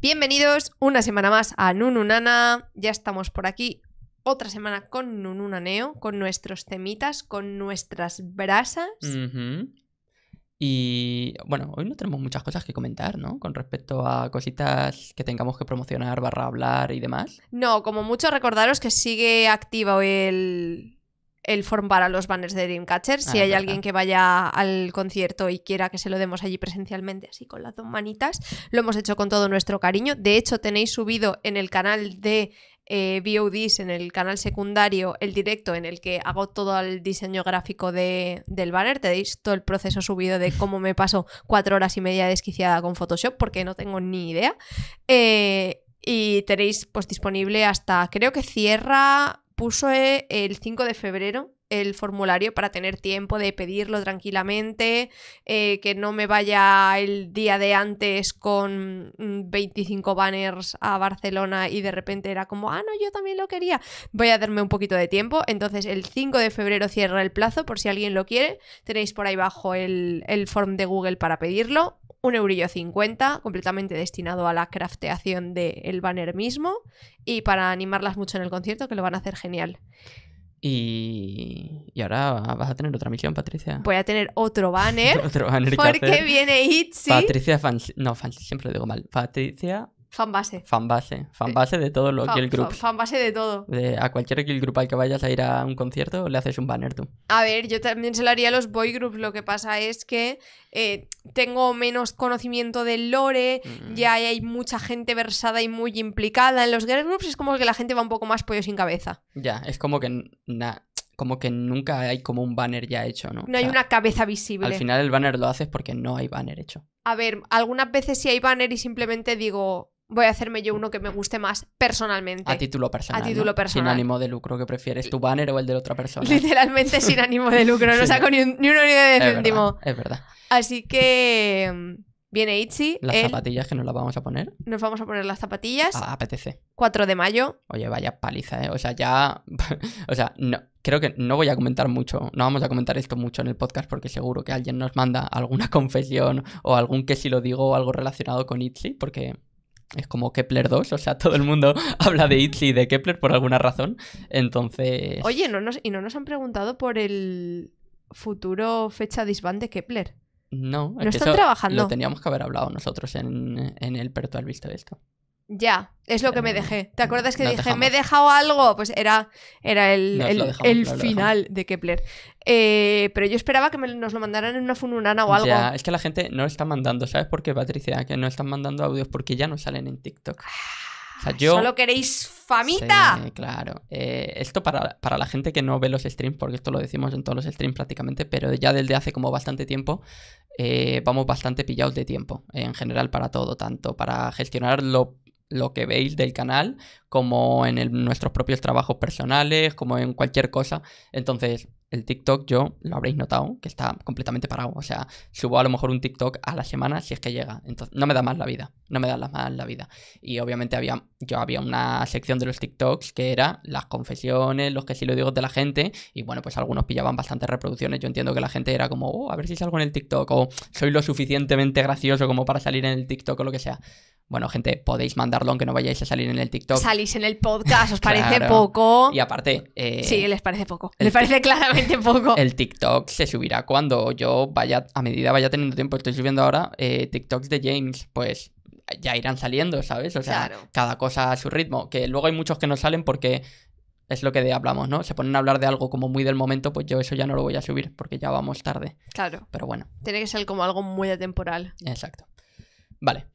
Bienvenidos una semana más a Nununana. Ya estamos por aquí otra semana con Nununaneo, con nuestros temitas, con nuestras brasas. Y bueno, hoy no tenemos muchas cosas que comentar, ¿no? Con respecto a cositas que tengamos que promocionar, barra hablar y demás. No, como mucho recordaros que sigue activo el, el form para los banners de Dreamcatcher. Si Ah, hay verdad. alguien que vaya al concierto y quiera que se lo demos allí presencialmente, así con las dos manitas, lo hemos hecho con todo nuestro cariño. De hecho, tenéis subido en el canal de eh, VODs, en el canal secundario, el directo en el que hago todo el diseño gráfico de- del banner. Tenéis todo el proceso subido de cómo me paso cuatro horas y media desquiciada con Photoshop, porque no tengo ni idea. Eh, y tenéis pues disponible hasta, creo que cierra, puso eh, el 5 de febrero el formulario para tener tiempo de pedirlo tranquilamente, eh, que no me vaya el día de antes con mm, 25 banners a Barcelona y de repente era como, ah, no, yo también lo quería. Voy a darme un poquito de tiempo. Entonces el 5 de febrero cierra el plazo por si alguien lo quiere. Tenéis por ahí abajo el, el form de Google para pedirlo. Un eurillo 50, completamente destinado a la crafteación del banner mismo y para animarlas mucho en el concierto, que lo van a hacer genial. Y, y ahora vas a tener otra misión, Patricia. Voy a tener otro banner Otro banner que porque hacer. viene Itzy. Patricia Fans... No, fans, siempre lo digo mal. Patricia Fanbase. Fanbase. Fanbase de todos los Fan- guild fan- groups. fanbase de todo. De, a cualquier guild group al que vayas a ir a un concierto, le haces un banner tú. A ver, yo también se lo haría a los boy groups. Lo que pasa es que eh, tengo menos conocimiento del lore. Mm. Ya hay mucha gente versada y muy implicada en los girl groups. Es como que la gente va un poco más pollo sin cabeza. Ya, es como que na- como que nunca hay como un banner ya hecho, ¿no? No O hay una cabeza visible. Al final el banner lo haces porque no hay banner hecho. A ver, algunas veces sí hay banner y simplemente digo, voy a hacerme yo uno que me guste más personalmente. A título personal. A título ¿no? personal. Sin ánimo de lucro, que prefieres tu banner o el de la otra persona? Literalmente sin ánimo de lucro, no Sí, saco ni, un, ni una unidad de céntimo. es verdad. Así que mm, viene Itzy, Las él, zapatillas que nos las vamos a poner. nos vamos a poner las zapatillas. Ah, apetece. 4 de mayo. Oye, vaya paliza, ¿eh? O sea, ya. o sea, no. Creo que no voy a comentar mucho. No vamos a comentar esto mucho en el podcast porque seguro que alguien nos manda alguna confesión o algún que si lo digo o algo relacionado con Itzy, porque es como Kepler 2. O sea, todo el mundo habla de Itzy y de Kepler por alguna razón. Entonces. Oye, no nos, y no nos han preguntado por el futuro fecha disband de Kepler. No, es No que están eso trabajando. Lo teníamos que haber hablado nosotros en, en el has visto esto. Ya, es lo que me Pero dejé. ¿Te acuerdas que dije, me he dejado algo? Pues era, era el, el- lo dejamos, el nos lo final de Kepler. Eh, pero yo esperaba que me- nos lo mandaran en una fununana o algo. Ya, es que la gente no está mandando, ¿sabes por qué, Patricia? Que no están mandando audios porque ya no salen en TikTok. O sea, yo... Solo queréis famita. Sí, claro. Eh, esto para, para la gente que no ve los streams, porque esto lo decimos en todos los streams prácticamente, pero ya desde hace como bastante tiempo eh, vamos bastante pillados de tiempo, eh, en general para todo, tanto para gestionar lo, lo que veis del canal, como en nuestros propios trabajos personales, como en cualquier cosa. Entonces, el TikTok yo lo habréis notado que está completamente parado. O sea, subo a lo mejor un TikTok a la semana si es que llega. Entonces, no me da más la vida. No me da más la vida. Y obviamente había, yo había una sección de los TikToks que era las confesiones, los que sí lo digo de la gente. Y bueno, pues algunos pillaban bastantes reproducciones. Yo entiendo que la gente era como, oh, a ver si salgo en el TikTok. O soy lo suficientemente gracioso como para salir en el TikTok o lo que sea. Bueno, gente, podéis mandarlo aunque no vayáis a salir en el TikTok. Salís en el podcast, ¿os parece Claro. poco? Y aparte, eh, Sí, les parece poco. Les parece claramente poco. el TikTok se subirá cuando yo vaya, a medida vaya teniendo tiempo. Estoy subiendo ahora eh, TikToks de James, pues ya irán saliendo, ¿sabes? O sea, Claro. cada cosa a su ritmo. Que luego hay muchos que no salen porque es lo que de hablamos, ¿no? Se ponen a hablar de algo como muy del momento, pues yo eso ya no lo voy a subir porque ya vamos tarde. Claro, Pero bueno, tiene que ser como algo muy atemporal. exacto. Vale.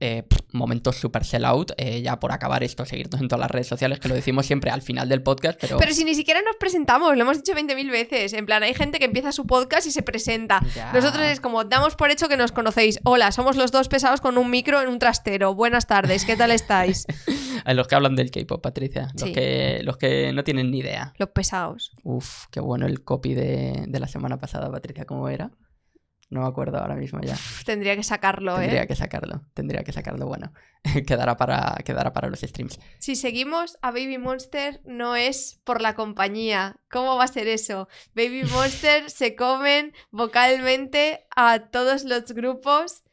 Eh, momentos super sell out. eh, ya por acabar esto, seguirnos en todas las redes sociales, que lo decimos siempre al final del podcast, pero. Pero si ni siquiera nos presentamos, lo hemos dicho 20.000 veces. En plan, hay gente que empieza su podcast y se presenta. Ya. Nosotros es como, damos por hecho que nos conocéis. Hola, somos los dos pesados con un micro en un trastero. Buenas tardes, ¿qué tal estáis? Los que hablan del K-pop, Patricia. Los, Sí. que, los que no tienen ni idea. Los pesados. Uf, qué bueno el copy de, de la semana pasada, Patricia, ¿cómo era? No me acuerdo ahora mismo ya. Tendría que sacarlo, Tendría ¿eh? que sacarlo. Tendría que sacarlo. Bueno, quedará para, quedará para los streams. Si seguimos a Baby Monster, no es por la compañía. ¿Cómo va a ser eso? Baby Monster se comen vocalmente a todos los grupos,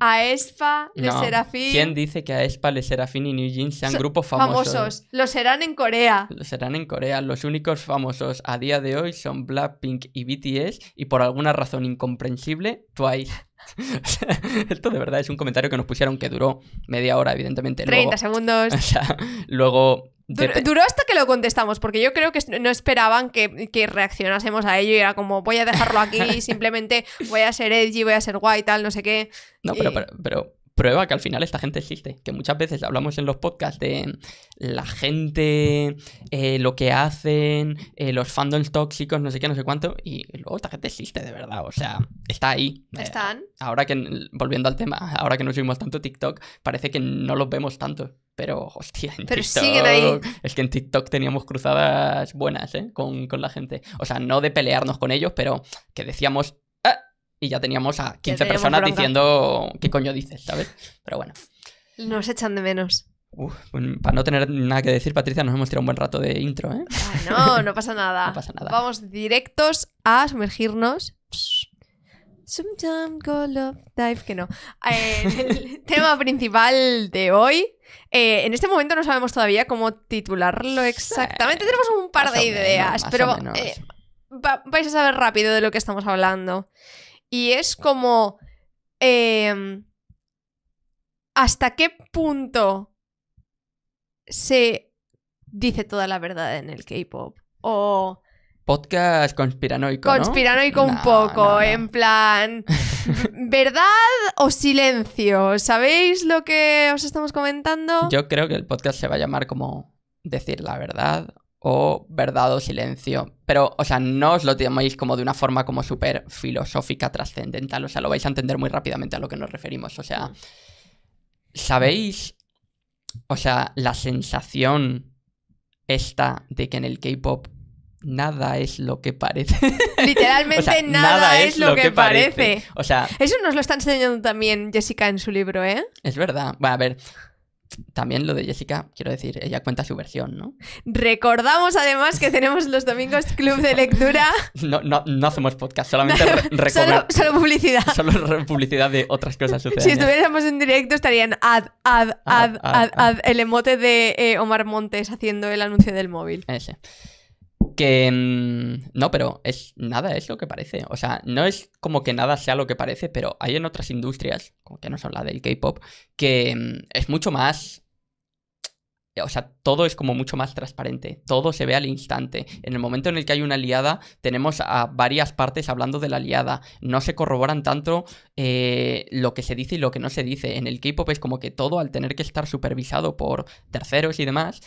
a Espa, Le No, Serafín. ¿Quién dice que a Espa, Le Serafín y New Jeans sean So- grupos famosos? famosos. Lo serán en Corea. Lo serán en Corea. Los únicos famosos a día de hoy son Blackpink y BTS y por alguna razón incomprensible, Twice. Esto de verdad es un comentario que nos pusieron que duró media hora, evidentemente. 30 Luego, segundos. o sea, luego... Duró hasta que lo contestamos, porque yo creo que no esperaban que, que reaccionásemos a ello y era como, voy a dejarlo aquí, simplemente voy a ser edgy, voy a ser guay, tal, no sé qué. No, pero, y- pero, pero prueba que al final esta gente existe. Que muchas veces hablamos en los podcasts de la gente, eh, lo que hacen, eh, los fandoms tóxicos, no sé qué, no sé cuánto. Y luego esta gente existe de verdad. O sea, está ahí. Eh, Están. ahora que, volviendo al tema, ahora que no subimos tanto TikTok, parece que no los vemos tanto. Pero, hostia, en Pero TikTok. siguen ahí. Es que en TikTok teníamos cruzadas buenas, ¿eh? Con, con la gente. O sea, no de pelearnos con ellos, pero que decíamos. Y ya teníamos a 15 teníamos personas bronca. diciendo qué coño dices, ¿sabes? Pero bueno. Nos echan de menos. Uf, pues, para no tener nada que decir, Patricia, nos hemos tirado un buen rato de intro, ¿eh? No, no pasa nada. No pasa nada. Vamos directos a sumergirnos. Sometime go love dive, que no. En el tema principal de hoy. Eh, en este momento no sabemos todavía cómo titularlo exactamente. Tenemos un par Más de menos, ideas, pero eh, va- vais a saber rápido de lo que estamos hablando. Y es como. em, ¿Hasta qué punto se dice toda la verdad en el K-pop? O Podcast conspiranoico, ¿no? conspiranoico un No, poco, no. en plan. ¿Verdad o silencio? ¿Sabéis lo que os estamos comentando? Yo creo que el podcast se va a llamar como decir la verdad o verdad o silencio. Pero, o sea, no os lo toméis como de una forma como súper filosófica, trascendental. O sea, lo vais a entender muy rápidamente a lo que nos referimos. O sea, ¿sabéis? O sea, la sensación esta de que en el K-pop nada es lo que parece. Literalmente O sea, nada, es lo, que, parece. O sea, Eso nos lo está enseñando también Jessica en su libro, ¿eh? es verdad. Bueno, a ver. También lo de Jessica, quiero decir, ella cuenta su versión, ¿no? Recordamos además que tenemos los domingos club de lectura. No, no, no hacemos podcast, solamente re- solo, solo publicidad. Solo publicidad de otras cosas Si sucedidas. estuviéramos en directo estarían ad, ad, ad, Ad, ad, ad, ad, el emote de eh, Omar Montes haciendo el anuncio del móvil. Ese. Que... mm, No, pero es nada es lo que parece. O sea, no es como que nada sea lo que parece, pero hay en otras industrias, como que no son la del K-pop, que mm, es mucho más... O sea, todo es como mucho más transparente, todo se ve al instante. En el momento en el que hay una liada, tenemos a varias partes hablando de la liada. No se corroboran tanto eh, lo que se dice y lo que no se dice. En el K-pop es como que todo, al tener que estar supervisado por terceros y demás,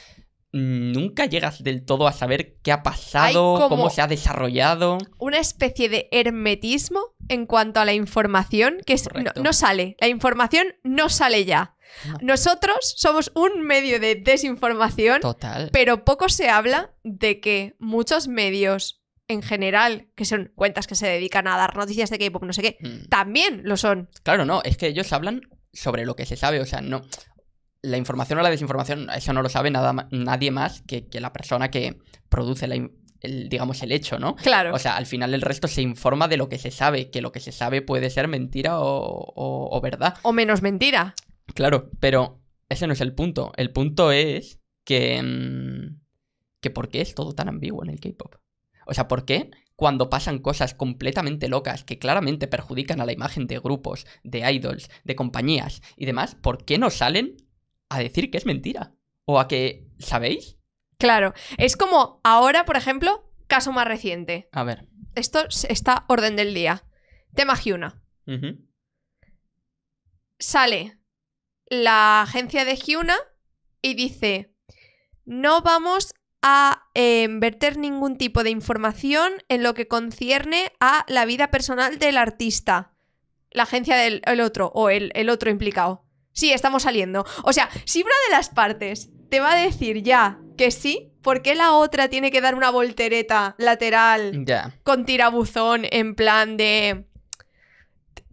nunca llegas del todo a saber qué ha pasado, cómo se ha desarrollado. Una especie de hermetismo en cuanto a la información que es- no, sale. La información no sale ya. No. Nosotros somos un medio de desinformación, Total. pero poco se habla de que muchos medios en general, que son cuentas que se dedican a dar noticias de K-pop, no sé qué, Mm. también lo son. Claro, no, es que ellos hablan sobre lo que se sabe, o sea, no. La información o la desinformación, eso no lo sabe nada, nadie más que, que la persona que produce la el, digamos, el hecho, ¿no? Claro. O sea, al final el resto se informa de lo que se sabe, que lo que se sabe puede ser mentira o, o- o verdad. o menos mentira. Claro, pero ese no es el punto. El punto es que. mm, que ¿por qué es todo tan ambiguo en el K-pop? O sea, ¿por qué cuando pasan cosas completamente locas que claramente perjudican a la imagen de grupos, de idols, de compañías y demás, ¿por qué no salen a decir que es mentira? O a que. ¿Sabéis? Claro. Es como ahora, por ejemplo, caso más reciente. A ver. Esto está orden del día. Tema Hyuna. Sale la agencia de Hyuna y dice: No vamos a eh, verter ningún tipo de información en lo que concierne a la vida personal del artista. La agencia del el otro o el, el otro implicado. Sí, estamos saliendo. O sea, si una de las partes te va a decir ya que sí, ¿por qué la otra tiene que dar una voltereta lateral con tirabuzón en plan de...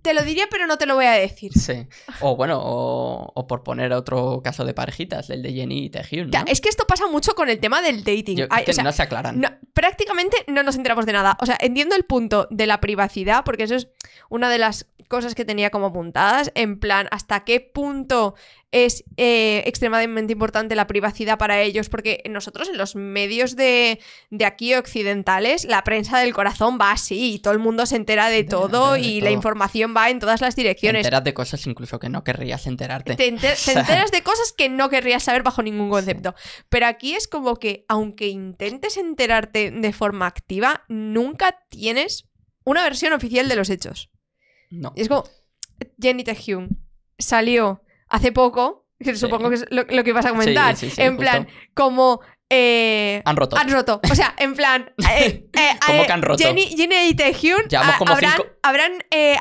te lo diría, pero no te lo voy a decir. Sí. O bueno, o, o por poner otro caso de parejitas, el de Jenny y Taehyung, ¿no? Ya, es que esto pasa mucho con el tema del dating. Yo- Ay, que o sea, no se aclaran. no- prácticamente no nos enteramos de nada. O sea, entiendo el punto de la privacidad, porque eso es una de las cosas que tenía como apuntadas. En plan, ¿hasta qué punto es eh, extremadamente importante la privacidad para ellos? Porque nosotros en los medios de, de aquí occidentales, la prensa del corazón va así y todo el mundo se entera de todo de y la información va en todas las Te direcciones. enteras de cosas incluso que no querrías enterarte. Te, enter- te enteras de cosas que no querrías saber bajo ningún concepto. Pero aquí es como que, aunque intentes enterarte de forma activa, nunca tienes una versión oficial de los hechos. No. Y es como, Jenny Taehyung salió hace poco, que supongo que es lo, lo que vas a comentar, sí, sí, en plan, como... eh, Han roto. han roto. O sea, en plan. eh, eh, ¿Cómo eh, que han roto? Jenny, Jenny y Taehyung Llevamos ah, como habrán, cinco- habrán,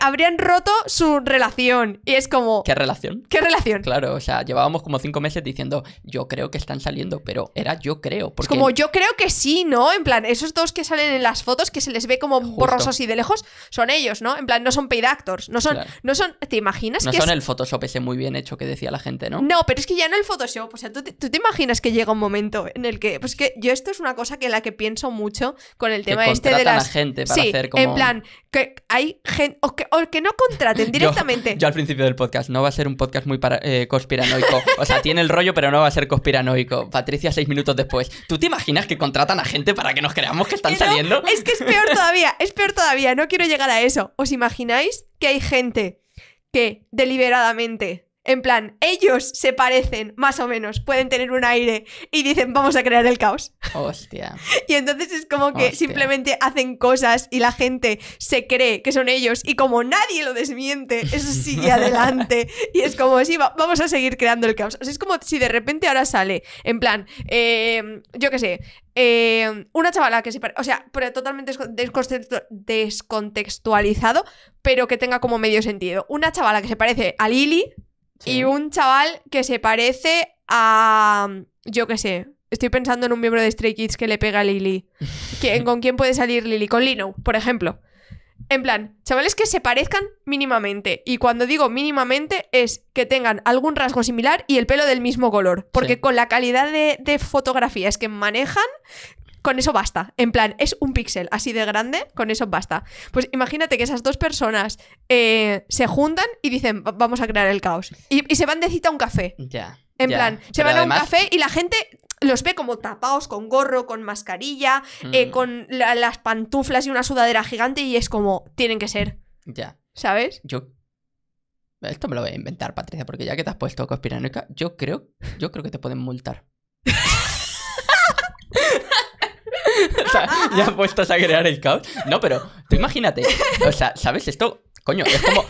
habrían roto su relación. Y es como. ¿Qué relación? ¿Qué relación? Claro, o sea, llevábamos como cinco meses diciendo, yo creo que están saliendo, pero era yo creo. Es Porque como yo creo que sí, ¿no? En plan, esos dos que salen en las fotos que se les ve como borrosos y de lejos, son ellos, ¿no? En plan, no son paid actors, no son, Claro. no son, ¿te imaginas no que son es- el Photoshop ese muy bien hecho que decía la gente, ¿no? No, pero es que ya no el Photoshop, o sea, ¿tú te, tú te imaginas que llega un momento en el que, pues que yo esto es una cosa que en la que pienso mucho con el Que tema este de las... a gente para sí, hacer como... en plan, que hay gente, o que, o que no contraten directamente. Yo al principio del podcast, no va a ser un podcast muy para- eh, conspiranoico. O sea, tiene el rollo, pero no va a ser conspiranoico. Patricia, seis minutos después. ¿Tú te imaginas que contratan a gente para que nos creamos que están Que no, saliendo? Es que es peor todavía, es peor todavía, no quiero llegar a eso. ¿Os imagináis que hay gente que deliberadamente, en plan, ellos se parecen, más o menos, pueden tener un aire y dicen, vamos a crear el caos? Hostia. Y entonces es como que Hostia. simplemente hacen cosas y la gente se cree que son ellos y como nadie lo desmiente, eso sigue adelante. Y es como, sí, va- vamos a seguir creando el caos. O sea, es como si de repente ahora sale, en plan, eh, yo qué sé, eh, una chavala que se o sea, pero totalmente desco- descontextu- descontextualizado, pero que tenga como medio sentido. Una chavala que se parece a Lily Sí. y un chaval que se parece a. Yo qué sé. Estoy pensando en un miembro de Stray Kids que le pega a Lily. ¿Quién- ¿Con quién puede salir Lily? Con Lino, por ejemplo. En plan, chavales que se parezcan mínimamente. Y cuando digo mínimamente es que tengan algún rasgo similar y el pelo del mismo color. Porque Sí. con la calidad de, de fotografías que manejan, con eso basta. En plan, es un píxel así de grande, con eso basta. Pues imagínate que esas dos personas eh, se juntan y dicen, "Va- vamos a crear el caos. Y, y se van de cita a un café. Ya. En plan, se Pero van a un café y la gente los ve como tapados con gorro, con mascarilla, eh, Mm, con la- las pantuflas y una sudadera gigante y es como, tienen que ser, Ya. ¿sabes? Yo. Esto me lo voy a inventar, Patricia, porque ya que te has puesto conspiranoica, yo creo, yo creo que te pueden multar. o sea, ya puestos a crear el caos. No, pero tú imagínate. O sea, ¿sabes esto? Coño, es como.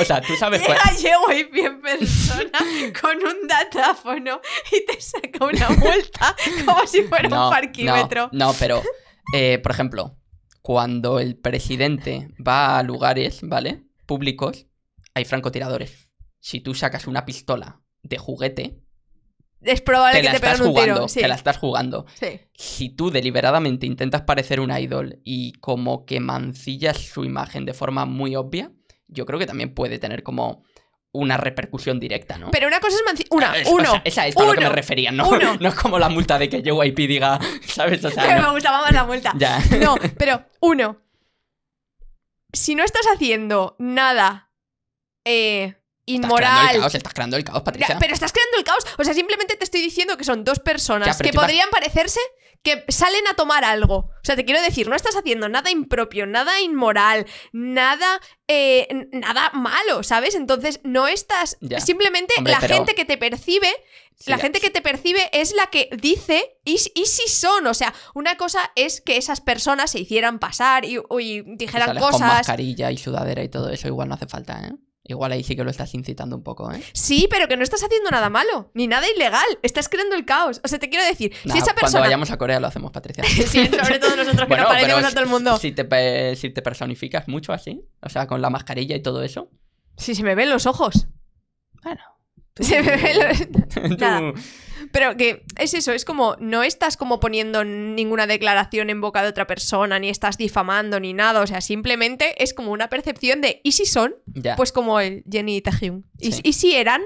o sea, tú sabes cuál- Llega llego y bien persona con un datáfono y te saca una multa como si fuera un parquímetro. No, no, pero, eh, por ejemplo, cuando el presidente va a lugares, ¿vale? Públicos, hay francotiradores. Si tú sacas una pistola de juguete, Es probable te que la te estás un jugando, tiro. Sí, te la estás jugando. sí. Si tú deliberadamente intentas parecer un idol y como que mancillas su imagen de forma muy obvia, yo creo que también puede tener como una repercusión directa, ¿no? Pero una cosa es manci- Una, Es- o uno. sea, esa es a lo que me refería, ¿no? uno. No es como la multa de que JYP diga, ¿sabes? O sea, me no. gustaba más la multa. Ya. No, pero uno. Si no estás haciendo nada eh, Estás inmoral. creando el caos, estás creando el caos, Patricia. pero estás creando el caos. O sea, simplemente te estoy diciendo que son dos personas Ya, que vas- podrían parecerse que salen a tomar algo. O sea, te quiero decir, no estás haciendo nada impropio, nada inmoral, nada, eh, nada malo, ¿sabes? Entonces, no estás. Ya. Simplemente Hombre, la pero- gente que te percibe. Sí, la ya. gente que te percibe es la que dice y, y si son. O sea, una cosa es que esas personas se hicieran pasar y, y dijeran sales con cosas. mascarilla y sudadera y todo eso, igual no hace falta, ¿eh? Igual ahí sí que lo estás incitando un poco, ¿eh? Sí, pero que no estás haciendo nada malo, ni nada ilegal. Estás creando el caos. O sea, te quiero decir, Nah, si esa Cuando persona. vayamos a Corea lo hacemos, Patricia. Sí, sobre todo nosotros que nos parecemos a todo el mundo. Si te, si te personificas mucho así, o sea, con la mascarilla y todo eso, Sí, se me ven los ojos. bueno. Se me ven los... tú- Nada. Pero que es eso, es como, no estás como poniendo ninguna declaración en boca de otra persona, ni estás difamando, ni nada. O sea, simplemente es como una percepción de, ¿y si son? Ya. Pues como el Jenny y Taehyung. ¿Y, Sí. y si eran?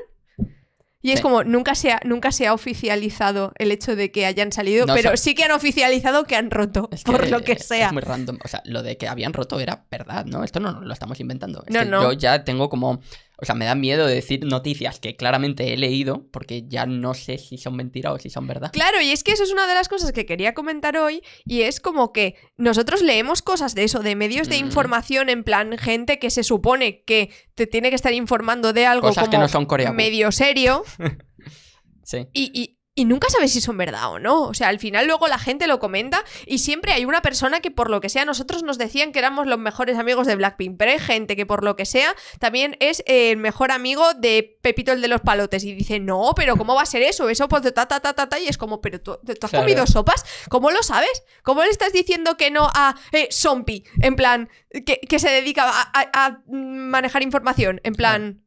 Y es como, nunca se, ha, nunca se ha oficializado el hecho de que hayan salido, No, pero o sea- sí que han oficializado que han roto, Es por lo que sea. Es muy random. O sea, lo de que habían roto era verdad, ¿no? Esto no lo estamos inventando. Es No, que. Yo ya tengo como. O sea, me da miedo de decir noticias que claramente he leído porque ya no sé si son mentira o si son verdad. Claro, y es que eso es una de las cosas que quería comentar hoy, y es como que nosotros leemos cosas de eso, de medios de Mm. información, en plan, gente que se supone que te tiene que estar informando de algo Cosas como que no son coreanos. medio serio, Sí. y, y- y nunca sabes si son verdad o no. O sea, al final luego la gente lo comenta y siempre hay una persona que por lo que sea nosotros nos decían que éramos los mejores amigos de Blackpink, pero hay gente que por lo que sea también es eh, el mejor amigo de Pepito el de los palotes y dice, no, pero ¿cómo va a ser eso? Eso pues ta ta ta ta ta y es como, pero tú, tú has Claro. comido sopas, ¿cómo lo sabes? ¿Cómo le estás diciendo que no a eh, Sompi? En plan, que, que se dedica a, a- a manejar información, en plan...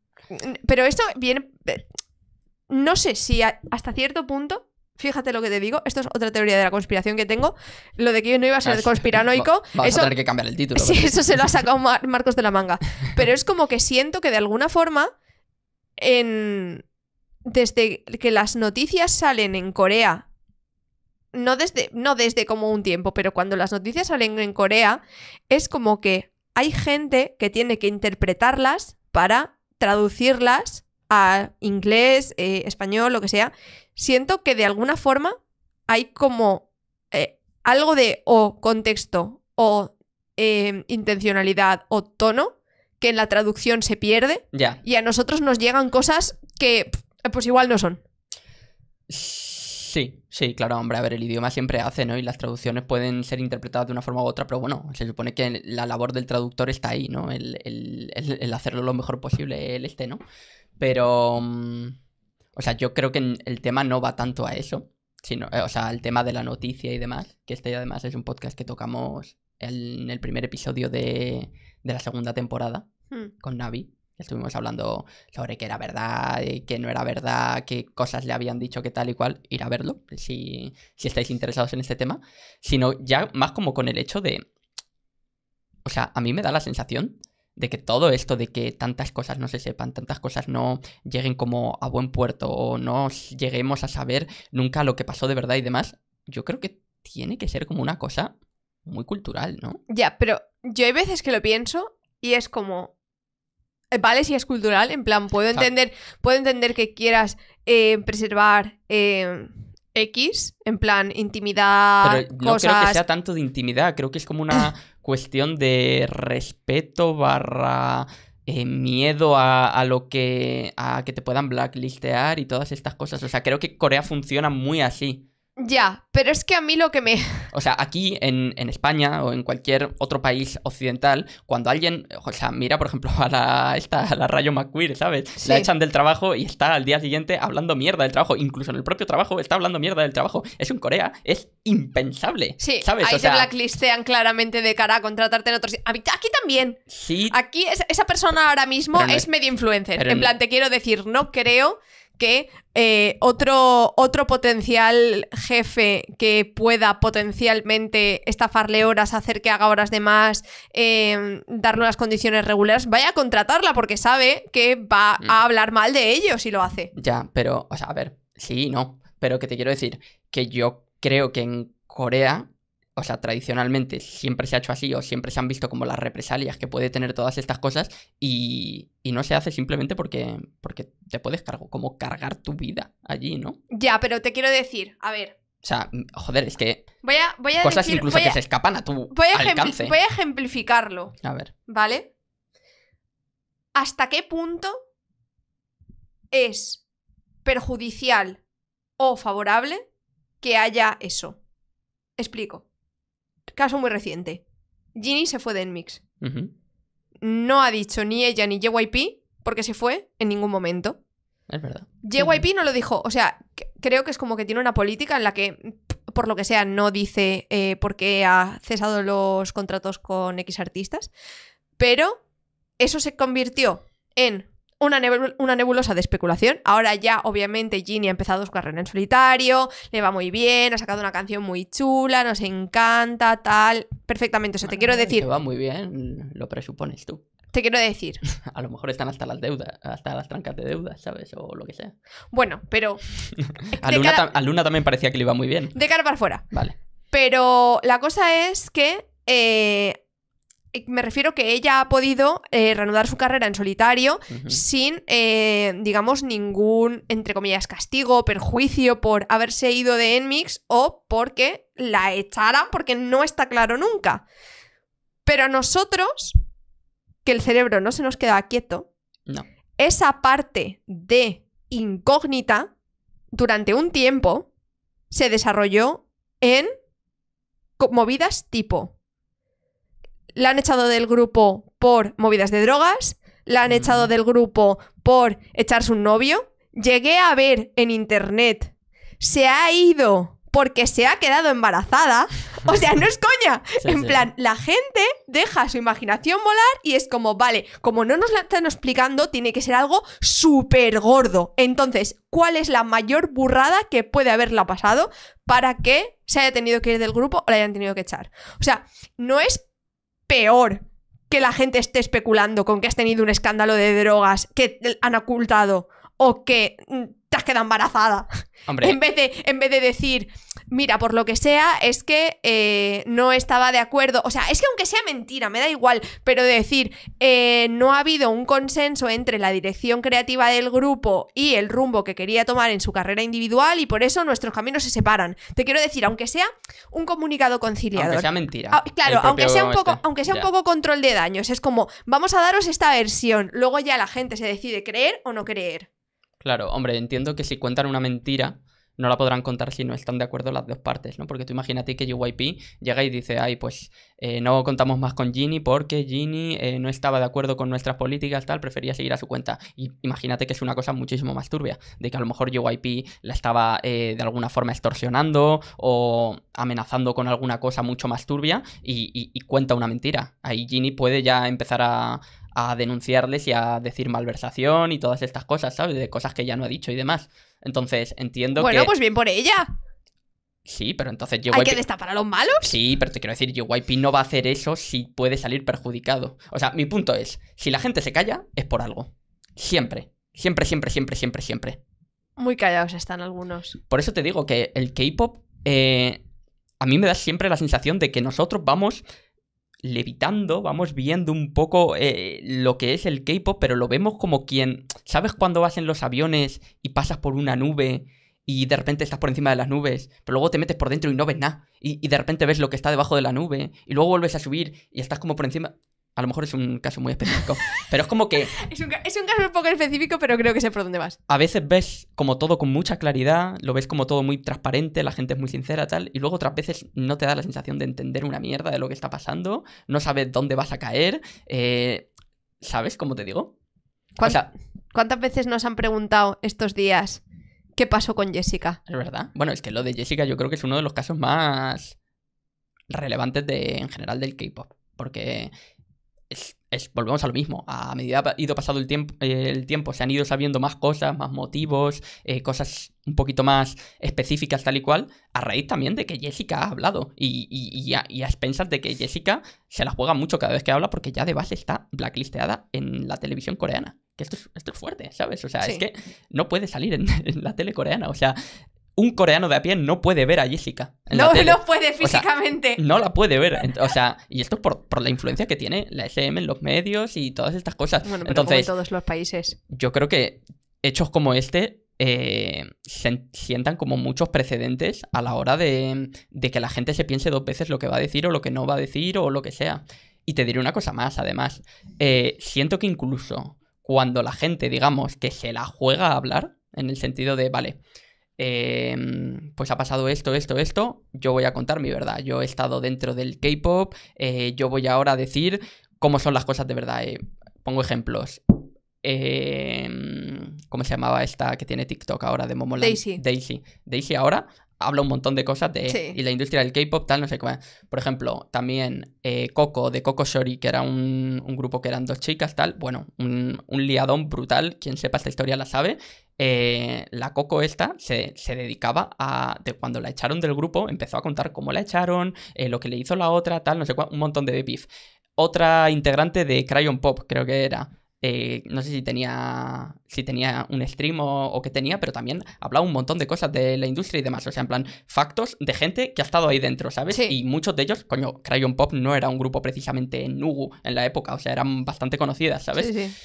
Pero esto viene... No sé si a- hasta cierto punto, fíjate lo que te digo, esto es otra teoría de la conspiración que tengo, lo de que yo no iba a ser Ah, conspiranoico, Va- eso, a tener que cambiar el título. sí, pero- eso se lo ha sacado Mar- Marcos de la manga. Pero es como que siento que de alguna forma, en... desde que las noticias salen en Corea, no desde, no desde como un tiempo, pero cuando las noticias salen en Corea, es como que hay gente que tiene que interpretarlas para traducirlas a inglés, eh, español, lo que sea. Siento que de alguna forma hay como eh, algo de o contexto o eh, intencionalidad o tono que en la traducción se pierde Ya. y a nosotros nos llegan cosas que pues igual no son. Sí, sí, claro, hombre, a ver, el idioma siempre hace, ¿no? Y las traducciones pueden ser interpretadas de una forma u otra, pero bueno, se supone que la labor del traductor está ahí, ¿no? El- el hacerlo lo mejor posible, el este, ¿no? Pero, mm, o sea, yo creo que el tema no va tanto a eso, sino, eh, o sea, al tema de la noticia y demás, que este además es un podcast que tocamos en el primer episodio de, de la segunda temporada Hmm. con Navi. Estuvimos hablando sobre qué era verdad, y qué no era verdad, qué cosas le habían dicho, qué tal y cual. Ir a verlo, si, si estáis interesados en este tema. Sino ya más como con el hecho de... O sea, a mí me da la sensación de que todo esto de que tantas cosas no se sepan, tantas cosas no lleguen como a buen puerto o no lleguemos a saber nunca lo que pasó de verdad y demás, yo creo que tiene que ser como una cosa muy cultural, ¿no? Ya, pero yo hay veces que lo pienso y es como. eh, Vale, si es cultural, en plan, puedo entender, puedo entender que quieras eh, preservar eh, X, en plan, intimidad, Pero no creo que sea tanto de intimidad, creo que es como una cuestión de respeto barra eh, miedo a, a lo que a que te puedan blacklistear y todas estas cosas. O sea, creo que Corea funciona muy así. Ya, pero es que a mí lo que me. O sea, aquí en, en España o en cualquier otro país occidental, cuando alguien, o sea, mira por ejemplo a la, esta, a la Rayo McQueer, ¿sabes? Sí. La echan del trabajo y está al día siguiente hablando mierda del trabajo. Incluso en el propio trabajo está hablando mierda del trabajo. Eso en Corea es impensable. Sí, ¿sabes? ahí o sea, te blacklistean claramente de cara a contratarte en otros. Aquí también. sí, Aquí es- esa persona ahora mismo no- es medio influencer. En no- plan, te quiero decir, no creo que eh, otro, otro potencial jefe que pueda potencialmente estafarle horas, hacer que haga horas de más, eh, darle unas condiciones regulares, vaya a contratarla porque sabe que va Mm. a hablar mal de ellos si lo hace. Ya, pero, o sea, a ver, sí, no. Pero que te quiero decir que yo creo que en Corea, o sea, tradicionalmente siempre se ha hecho así o siempre se han visto como las represalias que puede tener todas estas cosas y, y no se hace simplemente porque, porque te puedes cargo, como cargar tu vida allí, ¿no? O Ya, pero te quiero decir, a ver, sea, m- joder, es que voy a, voy a cosas decir- incluso voy que a- se escapan a tu voy a alcance. voy a ejemplificarlo. A ver, ¿Vale? ¿Hasta qué punto es perjudicial o favorable que haya eso? Explico. Caso muy reciente. Ginny se fue de Enmix. No ha dicho ni ella ni JYP porque se fue en ningún momento. es verdad. JYP no lo dijo. O sea, creo que es como que tiene una política en la que, por lo que sea, no dice eh, por qué ha cesado los contratos con X artistas. Pero eso se convirtió en una, nebul- una nebulosa de especulación. Ahora ya, obviamente, Ginny ha empezado su carrera en solitario, le va muy bien, ha sacado una canción muy chula, nos encanta, tal. Perfectamente. O sea, te quiero decir, Que va muy bien, lo presupones tú. te quiero decir. A lo mejor están hasta las deudas, hasta las trancas de deudas, ¿sabes? O lo que sea. Bueno, pero. A de, Luna, cara, tam- a Luna también parecía que le iba muy bien. de cara para afuera. Vale. Pero la cosa es que. eh, me refiero que ella ha podido eh, reanudar su carrera en solitario sin, eh, digamos, ningún, entre comillas, castigo, perjuicio por haberse ido de Enmix o porque la echaran, porque no está claro nunca. Pero a nosotros, que el cerebro no se nos queda quieto, No. esa parte de incógnita, durante un tiempo, se desarrolló en movidas tipo. La han echado del grupo por movidas de drogas, la han echado del grupo por echarse un novio. Llegué a ver en internet, se ha ido porque se ha quedado embarazada. O sea, no es coña. Sí, en sí. plan, la gente deja su imaginación volar y es como, vale, como no nos la están explicando, tiene que ser algo súper gordo. Entonces, ¿cuál es la mayor burrada que puede haberla pasado para que se haya tenido que ir del grupo o la hayan tenido que echar? O sea, no es peor que la gente esté especulando con que has tenido un escándalo de drogas que han ocultado o que mm, te has quedado embarazada. Hombre, En vez, de, en vez de decir, mira, por lo que sea, es que eh, no estaba de acuerdo. O sea, es que aunque sea mentira, me da igual, pero de decir, eh, no ha habido un consenso entre la dirección creativa del grupo y el rumbo que quería tomar en su carrera individual y por eso nuestros caminos se separan. Te quiero decir, aunque sea un comunicado conciliador. aunque sea mentira. Ah, claro, aunque sea un poco, este. aunque sea un poco control de daños, es como, vamos a daros esta versión, luego ya la gente se decide creer o no creer. Claro, hombre, entiendo que si cuentan una mentira, no la podrán contar si no están de acuerdo las dos partes, ¿no? Porque tú imagínate que JYP llega y dice, ay, pues eh, no contamos más con Ginny porque Ginny eh, no estaba de acuerdo con nuestras políticas, tal, prefería seguir a su cuenta. Y imagínate que es una cosa muchísimo más turbia, de que a lo mejor JYP la estaba eh, de alguna forma extorsionando o amenazando con alguna cosa mucho más turbia y- y cuenta una mentira. Ahí Ginny puede ya empezar a, a denunciarles y a decir malversación y todas estas cosas, ¿sabes? De cosas que ya no ha dicho y demás. Entonces, entiendo Bueno, que... pues bien por ella. Sí, pero entonces Hay que destapar a los malos. Sí, pero te quiero decir, JYP no va a hacer eso si puede salir perjudicado. O sea, mi punto es, si la gente se calla, es por algo. Siempre. Siempre, siempre, siempre, siempre, siempre. Muy callados están algunos. Por eso te digo que el K-pop eh, a mí me da siempre la sensación de que nosotros vamos levitando, vamos viendo un poco eh, lo que es el K-pop, pero lo vemos como quien, ¿sabes cuando vas en los aviones y pasas por una nube y de repente estás por encima de las nubes, pero luego te metes por dentro y no ves nada y, y de repente ves lo que está debajo de la nube y luego vuelves a subir y estás como por encima? A lo mejor es un caso muy específico, pero es como que Es un, es un caso un poco específico, pero creo que sé por dónde vas. a veces ves como todo con mucha claridad, lo ves como todo muy transparente, la gente es muy sincera, tal, y luego otras veces no te da la sensación de entender una mierda de lo que está pasando, no sabes dónde vas a caer, eh, ¿sabes cómo te digo? O ¿Cuán- sea, ¿Cuántas veces nos han preguntado estos días qué pasó con Jessica? es verdad. Bueno, es que lo de Jessica yo creo que es uno de los casos más relevantes de, en general del K-pop, porque es, es- volvemos a lo mismo. A medida que ha ido pasando el tiempo, eh, el tiempo, se han ido sabiendo más cosas, más motivos, eh, cosas un poquito más específicas tal y cual, a raíz también de que Jessica ha hablado. Y, y, y a, y a expensas de que Jessica se la juega mucho cada vez que habla porque ya de base está blacklisteada en la televisión coreana. Que esto es, esto es fuerte, ¿sabes? O sea, Sí. es que no puede salir en, en la tele coreana. O sea, un coreano de a pie no puede ver a Jessica. No, no puede sea, físicamente. No la puede ver. O sea, y esto es por, por la influencia que tiene la SM en los medios y todas estas cosas. bueno, pero como en Entonces, todos los países. yo creo que hechos como este eh, sen- sientan como muchos precedentes a la hora de, de que la gente se piense dos veces lo que va a decir o lo que no va a decir o lo que sea. Y te diré una cosa más, además. Eh, siento que incluso cuando la gente, digamos, que se la juega a hablar, en el sentido de, vale, eh, pues ha pasado esto, esto, esto, yo voy a contar mi verdad. Yo he estado dentro del K-pop, eh, yo voy ahora a decir cómo son las cosas de verdad. Eh, pongo ejemplos. Eh, ¿Cómo se llamaba esta que tiene TikTok ahora de Momoland? Daisy. Daisy. Daisy ahora habla un montón de cosas de Sí. y la industria del K-pop, tal, no sé qué. Por ejemplo, también eh, Coco, de Coco Shori, que era un, un grupo que eran dos chicas, tal. Bueno, un, un liadón brutal. Quien sepa esta historia la sabe. Eh, la Coco esta se, se dedicaba a. De cuando la echaron del grupo, empezó a contar cómo la echaron, eh, lo que le hizo la otra, tal, no sé cuál, un montón de beef. Otra integrante de Crayon Pop, creo que era. eh, no sé si tenía si tenía un stream o, o qué tenía, pero también hablaba un montón de cosas de la industria y demás. O sea, en plan, factos de gente que ha estado ahí dentro, ¿sabes? Sí. Y muchos de ellos, coño, Crayon Pop no era un grupo precisamente nugu en la época, o sea, eran bastante conocidas, ¿sabes? Sí, sí.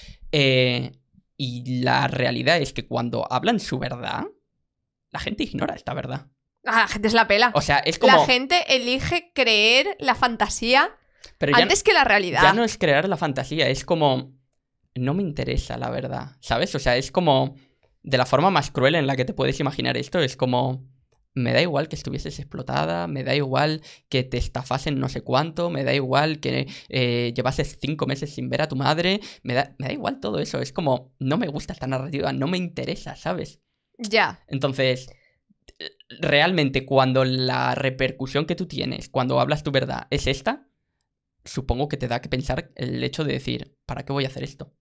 Y la realidad es que cuando hablan su verdad, la gente ignora esta verdad. Ah, la gente es la pela. O sea, es como... La gente elige creer la fantasía pero antes que la realidad. ya no es crear la fantasía, es como... No me interesa la verdad, ¿sabes? O sea, es como... De la forma más cruel en la que te puedes imaginar esto, es como... Me da igual que estuvieses explotada, me da igual que te estafasen no sé cuánto, me da igual que eh, llevases cinco meses sin ver a tu madre, me da, me da igual todo eso, es como, no me gusta esta narrativa, no me interesa, ¿sabes? Ya. Entonces, realmente cuando la repercusión que tú tienes cuando hablas tu verdad es esta, supongo que te da que pensar el hecho de decir, ¿para qué voy a hacer esto?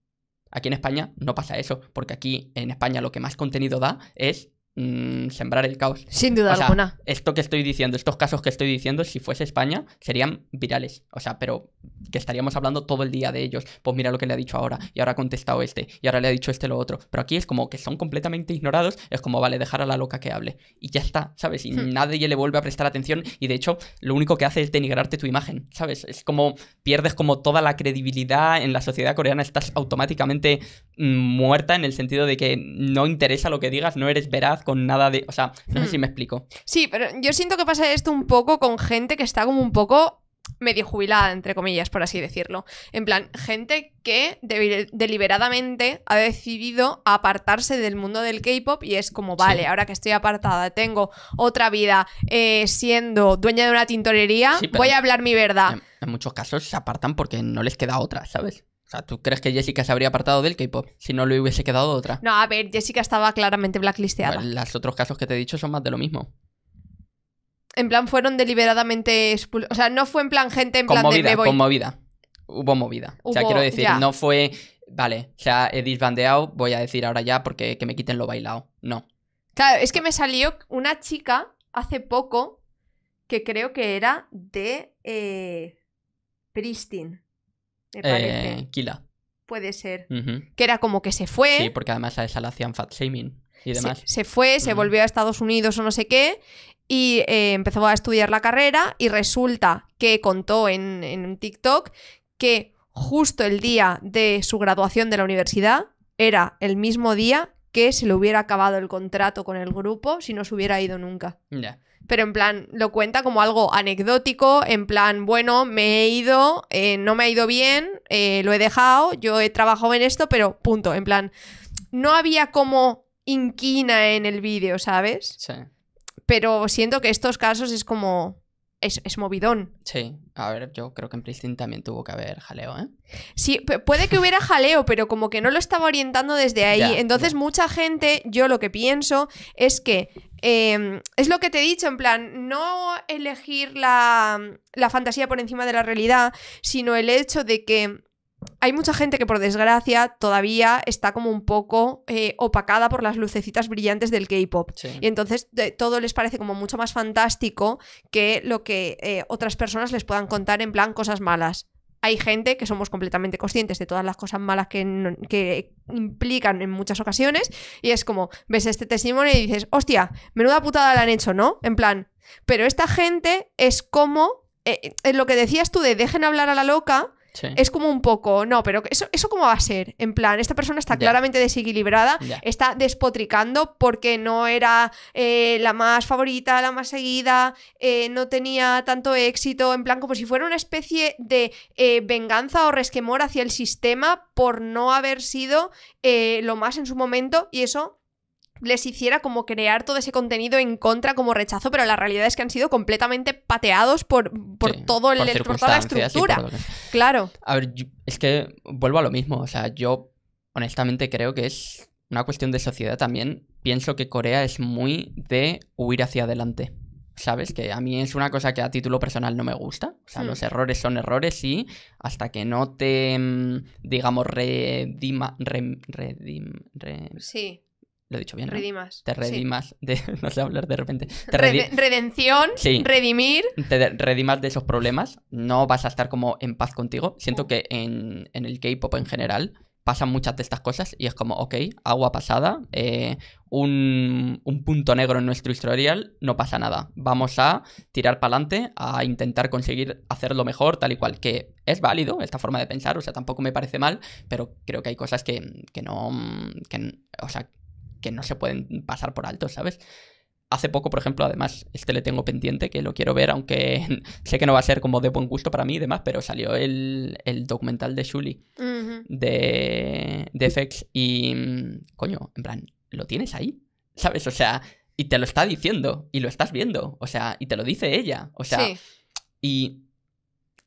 Aquí en España no pasa eso, porque aquí en España lo que más contenido da es mm, sembrar el caos. Sin duda O sea, alguna. Esto que estoy diciendo, estos casos que estoy diciendo, si fuese España, serían virales. O sea, pero que estaríamos hablando todo el día de ellos. Pues mira lo que le ha dicho ahora, y ahora ha contestado este, y ahora le ha dicho este lo otro. Pero aquí es como que son completamente ignorados, es como, vale, dejar a la loca que hable. Y ya está, ¿sabes? Y Hmm. nadie le vuelve a prestar atención, y de hecho, lo único que hace es denigrarte tu imagen, ¿sabes? Es como pierdes como toda la credibilidad en la sociedad coreana, estás automáticamente mm, muerta en el sentido de que no interesa lo que digas, no eres veraz con nada de... O sea, no sé si me explico. Sí, pero yo siento que pasa esto un poco con gente que está como un poco medio jubilada, entre comillas, por así decirlo. En plan, gente que de- deliberadamente ha decidido apartarse del mundo del K-pop y es como, vale, Sí. ahora que estoy apartada, tengo otra vida eh, siendo dueña de una tintorería, Sí, voy a hablar mi verdad. En, en muchos casos se apartan porque no les queda otra, ¿sabes? O sea, ¿tú crees que Jessica se habría apartado del K-pop si no le hubiese quedado otra? No, a ver, Jessica estaba claramente blacklisteada. Los otros casos que te he dicho son más de lo mismo. En plan, fueron deliberadamente expul- O sea, no fue en plan gente en Con plan de movida, me voy. con movida. Hubo movida. o sea, quiero decir, ya. no fue, vale, se ha he disbandeado, voy a decir ahora ya porque que me quiten lo bailado. No. Claro, es que me salió una chica hace poco que creo que era de eh, Pristin. Me parece. Eh, Kila. Puede ser. Que era como que se fue. Sí, porque además a esa le hacían fat shaming y demás. se fue, se volvió a Estados Unidos o no sé qué. Y eh, empezó a estudiar la carrera. Y resulta que contó en, en un TikTok que justo el día de su graduación de la universidad era el mismo día que se le hubiera acabado el contrato con el grupo si no se hubiera ido nunca. Ya. Pero en plan lo cuenta como algo anecdótico, en plan, bueno, me he ido, eh, no me ha ido bien, eh, lo he dejado, yo he trabajado en esto, pero punto, en plan, no había como inquina en el vídeo, ¿sabes? Sí. Pero siento que estos casos es como... Es, es movidón. Sí. A ver, yo creo que en Pristin también tuvo que haber jaleo, ¿eh? Sí, pu- puede que hubiera jaleo, pero como que no lo estaba orientando desde ahí. Ya, Entonces, ya. mucha gente, yo lo que pienso es que eh, es lo que te he dicho, en plan, no elegir la, la fantasía por encima de la realidad, sino el hecho de que hay mucha gente que, por desgracia, todavía está como un poco eh, opacada por las lucecitas brillantes del K-pop. Sí. Y entonces de- todo les parece como mucho más fantástico que lo que eh, otras personas les puedan contar en plan cosas malas. Hay gente que somos completamente conscientes de todas las cosas malas que, no- que implican en muchas ocasiones y es como, ves este testimonio y dices, hostia, menuda putada la han hecho, ¿no? En plan, pero esta gente es como, eh, eh, lo que decías tú de dejen hablar a la loca, Sí. es como un poco, no, pero eso, eso cómo va a ser, en plan, esta persona está claramente desequilibrada, está despotricando porque no era eh, la más favorita, la más seguida, eh, no tenía tanto éxito, en plan como si fuera una especie de eh, venganza o resquemor hacia el sistema por no haber sido lo más en su momento y eso les hiciera como crear todo ese contenido en contra como rechazo, pero la realidad es que han sido completamente pateados por, por Sí, todo el, por por toda la estructura. por lo que- Claro. A ver, yo- es que vuelvo a lo mismo. O sea, yo honestamente creo que es una cuestión de sociedad también pienso que Corea es muy de huir hacia adelante. ¿Sabes? Que a mí es una cosa que a título personal no me gusta. O sea, Hmm. los errores son errores y hasta que no te, mm, digamos, redima... re- redim- re- Sí, lo he dicho bien, ¿no? redimas. Te sí. redimas de... No sé hablar de repente. Te, Rede- redi- redención, Sí. redimir. te redimas de esos problemas. No vas a estar como en paz contigo. Siento que en, en el K-pop en general pasan muchas de estas cosas y es como, ok, agua pasada, eh, un, un punto negro en nuestro historial, no pasa nada. Vamos a tirar para adelante, a intentar conseguir hacerlo mejor, tal y cual, que es válido esta forma de pensar, o sea, tampoco me parece mal, pero creo que hay cosas que, que no, que, o sea, que no se pueden pasar por alto, ¿sabes? Hace poco, por ejemplo, además, este le tengo pendiente, que lo quiero ver, aunque sé que no va a ser como de buen gusto para mí y demás, pero salió el, el documental de Shuli de, de FX y, mm, coño, en plan, ¿lo tienes ahí? ¿Sabes? O sea, y te lo está diciendo, y lo estás viendo, o sea, y te lo dice ella, o sea, sí. y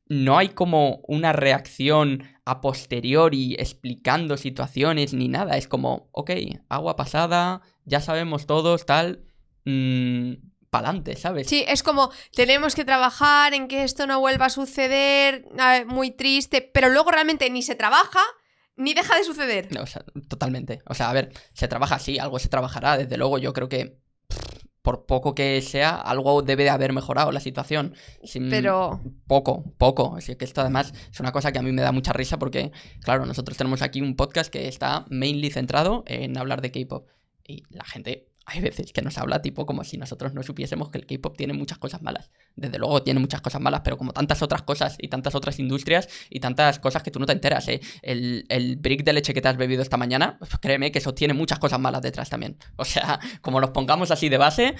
no hay como una reacción a posteriori explicando situaciones ni nada. Es como, ok, agua pasada, ya sabemos todos, tal, mmm, pa'lante, ¿sabes? Sí, es como tenemos que trabajar en que esto no vuelva a suceder, muy triste, pero luego realmente ni se trabaja ni deja de suceder. No, o sea, totalmente. O sea, a ver, se trabaja así, algo se trabajará, desde luego. Yo creo que por poco que sea, algo debe de haber mejorado la situación. Sin- Pero Poco, poco. Así que esto además es una cosa que a mí me da mucha risa porque, claro, nosotros tenemos aquí un podcast que está mainly centrado en hablar de K-pop. Y la gente, hay veces que nos habla tipo como si nosotros no supiésemos que el K-pop tiene muchas cosas malas. Desde luego tiene muchas cosas malas, pero como tantas otras cosas y tantas otras industrias y tantas cosas que tú no te enteras, ¿eh? El, el brick de leche que te has bebido esta mañana, pues créeme que eso tiene muchas cosas malas detrás también. O sea, como nos pongamos así de base,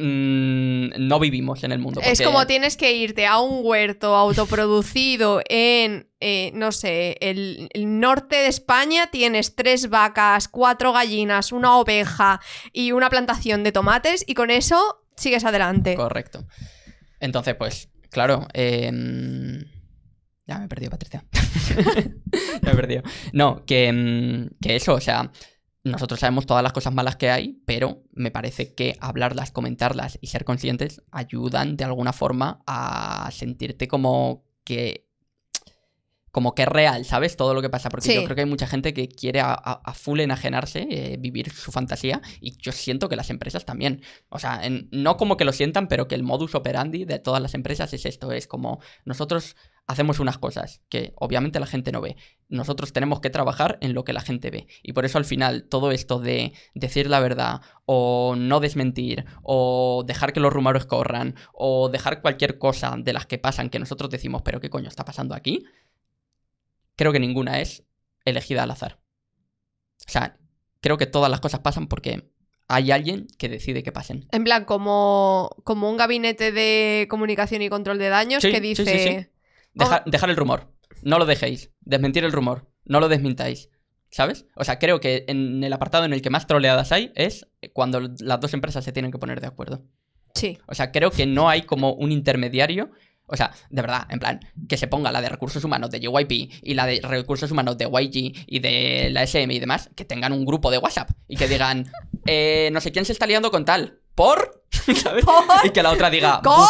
no vivimos en el mundo. es como tienes que irte a un huerto autoproducido en, eh, no sé, el, el norte de España, tienes tres vacas, cuatro gallinas, una oveja y una plantación de tomates y con eso sigues adelante. Correcto. Entonces, pues, claro. em, Ya me he perdido, Patricia. ya me he perdido. No, que, em, que eso, o sea, nosotros sabemos todas las cosas malas que hay, pero me parece que hablarlas, comentarlas y ser conscientes ayudan de alguna forma a sentirte como que como que es real, ¿sabes? Todo lo que pasa. Porque Sí. yo creo que hay mucha gente que quiere a, a- a full enajenarse, eh, vivir su fantasía, y yo siento que las empresas también. O sea, en- no como que lo sientan, pero que el modus operandi de todas las empresas es esto: es como nosotros hacemos unas cosas que obviamente la gente no ve. Nosotros tenemos que trabajar en lo que la gente ve. Y por eso al final todo esto de decir la verdad o no desmentir o dejar que los rumores corran o dejar cualquier cosa de las que pasan que nosotros decimos, pero ¿qué coño está pasando aquí? Creo que ninguna es elegida al azar. O sea, creo que todas las cosas pasan porque hay alguien que decide que pasen. En plan, como, como un gabinete de comunicación y control de daños Sí, que dice... sí, sí. Deja- dejar el rumor. No lo dejéis. Desmentir el rumor. No lo desmintáis. ¿Sabes? O sea, creo que en el apartado en el que más troleadas hay es cuando las dos empresas se tienen que poner de acuerdo. Sí. O sea, creo que no hay como un intermediario. O sea, de verdad, en plan, que se ponga la de recursos humanos de JYP y la de recursos humanos de YG y de la SM y demás, que tengan un grupo de WhatsApp y que digan, eh, no sé quién se está liando con tal. ¿Por? ¿Sabes? ¿Por? Y que la otra diga, ¿Cómo?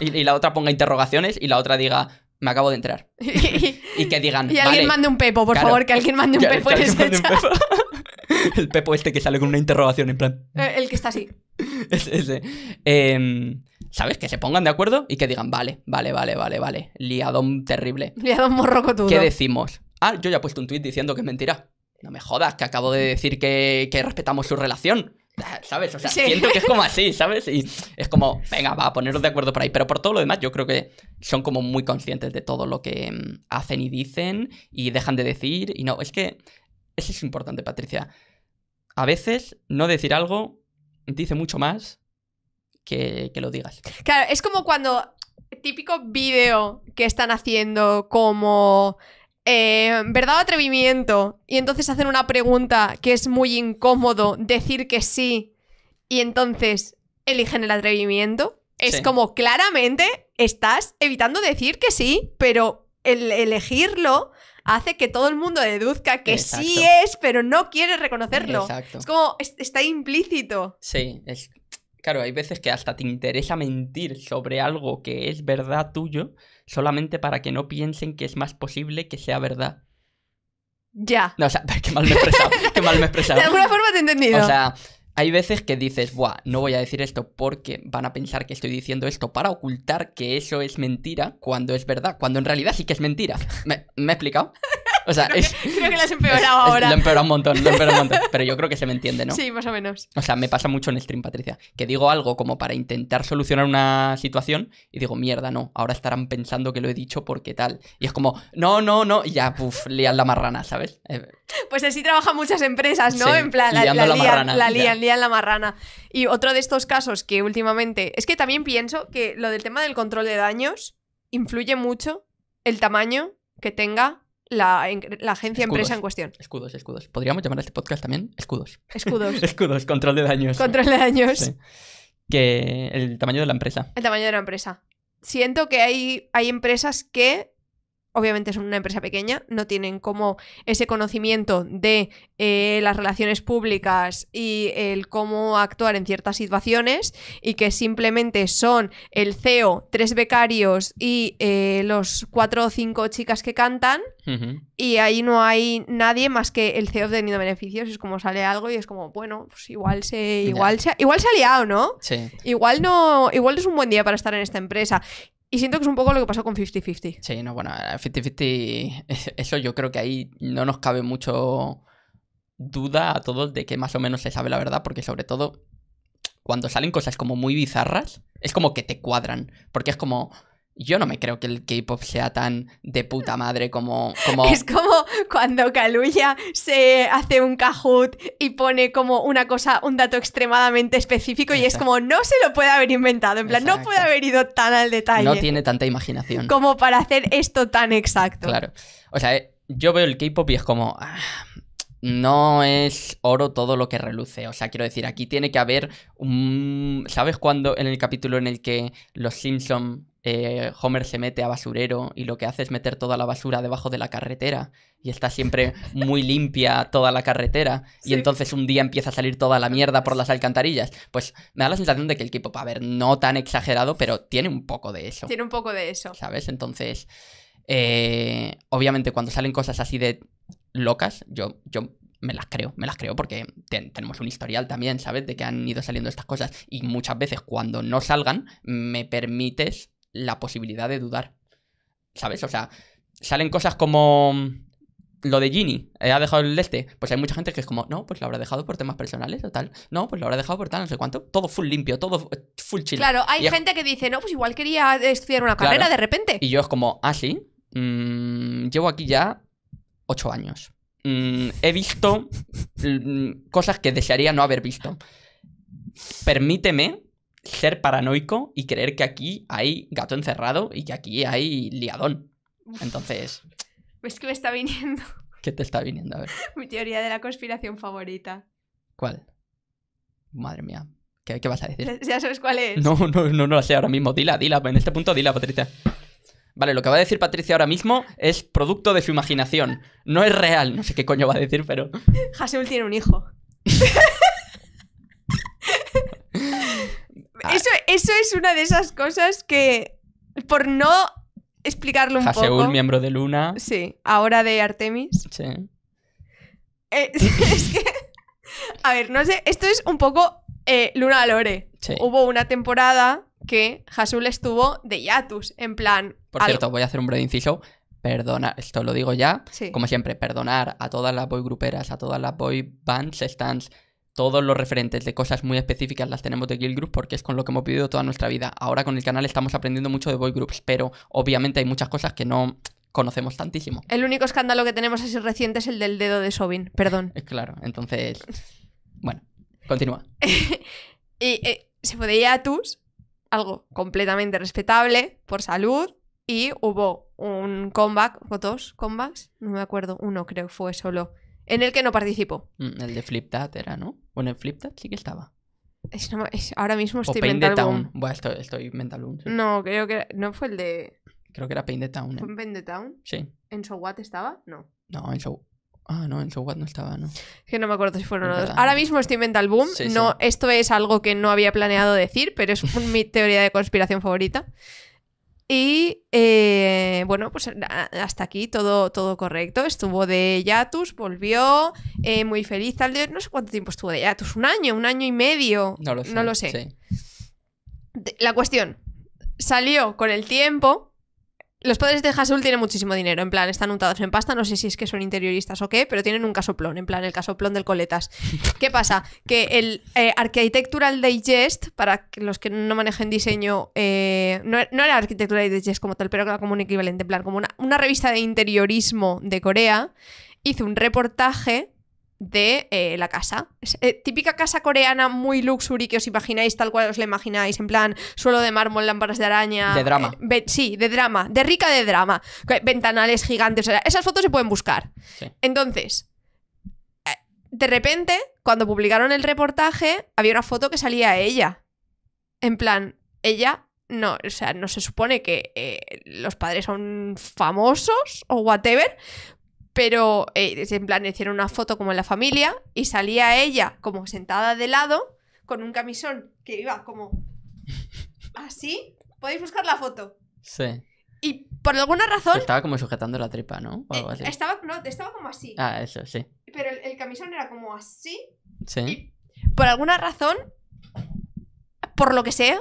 Y la otra ponga interrogaciones y la otra diga, me acabo de enterar. y Y que digan, alguien vale, mande un pepo, por Claro. favor, que alguien mande un pepo en alguien mande un chat. pepo. El pepo este que sale con una interrogación en plan, Eh, El que está así. Ese. Em, ¿Sabes? Que se pongan de acuerdo y que digan, vale, vale, vale, vale, vale. Liadón terrible. Un morrocotudo. ¿Qué decimos? Ah, yo ya he puesto un tuit diciendo que es mentira. No me jodas, que acabo de decir que, que respetamos su relación. ¿Sabes? O sea, Sí. siento que es como así, ¿sabes? Y es como, venga, va a poneros de acuerdo por ahí. Pero por todo lo demás, yo creo que son como muy conscientes de todo lo que mm, hacen y dicen y dejan de decir. Y no, es que eso es importante, Patricia. A veces no decir algo dice mucho más que, que lo digas. Claro, es como cuando. Típico vídeo que están haciendo como. Eh, ¿Verdad o atrevimiento? Y entonces hacen una pregunta que es muy incómodo decir que sí. Y entonces eligen el atrevimiento. Es Sí. como claramente estás evitando decir que sí, pero el elegirlo hace que todo el mundo deduzca que sí es, pero no quiere reconocerlo. Exacto. Es como, es- está implícito. Sí, es... Claro, hay veces que hasta te interesa mentir sobre algo que es verdad tuyo solamente para que no piensen que es más posible que sea verdad. Ya. No, o sea, qué mal me he expresado, qué mal me he expresado. De alguna forma te he entendido. O sea, hay veces que dices, buah, no voy a decir esto porque van a pensar que estoy diciendo esto para ocultar que eso es mentira cuando es verdad, cuando en realidad sí que es mentira. ¿Me, me he explicado? O sea, creo, es, que, creo que lo has es- empeorado es- ahora. Lo he empeorado un montón, lo he empeorado un montón. Pero yo creo que se me entiende, ¿no? Sí, más o menos. O sea, me pasa mucho en stream, Patricia, que digo algo como para intentar solucionar una situación y digo, mierda, no, ahora estarán pensando que lo he dicho porque tal. Y es como, no, no, no, y ya, puf, lían la marrana, ¿sabes? Eh, Pues así trabajan muchas empresas, ¿no? Sí, en plan, la, la marrana, la lían la marrana. Y otro de estos casos que últimamente. Es que también pienso que lo del tema del control de daños influye mucho el tamaño que tenga la, la agencia Escudos. empresa en cuestión. escudos, escudos. ¿Podríamos llamar a este podcast también? Escudos. Escudos. escudos, control de daños. control de daños. Sí. Que el tamaño de la empresa. El tamaño de la empresa. Siento que hay, hay empresas que, obviamente son una empresa pequeña, no tienen como ese conocimiento de eh, las relaciones públicas y el cómo actuar en ciertas situaciones y que simplemente son el CEO, tres becarios y eh, los cuatro o cinco chicas que cantan y ahí no hay nadie más que el CEO obteniendo beneficios. Es como sale algo y es como, bueno, pues igual se, igual se, igual se ha liado, ¿no? Sí, Igual no, igual no es un buen día para estar en esta empresa. Y siento que es un poco lo que pasó con 50-50. sí, no, bueno, 50-50, eso yo creo que ahí no nos cabe mucho duda a todos de que más o menos se sabe la verdad, porque sobre todo cuando salen cosas como muy bizarras, es como que te cuadran, porque es como... Yo no me creo que el K-pop sea tan de puta madre como... como... Es como cuando Kaluuya se hace un Kahoot y pone como una cosa, un dato extremadamente específico y es como no se lo puede haber inventado. En plan, no puede haber ido tan al detalle No tiene tanta imaginación. como para hacer esto tan exacto. Claro. O sea, eh, yo veo el K-pop y es como. ah, no es oro todo lo que reluce. O sea, quiero decir, aquí tiene que haber un. ¿Sabes cuando en el capítulo en el que los Simpson. Eh, Homer se mete a basurero y lo que hace es meter toda la basura debajo de la carretera y está siempre muy limpia toda la carretera y entonces un día empieza a salir toda la mierda por las alcantarillas. Pues me da la sensación de que el K-pop, a ver, no tan exagerado, pero tiene un poco de eso. Tiene un poco de eso. ¿sabes? Entonces, eh, obviamente cuando salen cosas así de locas, yo, yo me las creo, me las creo porque ten- tenemos un historial también, ¿sabes? De que han ido saliendo estas cosas y muchas veces cuando no salgan me permites la posibilidad de dudar, ¿sabes? O sea, salen cosas como lo de Ginny, eh, ha dejado el este, pues hay mucha gente que es como, no, pues lo habrá dejado por temas personales o tal, no, pues lo habrá dejado por tal, no sé cuánto, todo full limpio, todo full chill. Claro, hay Y es- gente que dice, no, pues igual quería estudiar una Claro. carrera de repente. Y yo es como, ah, sí, mm, llevo aquí ya ocho años. Mm, he visto mm, cosas que desearía no haber visto. Permíteme ser paranoico y creer que aquí hay gato encerrado y que aquí hay liadón. Entonces, Es que me está viniendo ¿qué te está viniendo? A ver, mi teoría de la conspiración favorita. ¿cuál? Madre mía, ¿qué, qué vas a decir? Ya sabes cuál es. No, no, no, no lo sé ahora mismo. Dila, dila. En este punto, dila, Patricia. Vale, lo que va a decir Patricia ahora mismo es producto de su imaginación. No es real. No sé qué coño va a decir, pero. Haseul tiene un hijo. Eso, eso es una de esas cosas que, por no explicarlo un Haseul, poco... miembro de Luna. Sí, ahora de Artemis. Sí. Eh, es que... A ver, no sé, esto es un poco eh, Luna Lore. Sí. Hubo una temporada que Hasul estuvo de Yatus, en plan... Por algo- cierto, voy a hacer un breve inciso. Perdona, esto lo digo ya. Sí. Como siempre, perdonar a todas las boy gruperas, a todas las boy bands, stands, todos los referentes de cosas muy específicas las tenemos de Guild Group porque es con lo que hemos vivido toda nuestra vida. Ahora con el canal estamos aprendiendo mucho de boy groups, pero obviamente hay muchas cosas que no conocemos tantísimo. El único escándalo que tenemos así reciente es el del dedo de Sobin, perdón. Es claro, entonces. Bueno, continúa. Y eh, se fue de Yatus, algo completamente respetable, por salud, y hubo un comeback, o dos comebacks, no me acuerdo, uno creo que fue solo, en el que no participó. Mm, El de Flip That era, ¿no? Bueno, en Flip That sí que estaba. Es- no- es- ahora mismo O estoy Pain the mental Town. boom. Bueno, estoy, estoy mental boom. sí. No, creo que no fue el de... Creo que era Paint the Town. ¿eh? ¿Fue en the Town? Sí. ¿En So What estaba? No. No, en Show. Ah, no, en So What no estaba, ¿no? Es que no me acuerdo si fueron los dos. Ahora mismo estoy mental boom. Sí, no, sí. Esto es algo que no había planeado decir, pero es mi teoría de conspiración favorita. Y eh, bueno, pues hasta aquí todo, todo correcto. Estuvo de Yatus, volvió eh, muy feliz. Tal vez, no sé cuánto tiempo estuvo de Yatus, un año, un año y medio. No lo sé. No lo sé. Sí. De- La cuestión, salió con el tiempo. Los padres de Hasul tienen muchísimo dinero, en plan, están untados en pasta, no sé si es que son interioristas o qué, pero tienen un casoplón, en plan, el casoplón del coletas. ¿Qué pasa? Que el eh, Architectural Digest, para los que no manejen diseño, eh, no, no era Architectural Digest como tal, pero era como un equivalente, en plan, como una, una revista de interiorismo de Corea, hizo un reportaje de eh, la casa. Es, eh, típica casa coreana muy luxury que os imagináis tal cual os la imagináis, en plan suelo de mármol, lámparas de araña. De drama. eh, sí, de drama, de rica de drama. Ventanales gigantes, o sea, esas fotos se pueden buscar. Sí. Entonces, de repente, cuando publicaron el reportaje, había una foto que salía ella. En plan, ella no, o sea, no se supone que eh, los padres son famosos o whatever, pero eh, en plan hicieron una foto como en la familia y salía ella como sentada de lado con un camisón que iba como así. Podéis buscar la foto. Sí. Y por alguna razón Estaba como sujetando la tripa, ¿no? O algo eh, así. estaba, no, estaba como así. Ah, eso, sí. Pero el, el camisón era como así. Sí. Por alguna razón, por lo que sea,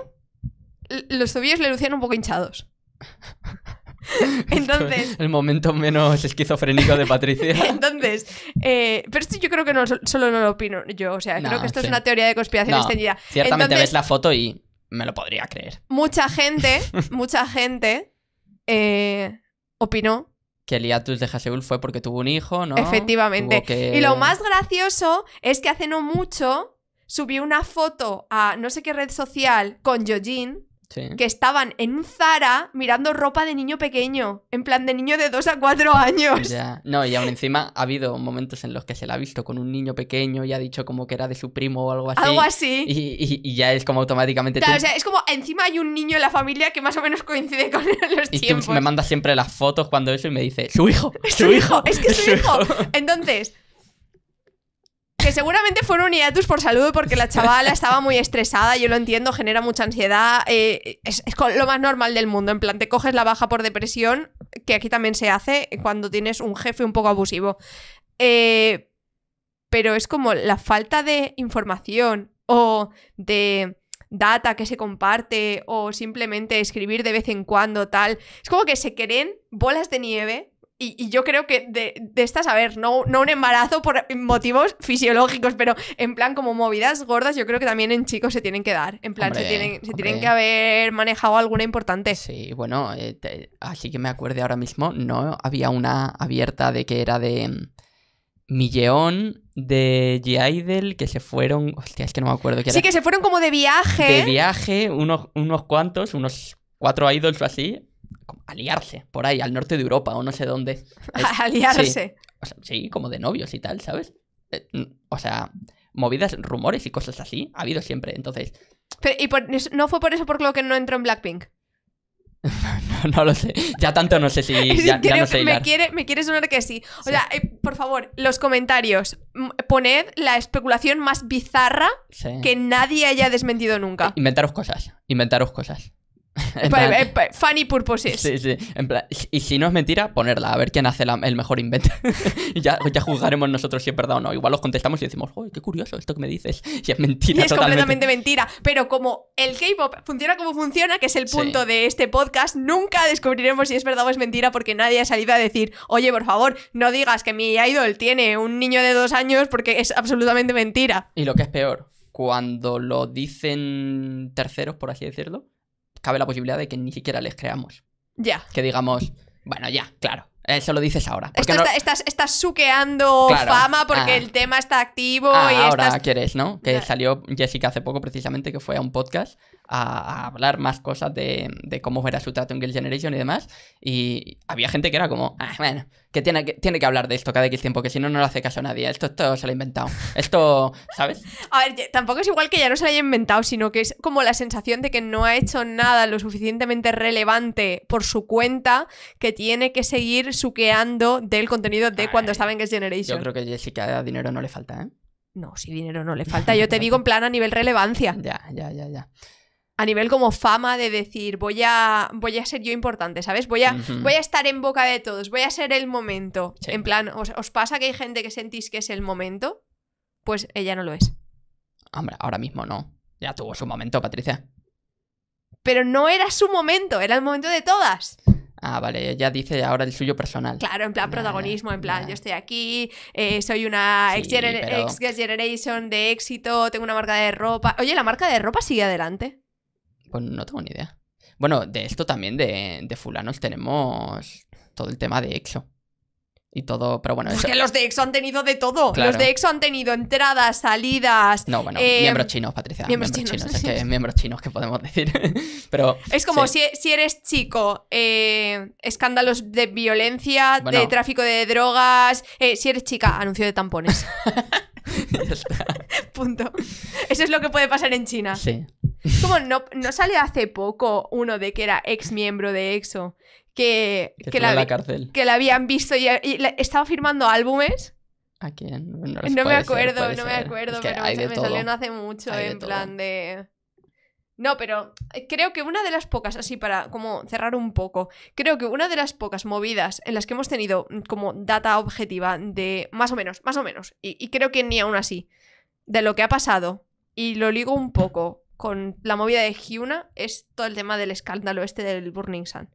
los tobillos le lucían un poco hinchados. Entonces, El momento menos esquizofrénico de Patricia. entonces, eh, pero esto yo creo que no sol- solo no lo opino yo, o sea, creo que esto sí. es una teoría de conspiración No, extendida. Ciertamente Entonces- ves la foto y me lo podría creer. Mucha gente, mucha gente eh, opinó Que el hiatus de Haseul fue porque tuvo un hijo, ¿no? Efectivamente. Que- Y lo más gracioso es que hace no mucho subió una foto a no sé qué red social con Yojin Sí. que estaban en un Zara mirando ropa de niño pequeño, en plan de niño de 2 a 4 años. Ya. No, y aún encima ha habido momentos en los que se la ha visto con un niño pequeño y ha dicho como que era de su primo o algo así. Algo así. Y, y- y ya es como automáticamente Claro, tú- o sea, es como encima hay un niño en la familia que más o menos coincide con los y tú tiempos. me mandas siempre las fotos cuando eso y me dice, su hijo, Es su su hijo, hijo, es que es su hijo. Entonces, que seguramente fueron hiatus por salud porque la chavala estaba muy estresada, yo lo entiendo, genera mucha ansiedad, eh, es, lo más normal del mundo, en plan, te coges la baja por depresión, que aquí también se hace cuando tienes un jefe un poco abusivo. Eh, pero es como la falta de información o de data que se comparte o simplemente escribir de vez en cuando tal. Es como que se creen bolas de nieve y, y yo creo que de, de estas, a ver, no, no un embarazo por motivos fisiológicos, pero en plan como movidas gordas, yo creo que también en chicos se tienen que dar. En plan, se, tienen, se tienen que haber manejado alguna importante. Sí, bueno, eh, te- así que me acuerde ahora mismo, no había una abierta de que era de mm, Milleón, de G-Idol, que se fueron, hostia, es que no me acuerdo, era Sí, que se fueron como de viaje. de viaje, unos, unos cuantos, unos cuatro idols o así, como a liarse, por ahí, al norte de Europa o no sé dónde. Es- a liarse. Sí, o sea, sí, como de novios y tal, ¿sabes? Eh, O sea, movidas, rumores y cosas así, ha habido siempre, entonces, Pero- ¿Y por- no fue por eso por lo que no entró en Blackpink? no, no lo sé, ya tanto no sé si, ya, no sé que me quiere, me quiere sonar que sí. O Sí. sea, eh, por favor, los comentarios. Poned la especulación más bizarra Sí. que nadie haya desmentido nunca. Inventaros cosas, inventaros cosas. Plan- funny purposes. Sí, sí. En plan, y si no es mentira, ponerla, a ver quién hace la- el mejor invento. y ya, ya juzgaremos nosotros si es verdad o no. Igual los contestamos y decimos, ¡Uy, qué curioso esto que me dices! Y es Y mentira es totalmente. completamente mentira. Pero como el K-pop funciona como funciona, que es el Sí. punto de este podcast, nunca descubriremos si es verdad o es mentira porque nadie ha salido a decir, oye, por favor, no digas que mi idol tiene un niño de dos años porque es absolutamente mentira. Y lo que es peor, cuando lo dicen terceros, por así decirlo, cabe la posibilidad de que ni siquiera les creamos. Ya. Que digamos, bueno, ya, claro, eso lo dices ahora. Esto no- está- estás, estás suqueando Claro. fama porque Ah. el tema está activo Ah, y ahora estás... quieres, ¿no? Que salió Jessica hace poco precisamente, que fue a un podcast a, a hablar más cosas de, de cómo era su trato en Girls' Generation y demás. Y había gente que era como, ah, bueno, que tiene, que tiene que hablar de esto cada X tiempo, que si no, no le hace caso a nadie. Esto, esto se lo ha inventado. Esto, ¿sabes? A ver, tampoco es igual que ya no se lo haya inventado, sino que es como la sensación de que no ha hecho nada lo suficientemente relevante por su cuenta que tiene que seguir suqueando del contenido de cuando Ay, estaba en Yo Generation. creo que Jessica a dinero no le falta, ¿eh? No, si dinero no le falta. Yo te digo en plan a nivel relevancia. Ya, ya, ya, ya. A nivel como fama de decir, voy a, voy a ser yo importante, ¿sabes? Voy a, voy a estar en boca de todos, voy a ser el momento. Sí. En plan, ¿os, os pasa que hay gente que sentís que es el momento? Pues ella no lo es. Hombre, ahora mismo no. Ya tuvo su momento, Patricia. Pero no era su momento, era el momento de todas. Ah, vale, ella dice ahora el suyo personal. Claro, en plan protagonismo, en plan, yo estoy aquí, eh, soy una Sí, ex, gener- pero- ex Generation de éxito, tengo una marca de ropa. Oye, ¿la marca de ropa sigue adelante? Pues no tengo ni idea. Bueno, de esto también, de, de fulanos, tenemos todo el tema de EXO. Y todo, pero bueno, eso... que los de EXO han tenido de todo. Claro. Los de EXO han tenido entradas, salidas. No, bueno, eh, miembros chinos, Patricia. miembros Miembros, chinos, chinos. sí. Es que miembros chinos, que podemos decir? pero Es como Sí. si, si eres chico, eh, escándalos de violencia, de tráfico de drogas. eh, si eres chica, anuncio de tampones. Punto. Eso es lo que puede pasar en China. Sí. Como no, no salió hace poco uno de que era ex miembro de EXO, que, Que, la, cárcel. que la habían visto y, y la- estaba firmando álbumes. ¿A quién? No, me ser, acuerdo, no me acuerdo, Es que pero me, salió no hace mucho Hay en todo. plan de... No, pero creo que una de las pocas, así para como cerrar un poco, creo que una de las pocas movidas en las que hemos tenido mm, como data objetiva de más o menos, más o menos, y, y creo que ni aún así, de lo que ha pasado, y lo ligo un poco con la movida de Hyuna, es todo el tema del escándalo este del Burning Sun.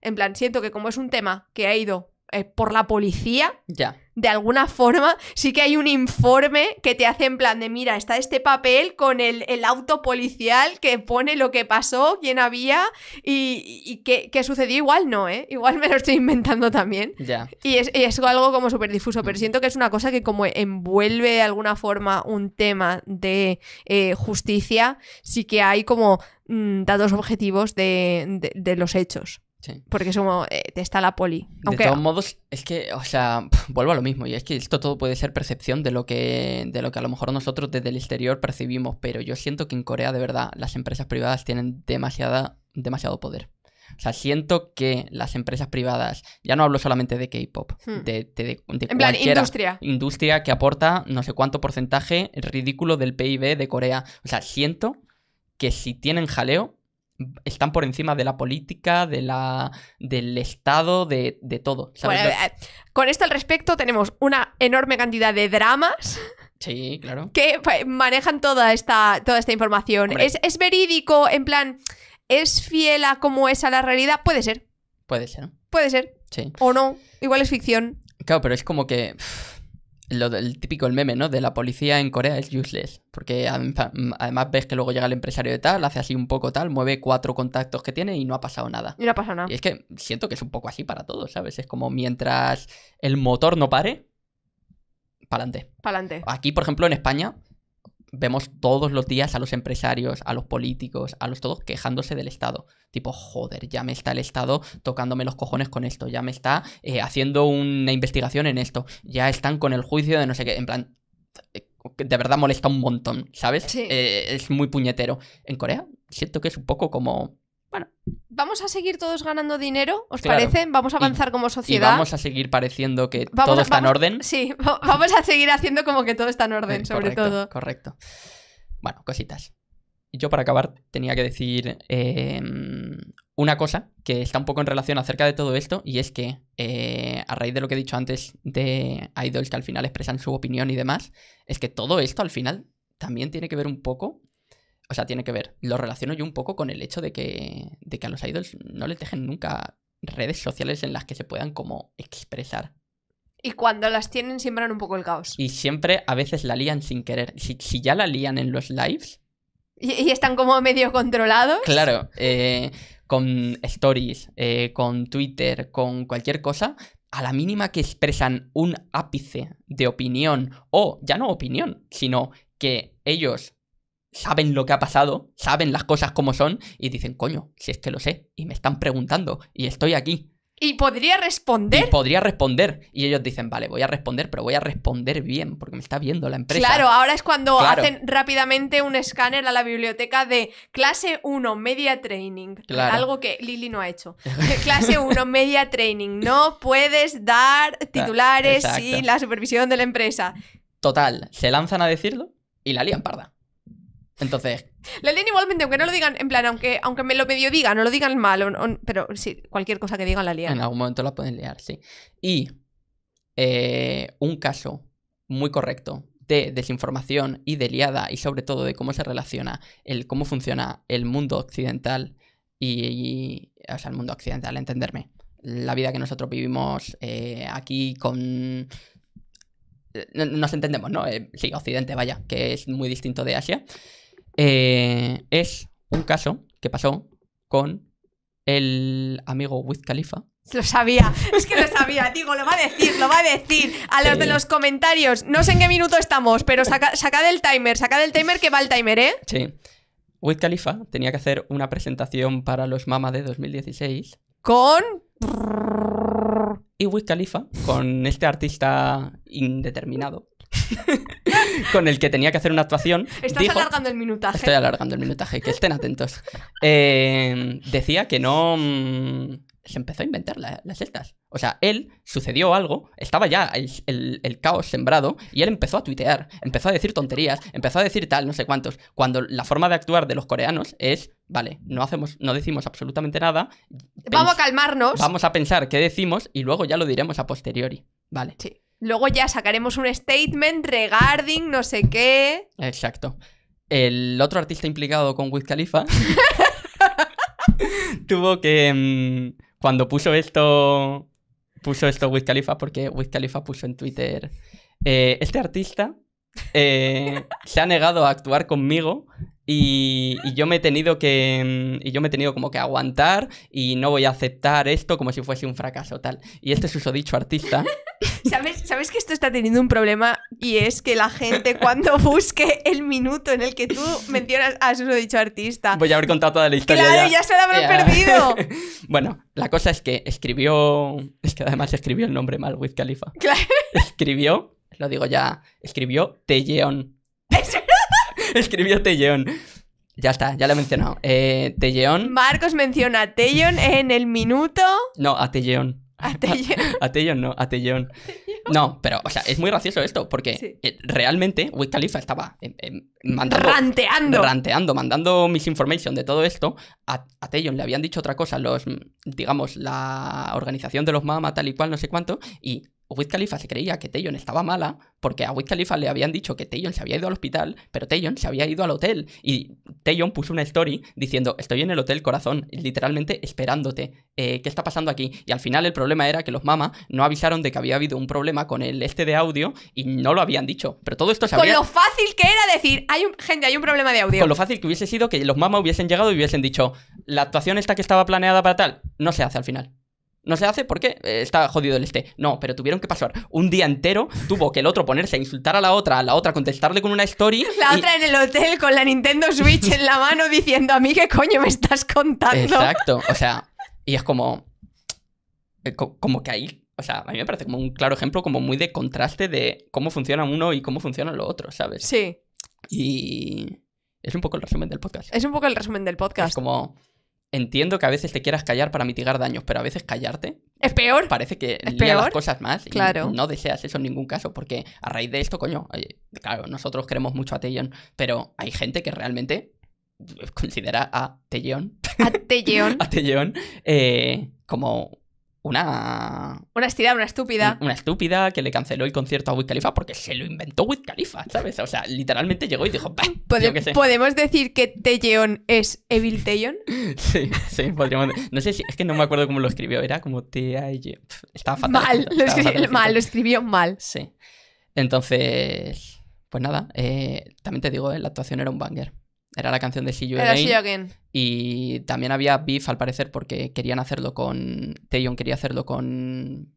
En plan, siento que como es un tema que ha ido eh, por la policía, Ya. de alguna forma, sí que hay un informe que te hace en plan de, mira, está este papel con el, el auto policial que pone lo que pasó, quién había y, y qué, qué sucedió. Igual no, ¿eh? Igual me lo estoy inventando también. Ya. Y es, y es algo como súper difuso, pero siento que es una cosa que como envuelve de alguna forma un tema de eh, justicia, sí que hay como mm, datos objetivos de, de- de los hechos. Sí. Porque es como, eh, está la poli. Aunque De todos modos, es que, o sea, vuelvo a lo mismo, y es que esto todo puede ser percepción de lo que, de lo que a lo mejor nosotros desde el exterior percibimos, pero yo siento que en Corea de verdad las empresas privadas tienen demasiada, demasiado poder. O sea, siento que las empresas privadas, ya no hablo solamente de K-pop, Hmm. de, de, de- en plan, industria. industria que aporta no sé cuánto porcentaje ridículo del PIB de Corea. O sea, siento que si tienen jaleo, están por encima de la política, de la, del Estado, de, de todo. ¿sabes? Bueno, eh, con esto al respecto tenemos una enorme cantidad de dramas Sí, claro. que pues, manejan toda esta, toda esta información. ¿Es, es verídico? En plan, ¿es fiel a cómo es a la realidad? Puede ser, Puede ser, puede ser. Sí. O no, igual es ficción. Claro, pero es como que. Lo del típico el meme, ¿no? De la policía en Corea es useless. Porque adem- además ves que luego llega el empresario de tal, hace así un poco tal, mueve cuatro contactos que tiene y no ha pasado nada. Y no pasa nada. Y es que siento que es un poco así para todos, ¿sabes? Es como mientras el motor no pare, para adelante. Pa'lante. Aquí, por ejemplo, en España, vemos todos los días a los empresarios, a los políticos, a los todos quejándose del Estado. Tipo, joder, ya me está el Estado tocándome los cojones con esto, ya me está eh, haciendo una investigación en esto, ya están con el juicio de no sé qué. En plan, eh, de verdad molesta un montón, ¿sabes? Sí. Eh, es muy puñetero. En Corea, siento que es un poco como. ¿Vamos a seguir todos ganando dinero? ¿Os Claro. parece? ¿Vamos a avanzar como Y sociedad? vamos a seguir pareciendo que Vamos todo está en orden. Sí, va- vamos a seguir haciendo como que todo está en orden, Eh, sobre correcto, todo. Correcto. Bueno, cositas. Y yo para acabar tenía que decir eh, una cosa que está un poco en relación acerca de todo esto y es que eh, a raíz de lo que he dicho antes de idols que al final expresan su opinión y demás, es que todo esto al final también tiene que ver un poco, o sea, tiene que ver, lo relaciono yo un poco con el hecho de que, de que a los idols no les dejen nunca redes sociales en las que se puedan como expresar. Y cuando las tienen siembran un poco el caos. Y siempre a veces la lían sin querer. Si, si ya la lían en los lives, Y, y están como medio controlados. Claro, eh, con stories, eh, con Twitter, con cualquier cosa, a la mínima que expresan un ápice de opinión, o ya no opinión, sino que ellos saben lo que ha pasado, saben las cosas como son y dicen, coño, si es que lo sé y me están preguntando y estoy aquí. Y podría Y responder. podría responder. Y ellos dicen, vale, voy a responder, pero voy a responder bien porque me está viendo la empresa. Claro, ahora es cuando Claro. hacen rápidamente un escáner a la biblioteca de clase 1, media training. Claro. Algo que Lili no ha hecho. clase 1, media training. No puedes dar titulares sin la supervisión de la empresa. Total, se lanzan a decirlo y la lían parda. Entonces, La leen igualmente, aunque no lo digan, en plan, aunque, aunque me lo medio digan, no lo digan mal, o- o- pero sí, cualquier cosa que digan la lían. en algún momento la pueden liar, sí. Y eh, un caso muy correcto de desinformación y de liada y sobre todo de cómo se relaciona el cómo funciona el mundo occidental y, y- o sea, el mundo occidental, entenderme. La vida que nosotros vivimos eh, aquí con... eh, no- Nos entendemos, ¿no? Eh, sí, Occidente, vaya, que es muy distinto de Asia. Eh, es un caso que pasó con el amigo Wiz Khalifa. Lo sabía, es que lo sabía, digo, lo va a decir, lo va a decir. A los de los comentarios, no sé en qué minuto estamos, pero saca, sacad el timer, sacad el timer que va el timer, ¿eh? Sí. Wiz Khalifa tenía que hacer una presentación para los Mama de 2016 Con... y Wiz Khalifa, con este artista indeterminado, con el que tenía que hacer una actuación, Estás dijo... alargando el minutaje. Estoy alargando el minutaje, que estén atentos. Eh, decía que no... mm, Se empezó a inventar la- las estas. O sea, él sucedió algo, estaba ya el, el- el caos sembrado y él empezó a tuitear, empezó a decir tonterías, empezó a decir tal, no sé cuántos. Cuando la forma de actuar de los coreanos es, vale, no hacemos, no decimos absolutamente nada. Vamos a calmarnos. vamos a pensar qué decimos y luego ya lo diremos a posteriori. Vale. Sí. Luego ya sacaremos un statement regarding no sé qué. Exacto. El otro artista implicado con Wiz Khalifa tuvo que. mm, cuando puso esto. Puso esto Wiz Khalifa, porque Wiz Khalifa puso en Twitter. eh, este artista eh, se ha negado a actuar conmigo. Y, y yo me he tenido que. mm, Y yo me he tenido como que aguantar. Y no voy a aceptar esto como si fuese un fracaso tal. Y este susodicho artista. ¿Sabes, ¿Sabes que esto está teniendo un problema? Y es que la gente cuando busque el minuto en el que tú mencionas a su dicho artista. Voy a haber contado toda la historia. Claro, ya. ya se lo habrán perdido. Bueno, la cosa es que escribió. Es que además escribió el nombre mal, Wiz Khalifa. Claro. Escribió, lo digo ya, escribió Telleón. escribió Telleón. Ya está, ya lo he mencionado. Eh, Telleón. Marcos menciona a Taeyeon en el minuto. No, a Telleón. A Telleón no, a Telleón. No, pero, o sea, es muy gracioso esto, porque Sí. eh, realmente Wiz Khalifa estaba eh, eh, mandando. ranteando. ranteando, mandando misinformation de todo esto, a, a le habían dicho otra cosa, los, digamos, la organización de los Mama, tal y cual, no sé cuánto, y Wiz Khalifa se creía que Taeyeon estaba mala, porque a Wiz Khalifa le habían dicho que Taeyeon se había ido al hospital, pero Taeyeon se había ido al hotel, y Taeyeon puso una story diciendo, estoy en el hotel corazón, literalmente esperándote, eh, ¿qué está pasando aquí? Y al final el problema era que los Mama no avisaron de que había habido un problema con el este de audio, y no lo habían dicho, pero todo esto se Con habría... lo fácil que era decir, hay un, gente, hay un problema de audio. Con lo fácil que hubiese sido que los Mama hubiesen llegado y hubiesen dicho, la actuación esta que estaba planeada para tal, no se hace al final. No se hace porque eh, está jodido el este. No, pero tuvieron que pasar un día entero. Tuvo que el otro ponerse a insultar a la otra, a la otra contestarle con una story. La y- otra en el hotel con la Nintendo Switch en la mano diciendo a mí qué coño me estás contando. Exacto. O sea, y es como. eh, co- Como que ahí. O sea, a mí me parece como un claro ejemplo, como muy de contraste de cómo funciona uno y cómo funciona lo otro, ¿sabes? Sí, Y. Es un poco el resumen del podcast. es un poco el resumen del Es podcast. como. Entiendo que a veces te quieras callar para mitigar daños, pero a veces callarte Es peor. parece que ¿Es lía las peor? cosas más y Claro. no deseas eso en ningún caso, porque a raíz de esto, coño, claro, nosotros queremos mucho a Taeyeon, pero hay gente que realmente considera a Taeyeon, A Taeyeon. a Taeyeon eh, como una, Una estirada, una estúpida. una estúpida que le canceló el concierto a Wiz Khalifa porque se lo inventó Wiz Khalifa, ¿sabes? O sea, literalmente llegó y dijo, "Bah, Pode- yo qué sé". ¿Podemos decir que Taeyeon es Evil Taeyeon? Sí, sí, podríamos. No sé si. Es que no me acuerdo cómo lo escribió. Era como. Pf, Estaba fatal. Mal, lo escribió, fatal mal, lo escribió mal. Sí. Entonces. Pues nada. eh, también te digo, eh, la actuación era un banger. Era la canción de See You Era. See You Again. Y también había beef al parecer porque querían hacerlo con. Taeyeon quería hacerlo con.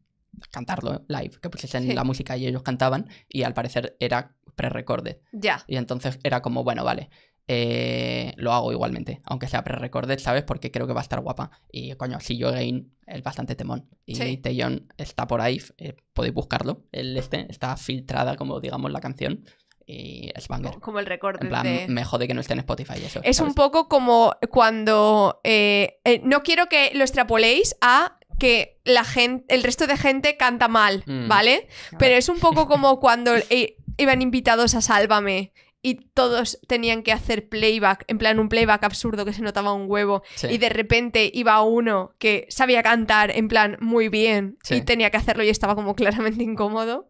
Cantarlo live, que pusiesen Sí. la música y ellos cantaban. Y al parecer era pre-recorded. Ya. Y entonces era como, bueno, vale. eh, lo hago igualmente, aunque sea pre-recorded, ¿sabes? Porque creo que va a estar guapa. Y coño, si yo Gain es bastante temón. Y Sí. Taeyeon está por ahí, eh, podéis buscarlo. El este está filtrada, como digamos, la canción. Y es banger. Como el récord En plan, de... me jode que no esté en Spotify eso. Es un poco como cuando... eh, eh, no quiero que lo extrapoléis a que la gente, el resto de gente canta mal, Mm. ¿vale? Pero es un poco como cuando eh, iban invitados a Sálvame y todos tenían que hacer playback, en plan un playback absurdo que se notaba un huevo, Sí. y de repente iba uno que sabía cantar en plan muy bien Sí. y tenía que hacerlo y estaba como claramente incómodo.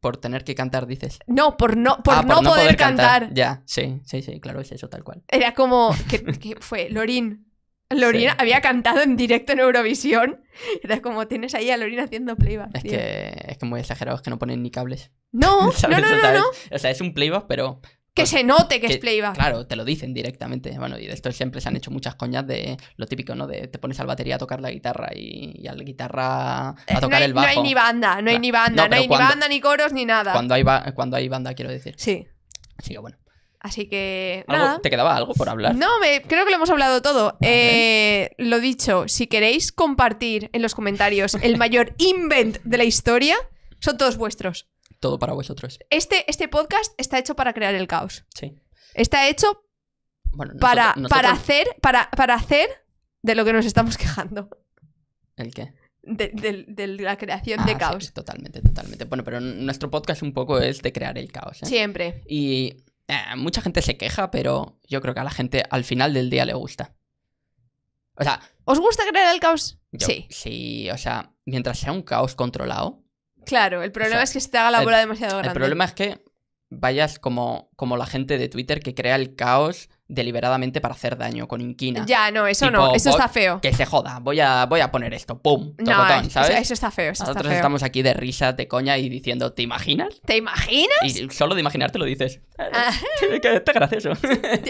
Por tener que cantar, dices. No, por no, por Ah, no, poder, cantar. Ya, sí, sí, sí, claro, es eso tal cual. Era como. que, que fue? Lorin. Lorin Sí. había cantado en directo en Eurovisión. Era como tienes ahí a Lorin haciendo playback. Es tío. que es que muy exagerado, es que no ponen ni cables. No, no, no, no, no. O sea, es un playback, pero Que pues, se note que, es playback. Claro, te lo dicen directamente. Bueno, y de esto siempre se han hecho muchas coñas de lo típico, ¿no? De te pones al batería a tocar la guitarra y, y a la guitarra Eh, a tocar no, hay, el bajo. no hay ni banda, no hay ni banda, No, no, hay cuando- ni banda, ni coros, ni nada. Cuando hay, ba- cuando hay banda, quiero decir. Sí. Así que bueno. Así que. ¿Algo- Nada. ¿Te quedaba algo por hablar? No, me, creo que lo hemos hablado todo. Eh, lo dicho, si queréis compartir en los comentarios el mayor invent de la historia, son todos vuestros. Todo para vosotros. Este, este podcast está hecho para crear el caos. Sí. Está hecho Bueno, para, nosotros- para, hacer, para, para hacer de lo que nos estamos quejando. ¿El qué? De, de- de la creación Ah, de sí, caos. totalmente, totalmente. Bueno, pero nuestro podcast un poco es de crear el caos. ¿eh? Siempre. Y eh, mucha gente se queja, pero yo creo que a la gente al final del día le gusta. O sea, ¿Os gusta crear el caos? yo- Sí. sí, o sea, mientras sea un caos controlado, Claro, el problema O sea, es que se te haga la el- bola demasiado grande. el problema es que vayas como, como la gente de Twitter que crea el caos deliberadamente para hacer daño con inquina. Ya, no, eso Tipo, no, eso está feo. Que se joda, voy a, voy a poner esto, ¡pum! No, Tocotón, ¿sabes? eso está feo, eso está Nosotros feo. estamos aquí de risa, de coña y diciendo, ¿te imaginas? ¿Te imaginas? Y solo de imaginarte lo dices. Ah. que, que está gracioso.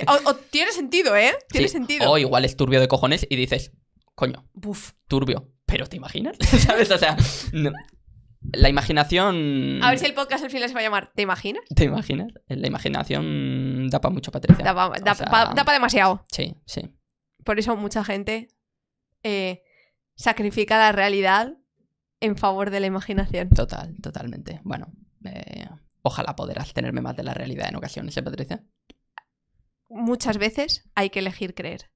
O, o tiene sentido, ¿eh? Tiene Sí, sentido. O igual es turbio de cojones y dices, coño, Buf. turbio. ¿Pero te imaginas? ¿Sabes? O sea, no. La imaginación... A ver si el podcast al final se va a llamar ¿Te imaginas? ¿Te imaginas? La imaginación da para mucho, Patricia. Da pa- da O sea, pa- da pa demasiado. Sí, sí. Por eso mucha gente eh, sacrifica la realidad en favor de la imaginación. Total, totalmente. Bueno, eh, ojalá poderás tenerme más de la realidad en ocasiones, ¿eh, Patricia? Muchas veces hay que elegir creer.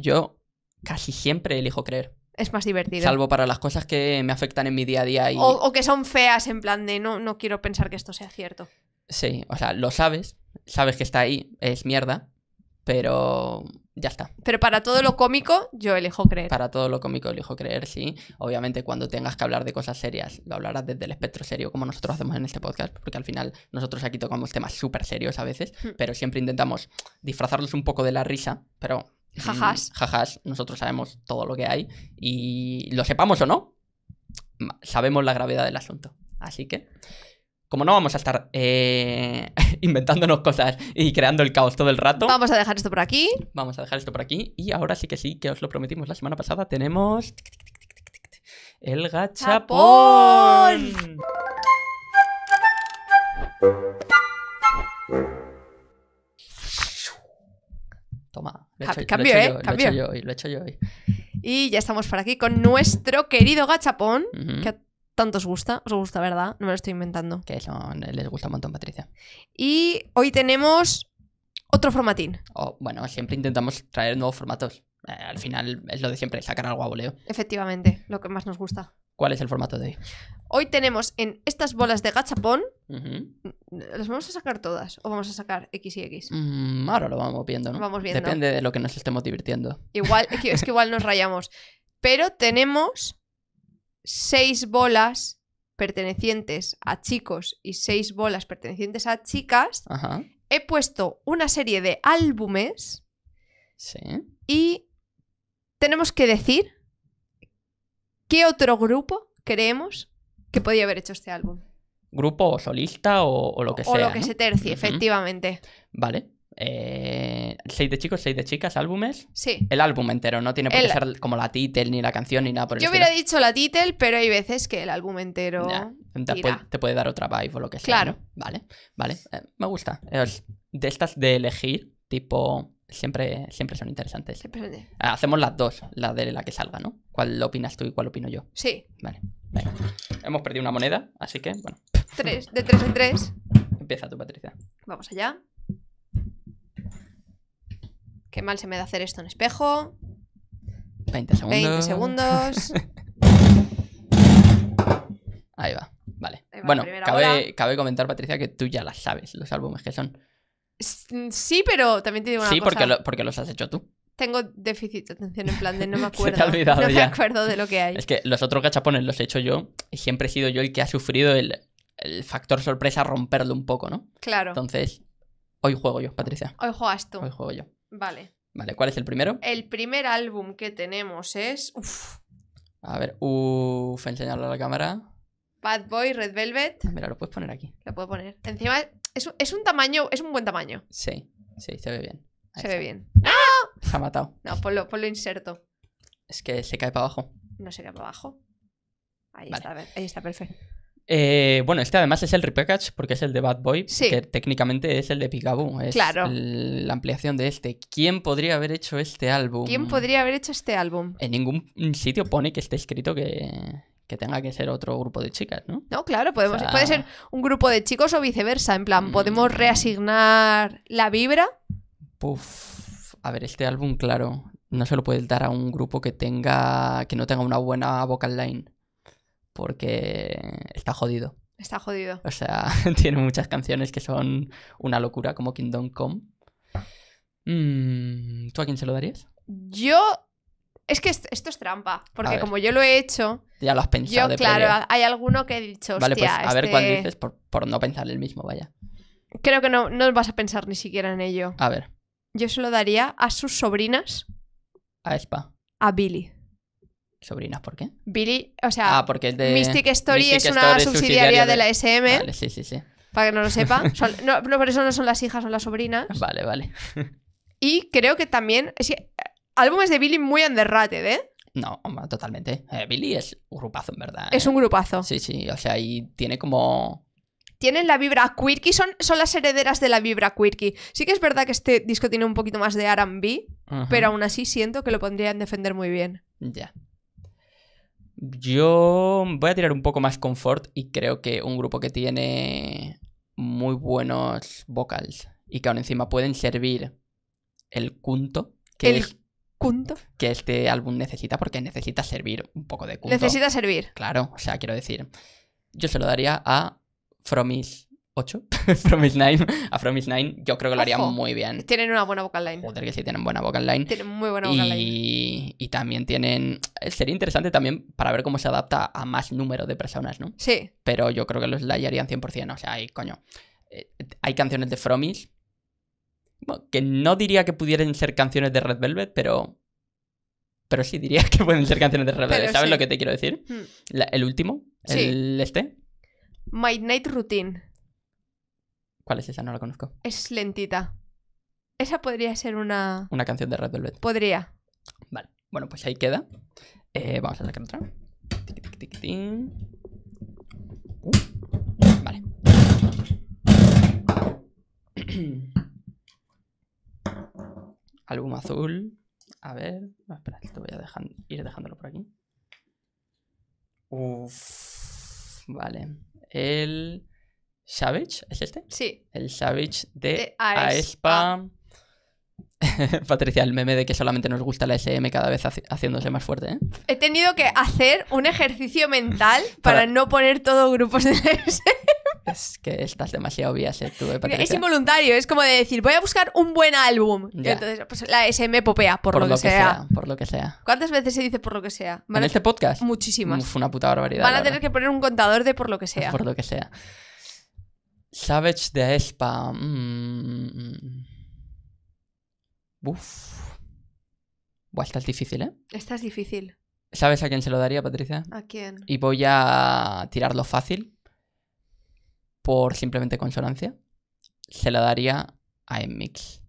Yo casi siempre elijo creer. Es más divertido. Salvo para las cosas que me afectan en mi día a día y... O, o que son feas en plan de no, no quiero pensar que esto sea cierto. Sí, o sea, lo sabes, sabes que está ahí, es mierda, pero ya está. Pero para todo lo cómico, yo elijo creer. Para todo lo cómico elijo creer, sí. Obviamente cuando tengas que hablar de cosas serias, lo hablarás desde el espectro serio, como nosotros hacemos en este podcast, porque al final nosotros aquí tocamos temas súper serios a veces, Hmm. pero siempre intentamos disfrazarlos un poco de la risa, pero... mm, Jajás. jajás, nosotros sabemos todo lo que hay y lo sepamos o no, sabemos la gravedad del asunto. Así que, como no vamos a estar eh, inventándonos cosas y creando el caos todo el rato, Vamos a dejar esto por aquí. Vamos a dejar esto por aquí. Y ahora sí que sí, que os lo prometimos la semana pasada. Tenemos. El gachapón. Toma. Cambio, ¿eh? yo, lo he Cambio. hecho yo hoy, lo he hecho yo hoy. Y ya estamos por aquí con nuestro querido gachapón. Que tanto os gusta. Os gusta, ¿verdad? No me lo estoy inventando. Que eso les gusta un montón, Patricia. Y hoy tenemos otro formatín. Bueno, siempre intentamos traer nuevos formatos. Eh, al final es lo de siempre, sacar algo a voleo. Efectivamente, lo que más nos gusta. ¿Cuál es el formato de hoy? Hoy tenemos en estas bolas de gachapón. ¿Las vamos a sacar todas? ¿O vamos a sacar X y X? Mm, ahora lo vamos viendo, ¿no? Vamos viendo. Depende de lo que nos estemos divirtiendo. Igual, es que, es que igual nos rayamos. Pero tenemos seis bolas pertenecientes a chicos y seis bolas pertenecientes a chicas. Ajá. He puesto una serie de álbumes Sí. y tenemos que decir qué otro grupo creemos que podía haber hecho este álbum. Grupo o solista o, o lo que o sea. lo que ¿no? se tercie, efectivamente. Vale. Eh, seis de chicos, seis de chicas, álbumes. Sí. El álbum entero, no tiene por qué ser como la title, ni la canción, ni nada por el Yo estilo. hubiera dicho la title, pero hay veces que el álbum entero. Te, puede, te puede dar otra vibe o lo que sea. Claro. ¿no? Vale, vale. eh, me gusta. Es de estas de elegir, tipo... Siempre, siempre son interesantes. Siempre- Hacemos las dos, la de la que salga, ¿no? ¿Cuál opinas tú y cuál opino yo? Sí, Vale, venga. Hemos perdido una moneda, así que, bueno, tres, de tres en tres. empieza tú, Patricia. Vamos allá. Qué mal se me da hacer esto en espejo. 20 segundos. 20 segundos. Ahí va, vale. Ahí va, bueno, cabe, cabe comentar, Patricia, que tú ya las sabes, los álbumes que son. S- Sí, pero también te digo una Sí, cosa. porque, lo- porque los has hecho tú. Tengo déficit de atención en plan de no me Se te ha acuerdo. olvidado no me acuerdo de lo que hay. Es que los otros gachapones los he hecho yo y siempre he sido yo el que ha sufrido el, el factor sorpresa romperlo un poco, ¿no? Claro. Entonces, hoy juego yo, Patricia. Hoy juegas tú. Hoy juego yo. Vale. Vale, ¿cuál es el primero? El primer álbum que tenemos es uf, A ver, uff, enseñarlo a la cámara. Bad Boy Red Velvet. Mira, lo puedes poner aquí. Lo puedo poner. Encima es, un- es un tamaño, es un buen tamaño. Sí, sí, se ve bien. Ahí Se está. ve bien. Se ha matado. No, ponlo, ponlo inserto. Es que se cae para abajo. No sé qué para abajo. Ahí Vale. está, a ver, ahí está, perfecto. Eh, bueno, este además es el repackage porque es el de Bad Boy, Sí. que técnicamente es el de Picaboo. Es Claro. la ampliación de este. ¿Quién podría haber hecho este álbum? ¿Quién podría haber hecho este álbum? En ningún sitio pone que esté escrito que, que tenga que ser otro grupo de chicas, ¿no? No, claro, podemos, O sea, puede ser un grupo de chicos o viceversa. En plan, Mm. podemos reasignar la vibra. Puf, a ver, este álbum, claro, no se lo puedes dar a un grupo que tenga que no tenga una buena vocal line, porque está jodido. Está jodido. O sea, tiene muchas canciones que son una locura, como Kingdom Come. Mm, ¿Tú a quién se lo darías? Yo. Es que est- esto es trampa. Porque como yo lo he hecho, Ya lo has pensado yo, de claro, previo. hay alguno que he dicho. Vale, pues "Hostia, a ver cuál este- dices por, por no pensar el mismo, vaya. Creo que no, no vas a pensar ni siquiera en ello. A ver, Yo se lo daría a sus sobrinas, a Spa. a Billy. Sobrinas, ¿por qué? Billy, o sea, Ah, porque es de... Mystic Story Mystic es una Story subsidiaria de la SM, Vale, sí, sí, sí. para que no lo sepa. Son- no, no, por eso no son las hijas, son las sobrinas. Vale, vale. Y creo que también. es que, álbumes de Billy muy underrated, ¿eh? No, hombre, totalmente. Eh, Billy es un grupazo, en verdad. Es ¿eh? un grupazo. Sí, sí, o sea, y tiene como... Tienen la vibra quirky, son, son las herederas de la vibra quirky. Sí que es verdad que este disco tiene un poquito más de RB, Ujú, pero aún así siento que lo podrían defender muy bien. Ya. Yo voy a tirar un poco más confort y creo que un grupo que tiene muy buenos vocals y que aún encima pueden servir el punto que, El es- Punto. que este álbum necesita, porque necesita servir un poco de punto. Necesita servir. Claro, o sea, quiero decir, yo se lo daría a Fromis 8, Fromis 9, a Fromis 9, yo creo que lo haría Ojo. muy bien. Tienen una buena vocal line. Joder, que sí tienen buena vocal line. Tienen muy buena vocal line. Y, y también tienen. Sería interesante también para ver cómo se adapta a más número de personas, ¿no? Sí, Pero yo creo que los layarían 100%. O sea, hay, coño. eh, hay canciones de Fromis. Que no diría que pudieran ser canciones de Red Velvet, pero. Pero sí diría que pueden ser canciones de Red Pero Velvet. ¿Sabes sí. lo que te quiero decir? Hmm. La- el último, Sí. el este. My Night Routine. ¿Cuál es esa? No la conozco. Es lentita. Esa podría ser una. Una canción de Red Velvet. Podría. Vale, bueno, pues ahí queda. Eh, vamos a sacar otra. Tiqui, tiqui, tin. Uh, vale. Álbum azul. A ver. no, espera, esto voy a dejar- ir dejándolo por aquí. Uf. Vale. El. Savage, ¿es este? Sí. El Savage de, De Aespa. Aespa. Patricia, el meme de que solamente nos gusta la SM cada vez haci- haciéndose más fuerte, ¿eh? He tenido que hacer un ejercicio mental para, Para- no poner todo grupos de SM. Es que estás demasiado ¿eh? Tú, eh, Es involuntario, es como de decir, voy a buscar un buen álbum. Y entonces, pues la SM popea, por, por lo, que, sea. Por lo que sea. ¿Cuántas veces se dice por lo que sea? ¿En este podcast? Muchísimas. Uf, una puta barbaridad. Van a tener que poner un contador de por lo que sea. Por lo que sea. Savage de Aespa. mm. Uf. Buah, esta es difícil, ¿eh? Esta es difícil. ¿Sabes a quién se lo daría, Patricia? ¿A quién? Y voy a tirarlo fácil. Por simplemente consonancia. Se la daría a Mix.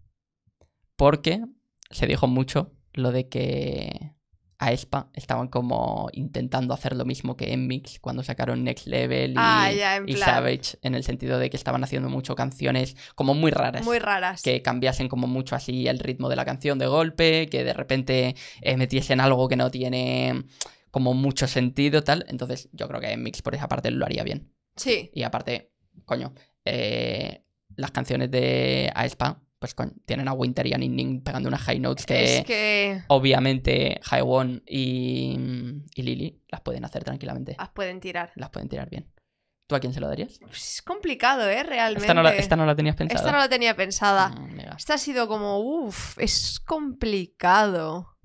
Porque se dijo mucho lo de que aespa estaban como intentando hacer lo mismo que Mix cuando sacaron Next Level y, Ah, ya, en y plan. Savage, en el sentido de que estaban haciendo mucho canciones como muy raras. Muy raras. que cambiasen como mucho así el ritmo de la canción de golpe, que de repente eh, metiesen algo que no tiene como mucho sentido, tal. Entonces yo creo que Mix por esa parte lo haría bien. Sí. Y aparte, coño, eh, las canciones de aespa, pues coño, tienen a Winter y a Ning Ning pegando unas high notes que, Es que obviamente Haiwon y, y Lily las pueden hacer tranquilamente. las pueden tirar. Las pueden tirar bien. ¿Tú a quién se lo darías? Es complicado, ¿eh? Realmente. Esta no, la, esta no la tenías pensada. Esta no la tenía pensada. Mm, mega. Esta ha sido como, uff, es complicado.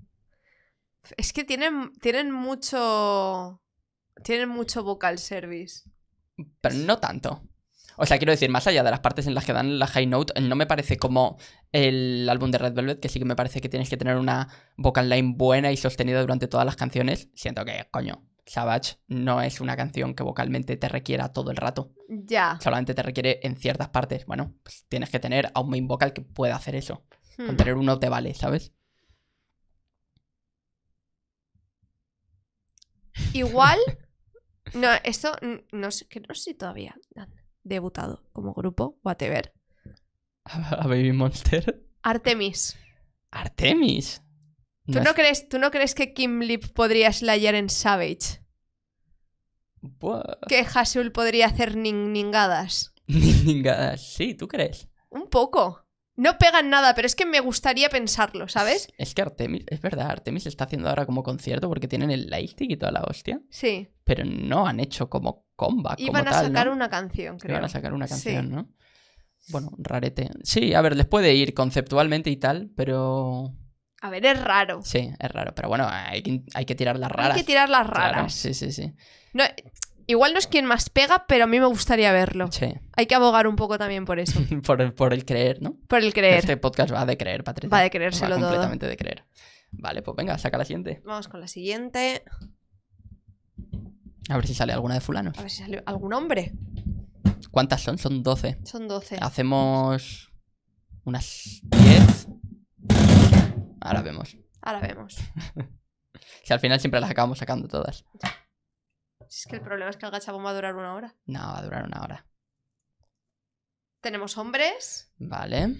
Es que tienen, tienen mucho. Tienen mucho vocal service. Pero no tanto. O sea, quiero decir, más allá de las partes en las que dan la high note, no me parece como el álbum de Red Velvet, que sí que me parece que tienes que tener una vocal line buena y sostenida durante todas las canciones. Siento que, coño, Savage no es una canción que vocalmente te requiera todo el rato. Ya. Solamente te requiere en ciertas partes. Bueno, pues tienes que tener a un main vocal que pueda hacer eso. Hmm. Con tener uno te vale, ¿sabes? Igual. No, esto no sé, que no sé todavía han debutado como grupo, whatever. A Baby Monster. Artemis. Artemis. ¿Tú no, crees, ¿Tú no crees que Kim Lip podría slayar en Savage? Buah. ¿Que Hasul podría hacer ning ningadas? Ningadas. Sí, ¿tú crees? Un poco. No pegan nada, pero es que me gustaría pensarlo, ¿sabes? Es que Artemis, es verdad, Artemis está haciendo ahora como concierto porque tienen el Lightstick y toda la hostia, Sí. pero no han hecho como comeback. Iban como a tal, sacar ¿no? una canción, creo. Iban a sacar una Sí. canción, ¿no? Bueno, rarete. Sí, a ver, les puede ir conceptualmente y tal, pero. A ver, es raro. Sí, es raro. Pero bueno, hay que, hay que tirar las raras. Hay que tirar las Claro, raras. sí, sí, sí. No, igual no es quien más pega, pero a mí me gustaría verlo. Sí. Hay que abogar un poco también por eso. por, el, por el creer, ¿no? Por el creer. Este podcast va de creer, Patricia. Va de creérselo Va todo. completamente de creer. Vale, pues venga, saca la siguiente. Vamos con la siguiente. A ver si sale alguna de fulano. A ver si sale algún hombre. ¿Cuántas son? Son 12. Son 12. Hacemos unas 10. Ahora vemos. Ahora vemos. Si al final siempre las acabamos sacando todas. Si es que el problema es que el gachapón va a durar una hora. No, va a durar una hora. Tenemos hombres. Vale.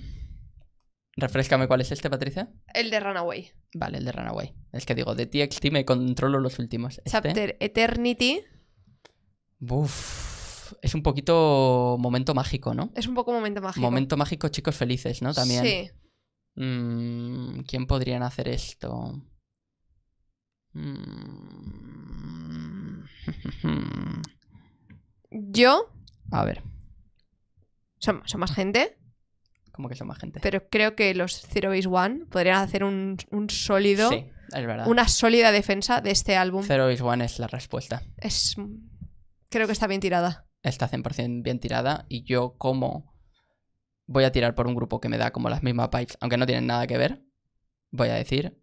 Refrescame cuál es este, Patricia. El de Runaway. Vale, el de Runaway. Es que digo, de TXT me controlo los últimos. Este. Chapter Eternity. Uf, es un poquito momento mágico, ¿no? Es un poco momento mágico. Momento mágico, chicos felices, ¿no? También. Sí. Mm, ¿Quién podrían hacer esto? Mm. Yo. A ver, Son, son más gente. ¿cómo que son más gente? Pero creo que los Zero Base One podrían hacer un, un sólido. Sí, es verdad. Una sólida defensa de este álbum. Zero is One es la respuesta. Es. Creo que está bien tirada. Está 100% bien tirada y yo como voy a tirar por un grupo que me da como las mismas vibes, aunque no tienen nada que ver, voy a decir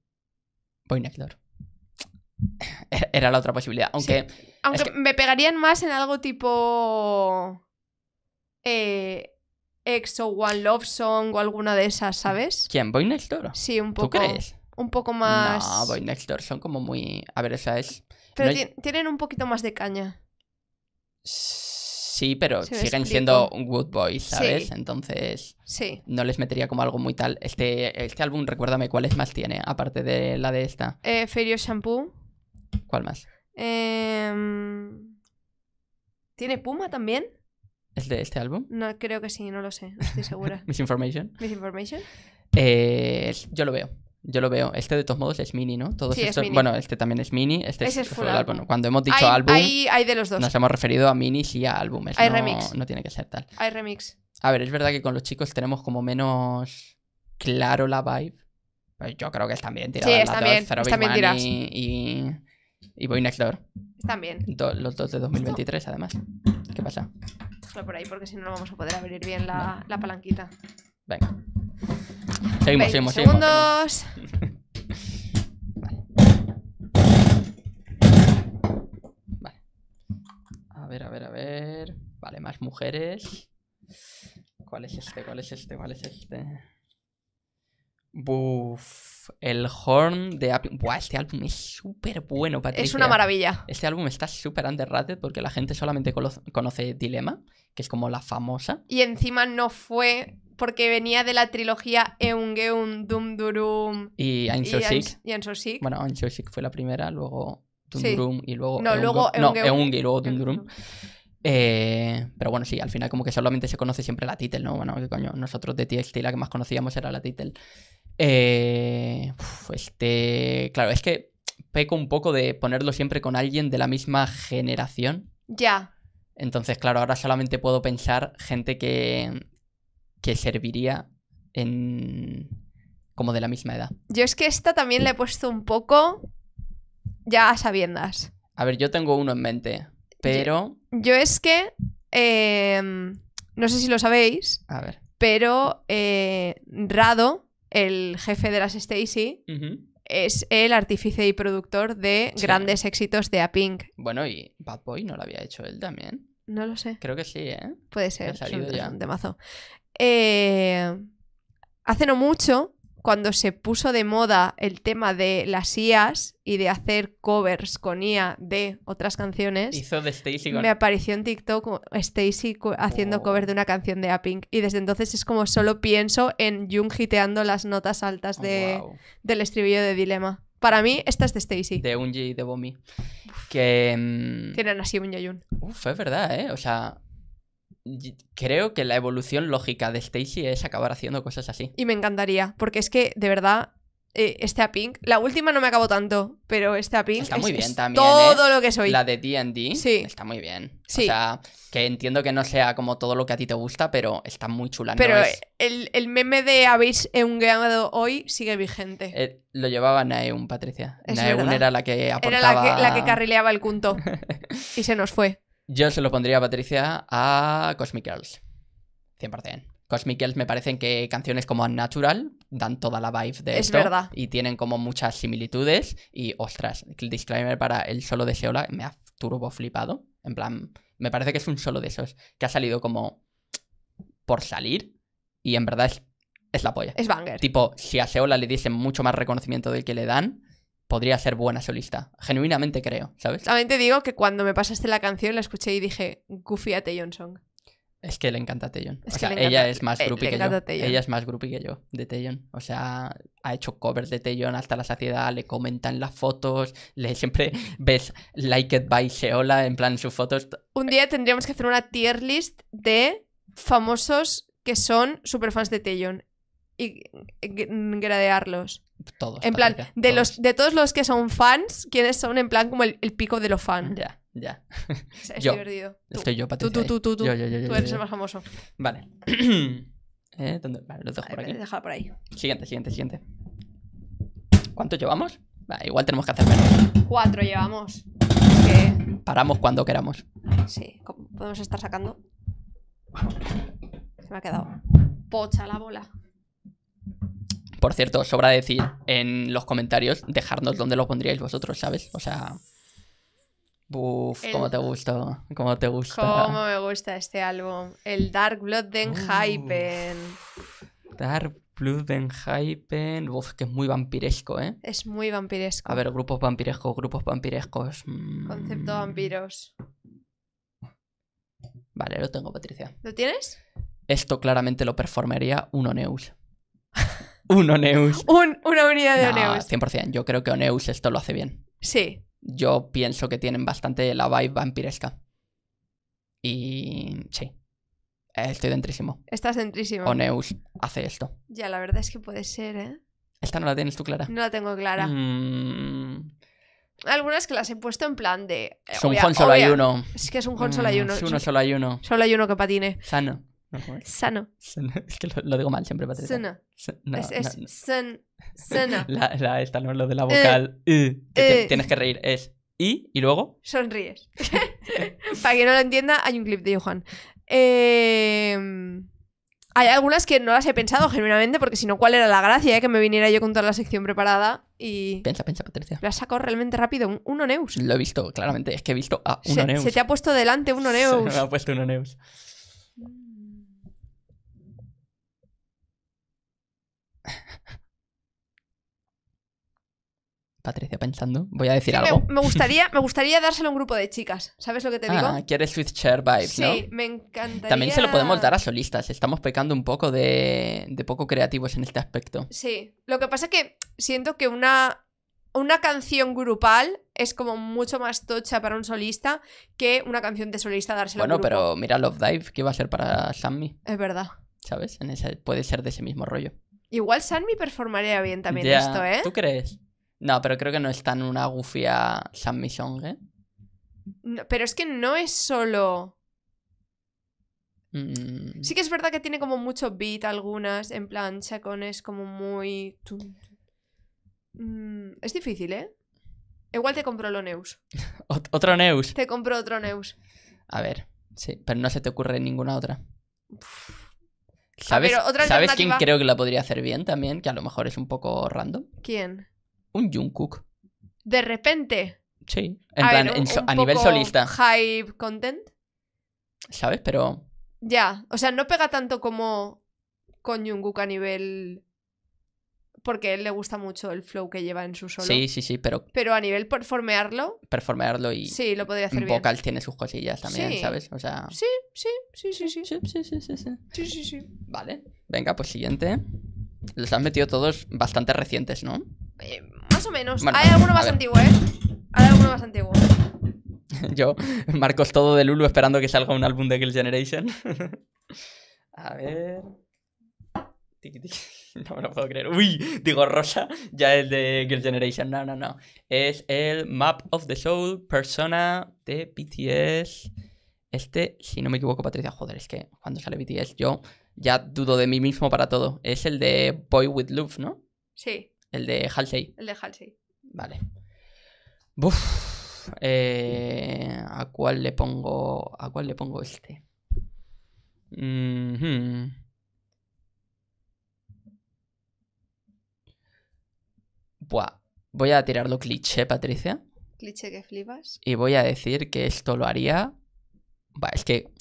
Boy Next Door. Era la otra posibilidad, aunque Aunque que- me pegarían más en algo tipo. Eh, EXO, One Love Song o alguna de esas, ¿sabes? ¿quién? ¿Boy Next Door? Sí, un ¿Tú poco. crees? Un poco más. No, Boy Next Door son como muy... A ver, esa es... Pero no hay- ti- tienen un poquito más de caña. Sí, pero siguen explico. siendo good boys, ¿sabes? Sí. Entonces Sí. no les metería como algo muy tal. Este, este álbum, recuérdame, ¿cuáles más tiene? Aparte de la de esta. Eh, Fairy Shampoo. ¿Cuál más? Em, ¿Tiene Puma también? ¿Es de este álbum? No, creo que sí, no lo sé, no estoy segura. Misinformation. ¿Misinformation? Eh, yo lo veo. Yo lo veo. Este de todos modos es mini, ¿no? Todos Sí, es estos- mini. Bueno, este también es mini. Este Ese es, full álbum. álbum. Cuando hemos dicho hay, álbum, hay- hay de los dos. nos hemos referido a minis y a álbumes. Hay no, remix. no tiene que ser tal. Hay remix. A ver, es verdad que con los chicos tenemos como menos claro la vibe. Pero yo creo que están bien tiradas. Sí, las están dos, bien, están bien One tiradas. Y, y, y Boy Next Door. Están bien. Do- los dos de 2023, además. ¿Qué pasa? Déjalo por ahí porque si no, no vamos a poder abrir bien la, la palanquita. Venga. Seguimos, 20 seguimos, seguimos. segundos. Vale. A ver, a ver, a ver. Vale, más mujeres. ¿Cuál es este? ¿Cuál es este? ¿Cuál es este? Buf, el Horn de Apple. Buah, este álbum es súper bueno, Patricia. Es una maravilla. Este álbum está súper underrated porque la gente solamente conoce Dilema, que es como la famosa. Y encima no fue porque venía de la trilogía Eungeun, Dum Durum Y y Sick. Bueno, Sick fue la primera, luego Sí. Dundurum y luego. No, luego No, Eungeun- Eungi y luego Dundurum. Eh, pero bueno, sí, al final como que solamente se conoce siempre la title, ¿no? Bueno, qué coño, nosotros de TXT la que más conocíamos era la title. Eh, este, claro, es que peco un poco de ponerlo siempre con alguien de la misma generación. Ya. Entonces, claro, ahora solamente puedo pensar gente que, que serviría en como de la misma edad. Yo es que esta también le he puesto un poco ya a sabiendas. A ver, yo tengo uno en mente, pero... Yo es que, eh, no sé si lo sabéis, A ver. pero eh, Rado, el jefe de las Stacy, es el artífice y productor de Sí. grandes éxitos de A Pink. Bueno, y Bad Boy no lo había hecho él también. No lo sé. Creo que sí, ¿eh? Puede ser. ha salido es un, ya. es un temazo. Eh, hace no mucho, cuando se puso de moda el tema de las IAs y de hacer covers con IA de otras canciones, Hizo de Stacy con... me apareció en TikTok Stacy haciendo Oh. cover de una canción de A-Pink. Y desde entonces es como solo pienso en Jung hiteando las notas altas de, Guau. del estribillo de Dilema. Para mí, esta es de Stacy. De Unji y de Bomi. Que... mm, Tienen así un Yoyun. Uf, es verdad, ¿eh? O sea... Creo que la evolución lógica de Stacy es acabar haciendo cosas así. Y me encantaría, porque es que, de verdad, eh, este A-Pink, la última no me acabó tanto, pero este A-Pink Está es, muy bien es también, todo ¿eh? lo que soy. La de D&D Sí. está muy bien. Sí. O sea, que entiendo que no sea como todo lo que a ti te gusta, pero está muy chula. no Pero es- el, el meme de habéis eungueado hoy sigue vigente. eh, lo llevaba Naeun, Patricia. Es Naeun verdad. era la que Era aportaba... la que, la que carrileaba el punto. y se nos fue. Yo se lo pondría a Patricia a Cosmic Girls. 100%. Cosmic Girls me parecen que canciones como Unnatural dan toda la vibe de Es esto. verdad. Y tienen como muchas similitudes. Y ostras, el disclaimer para el solo de Seola me ha turbo flipado. En plan, me parece que es un solo de esos que ha salido como por salir. Y en verdad es, es la polla. Es banger. Tipo, si a Seola le diesen mucho más reconocimiento del que le dan, podría ser buena solista. Genuinamente creo, ¿sabes? También te digo que cuando me pasaste la canción la escuché y dije Goofy a Taeyeon Song. Es que le encanta a Taeyeon. Es O que sea, encanta- ella es más eh, groupie que yo. Ella es más groupie que yo de Taeyeon. O sea, ha hecho covers de Taeyeon hasta la saciedad, le comentan las fotos, le siempre ves Like It by Seola en plan sus fotos. Un día tendríamos que hacer una tier list de famosos que son superfans de Taeyeon y g- gradearlos. Todos. En plan, Patricia, de, todos. los, de todos los que son fans, ¿quiénes son en plan como el, el pico de lo fan? Ya, ya. Es, es Yo. divertido. Tú, Estoy yo, tú, Patricia. tú, tú, tú, tú. Yo, yo, yo, yo, Tú eres yo. el más famoso. Vale. ¿Eh? ¿Dónde? Vale, los dejo por aquí. por ahí. Siguiente, siguiente, siguiente. ¿Cuánto llevamos? Vale, igual tenemos que hacer menos. Cuatro llevamos. Es que, Paramos cuando queramos. sí, podemos estar sacando. Se me ha quedado pocha la bola. Por cierto, sobra decir en los comentarios, dejarnos dónde lo pondríais vosotros, ¿sabes? O sea. Uf, El- cómo te gustó. Cómo te gusta. Cómo me gusta este álbum. El Dark Blood de Enhypen. Dark Blood and Hypen. Uf, que es muy vampiresco, ¿eh? Es muy vampiresco. A ver, grupos vampirescos, grupos vampirescos. mm. Concepto vampiros. Vale, lo tengo, Patricia. ¿Lo tienes? Esto claramente lo performaría un Oneus. Un Oneus. Un, una unidad de No, Oneus. 100%. Yo creo que Oneus esto lo hace bien. Sí. Yo pienso que tienen bastante la vibe vampiresca. Y sí. Estoy dentrísimo. Estás centrísimo. Oneus hace esto. Ya, la verdad es que puede ser, ¿eh? ¿Esta no la tienes tú clara? No la tengo clara. Mm, Algunas que las he puesto en plan de. eh, es un Juan solo hay uno. Es que es un Juan solo hay Mm, uno. es uno solo hay uno. Solo hay uno que patine. Sano. Sano. Sano. Es que lo, lo digo mal siempre, Patricia. Sana. Sa- no, es es no, san- sana. La, la- esta no es lo de la vocal. y, que eh. tienes que reír. Es y y luego. Sonríes. Para quien no lo entienda, hay un clip de Johan. Eh, Hay algunas que no las he pensado genuinamente, porque si no, ¿cuál era la gracia? eh? Que me viniera yo con toda la sección preparada y. Piensa, piensa, Patricia. La saco realmente rápido. Un, un Oneus. Lo he visto, claramente. Es que he visto a un Se, Oneus. se te ha puesto delante un Se Oneus. me ha puesto un Oneus. Patricia pensando. Voy a decir Sí, algo. me gustaría, me gustaría dárselo a un grupo de chicas. ¿Sabes lo que te digo? Ah, quieres switcher vibes, sí, ¿no? me encantaría. También se lo podemos dar a solistas. Estamos pecando un poco de, de poco creativos en este aspecto. Sí, lo que pasa es que siento que una, una canción grupal es como mucho más tocha para un solista que una canción de solista dársela a Bueno, un grupo. pero mira Love Dive, que iba a ser para Sammy, Es verdad. ¿sabes? En ese, puede ser de ese mismo rollo. Igual Sanmi performaría bien también Ya, esto, ¿eh? ¿Tú crees? No, pero creo que no es tan una gufia Sammy Song, ¿eh? No, pero es que no es solo... Mm, Sí que es verdad que tiene como mucho beat algunas, en plan, Chacon es como muy... Mm, es difícil, ¿eh? Igual te compro lo Neus. ot- Otro Neus. Te compro otro Neus. A ver, sí, pero no se te ocurre ninguna otra. ¿Sabes, ver, otra ¿sabes quién creo que la podría hacer bien también? Que a lo mejor es un poco random. ¿Quién? Un Jungkook. De repente. Sí. En a plan, ver, en un- so- un a nivel solista. Hype content. ¿Sabes? Pero Ya, o sea, no pega tanto como con Jungkook a nivel... Porque a él le gusta mucho el flow que lleva en su solo. sí, sí, sí, pero Pero a nivel performearlo, performearlo y sí, lo podría hacer bien. Vocals tiene sus cosillas también, Sí. ¿sabes? O sea... Sí, sí, sí, sí, sí. Sí, sí, sí, sí, sí. Sí, sí, sí. Vale. Venga, pues siguiente. Los has metido todos bastante recientes, ¿no? Eh, más o menos. Bueno, Hay alguno más ver. antiguo, ¿eh? Hay alguno más antiguo. Yo, Marcos todo de Lulu esperando que salga un álbum de Girls' Generation. A ver. Tiki, tiki. No me lo puedo creer. Uy, digo Rosa, ya el de Girls' Generation. No, no, no. Es el Map of the Soul Persona de BTS. Este, si no me equivoco, Patricia, joder, es que cuando sale BTS yo ya dudo de mí mismo para todo. Es el de Boy with Love, ¿no? Sí, El de Halsey. el de Halsey. Vale. Buf. Eh, ¿A cuál le pongo? ¿A cuál le pongo este? Mhm. Buah. Voy a tirarlo cliché, Patricia. Cliché que flipas. Y voy a decir que esto lo haría. Es que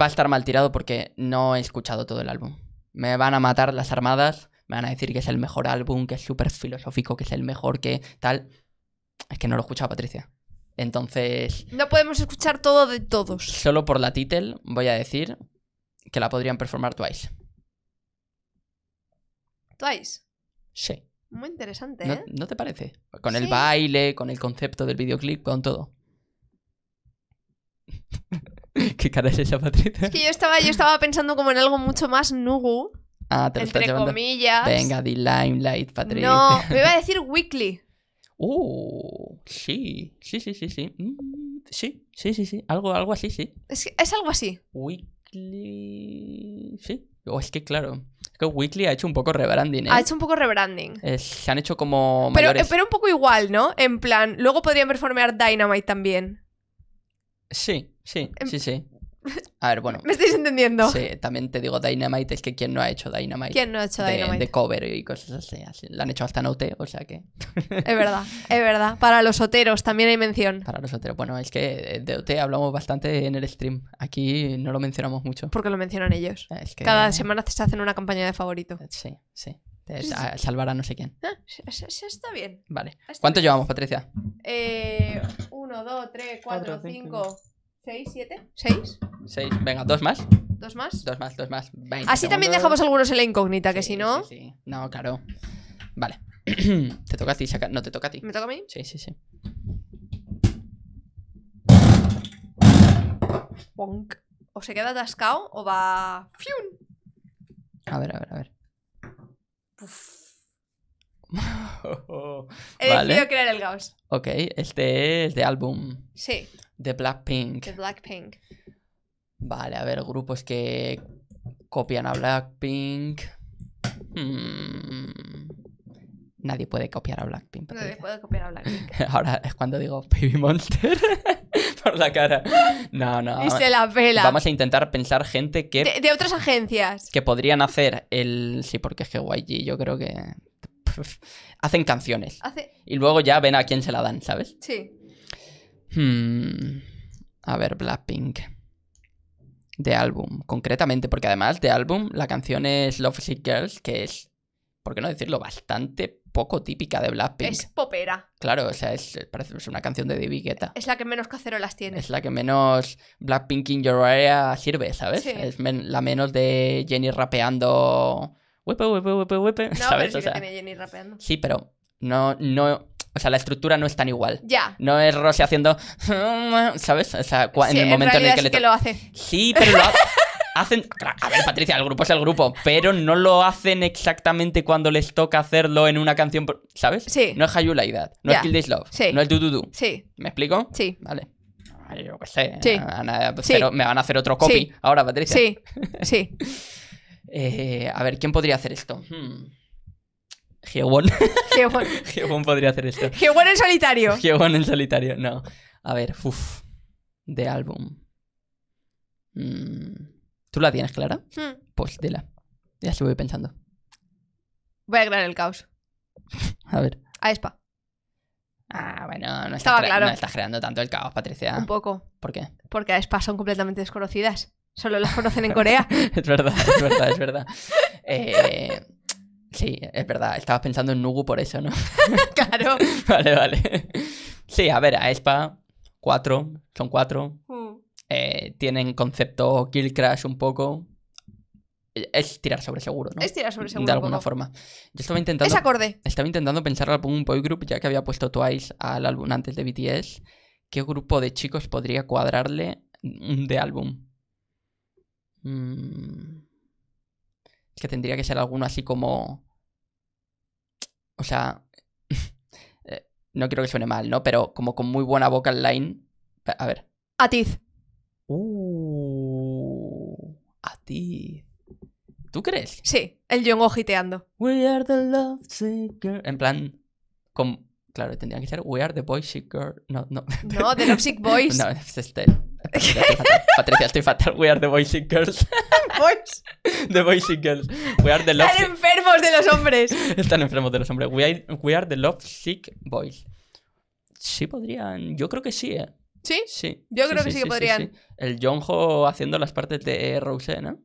va a estar mal tirado porque no he escuchado todo el álbum. Me van a matar las armadas. Me van a decir que es el mejor álbum, que es súper filosófico, que es el mejor, que tal. Es que no lo he escuchado, Patricia. Entonces, No podemos escuchar todo de todos. solo por la title voy a decir que la podrían performar Twice. Twice. Sí. Muy interesante, ¿No, ¿eh? no te parece? Con el baile, con el concepto del videoclip, con todo. ¿Qué cara es esa, Patricia? Es que yo estaba, yo estaba pensando como en algo mucho más nugu, Ah, te lo entre comillas. Venga, di Limelight, Patricia. No, me iba a decir weekly. Uh, sí, sí, sí, sí, sí. Mm, sí, sí, sí, sí. Algo, algo así, sí. Es, es algo así. Weekly. Sí. O es que claro. Es que Weekly ha hecho un poco rebranding, ¿eh? Ha hecho un poco rebranding. Se han hecho como Pero, mayores. pero un poco igual, ¿no? En plan, luego podrían performear Dynamite también. Sí, sí, Em- sí, sí. A ver, bueno. ¿Me estáis entendiendo? Sí, también te digo Dynamite, es que ¿quién no ha hecho Dynamite? ¿Quién no ha hecho de, Dynamite? de cover y cosas así, así. La han hecho hasta en OT, o sea que Es verdad, es verdad. Para los soteros también hay mención. para nosotros. Bueno, es que de OT hablamos bastante en el stream. Aquí no lo mencionamos mucho. Porque lo mencionan ellos. Es que, Cada semana se hacen una campaña de favorito. Sí, sí. Es a salvar a no sé quién. Ah, está bien. Vale. está ¿Cuánto bien. llevamos, Patricia? Eh, uno, dos, tres, cuatro, Cuatro, cinco. cinco, seis, siete. ¿Seis? Seis. Venga, dos más. ¿Dos más? Dos más, dos más. 20 Así también dejamos algunos en la incógnita, que Sí, si no. Sí, sí. No, claro. Vale. te toca a ti sacar. No, te toca a ti. ¿Me toca a mí? Sí, sí, sí. Bonk. O se queda atascado o va. ¡Fium! A ver, a ver, a ver. He Vale. decidido crear el Gauss. Ok, este es de álbum Sí, de Blackpink. de Blackpink. Vale, a ver, grupos que copian a Blackpink. Hmm. Nadie puede copiar a Blackpink. No Patricia. puedo copiar a Blackpink. Ahora es cuando digo Baby Monster por la cara. No, no. Y se la pela. Vamos a intentar pensar gente que, de, de otras agencias. que podrían hacer el. Sí, porque es que YG yo creo que. Hacen canciones. Hace. Y luego ya ven a quién se la dan, ¿sabes? Sí. Hmm. A ver, Blackpink. De álbum, concretamente, porque además de álbum, la canción es Love Sick Girls, que es, por qué no decirlo, bastante poco típica de Blackpink. Es popera. Claro, o sea, es, parece es una canción de David Guetta. Es la que menos cacerolas tiene. Es la que menos Blackpink in Your Area sirve, ¿sabes? Sí. Es men- la menos de Jenny rapeando. Wepe, wepe, wepe, wepe. No, ¿Sabes? pero sí o sea, que tiene Jenny rapeando. sí, pero no, no. O sea, la estructura no es tan igual. Ya. No es Rosy haciendo. ¿Sabes? O sea, Sí, en el momento en el que le. que lo hace. Sí, pero lo ha- hacen. A ver, Patricia, el grupo es el grupo, pero no lo hacen exactamente cuando les toca hacerlo en una canción, ¿sabes? Sí. No es How You Like That, no es Kill This Love, Sí. no es Do Do Do. Sí, ¿Me explico? sí, Vale. Yo qué sé. Sí. Ana- Sí. pero me van a hacer otro copy ahora, Patricia. sí, sí. Eh, a ver, ¿quién podría hacer esto? Hmm. Qué bueno. Hyewon podría hacer esto. Bueno en solitario. Hyewon en solitario. No. A ver, uff. De álbum. Mm. ¿Tú la tienes clara? Hmm. Pues dila. Ya estuve pensando. Voy a crear el caos. A ver. A Espa. Ah, bueno, no Estaba claro. no estás creando tanto el caos, Patricia. Un poco. ¿Por qué? Porque a Espa son completamente desconocidas. Solo las conocen en Corea. es verdad, es verdad, es verdad. Eh, sí, es verdad. Estabas pensando en Nugu por eso, ¿no? claro. vale, vale. Sí, a ver, a Espa, cuatro, son cuatro. Hmm. Eh, tienen concepto Kill Crash un poco. Es tirar sobre seguro, ¿no? Es tirar sobre seguro De un alguna poco. forma. Yo estaba intentando. Es acorde. Estaba intentando pensar algún boy group, ya que había puesto Twice al álbum antes de BTS. ¿Qué grupo de chicos podría cuadrarle mm, de álbum? Mm. Es que tendría que ser alguno así como. O sea. eh, no quiero que suene mal, ¿no? Pero como con muy buena vocal line. A ver. Atiz. Uh, a ti. ¿Tú crees? Sí, el Yongo giteando. We are the love seeker. En plan, con... claro, tendría que ser We are the boy seeker. No, no. No, de Love Sick Boys. No, es este. Patricia, estoy fatal. Patricia, estoy fatal. We are the boy seekers. Boys. The boy seekers. We are the love. Están enfermos de los hombres. Están enfermos de los hombres. We are, we are the love sick boys. Sí podrían. Yo creo que sí, ¿eh? ¿Sí? Sí. Yo creo que sí que podrían. El Jongho haciendo las partes de Rose, ¿no?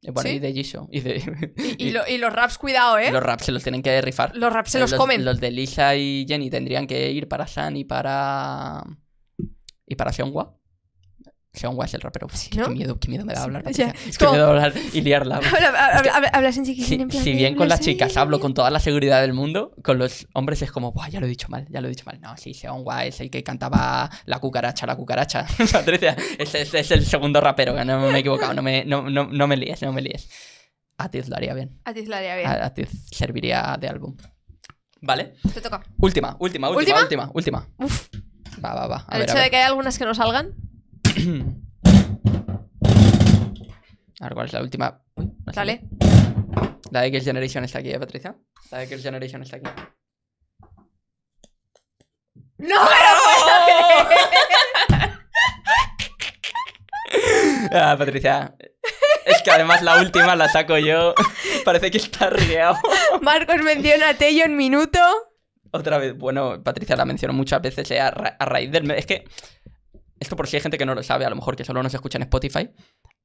Y Bueno, y de Jisoo. Y, de... Y, y lo- y los raps, cuidado, ¿eh? los raps se los tienen que rifar. Los raps se Eh, los comen. Los de Lisa y Jenny tendrían que ir para San y para. Y para Seonghwa. Es el rapero. Sí, qué, ¿no? qué miedo, qué miedo me da hablar. Es hablar y liarla. Habla- habla- Hablas en Si, en plan si de bien con las chicas hablo con toda la seguridad del mundo, con los hombres es como, Buah, ya lo he dicho mal, ya lo he dicho mal. No, sí, Seonghwa es el que cantaba la cucaracha, la cucaracha. Patricia, ese, ese es el segundo rapero, que no me he equivocado, no me, no, no, no me líes, no me líes. Atiz lo haría bien. A ti la haría bien. A- Atiz serviría de álbum. Vale. Te toca. Última, última, última, última, última. Uf, Va, va, va. A el ver, a hecho de que hay algunas que no salgan. A ver, ¿cuál es la última? Uy, no Dale. sale. La de Girls' Generation está aquí, ¿eh, Patricia? La de Girls' Generation está aquí. ¡No me lo puedo creer! Ah, Patricia. Es que además la última la saco yo. Parece que está riado. Marcos menciona a Tello en minuto. Otra vez. Bueno, Patricia la mencionó muchas veces eh, a, ra- a raíz del... Es que... Esto por si hay gente que no lo sabe, a lo mejor que solo nos escucha en Spotify.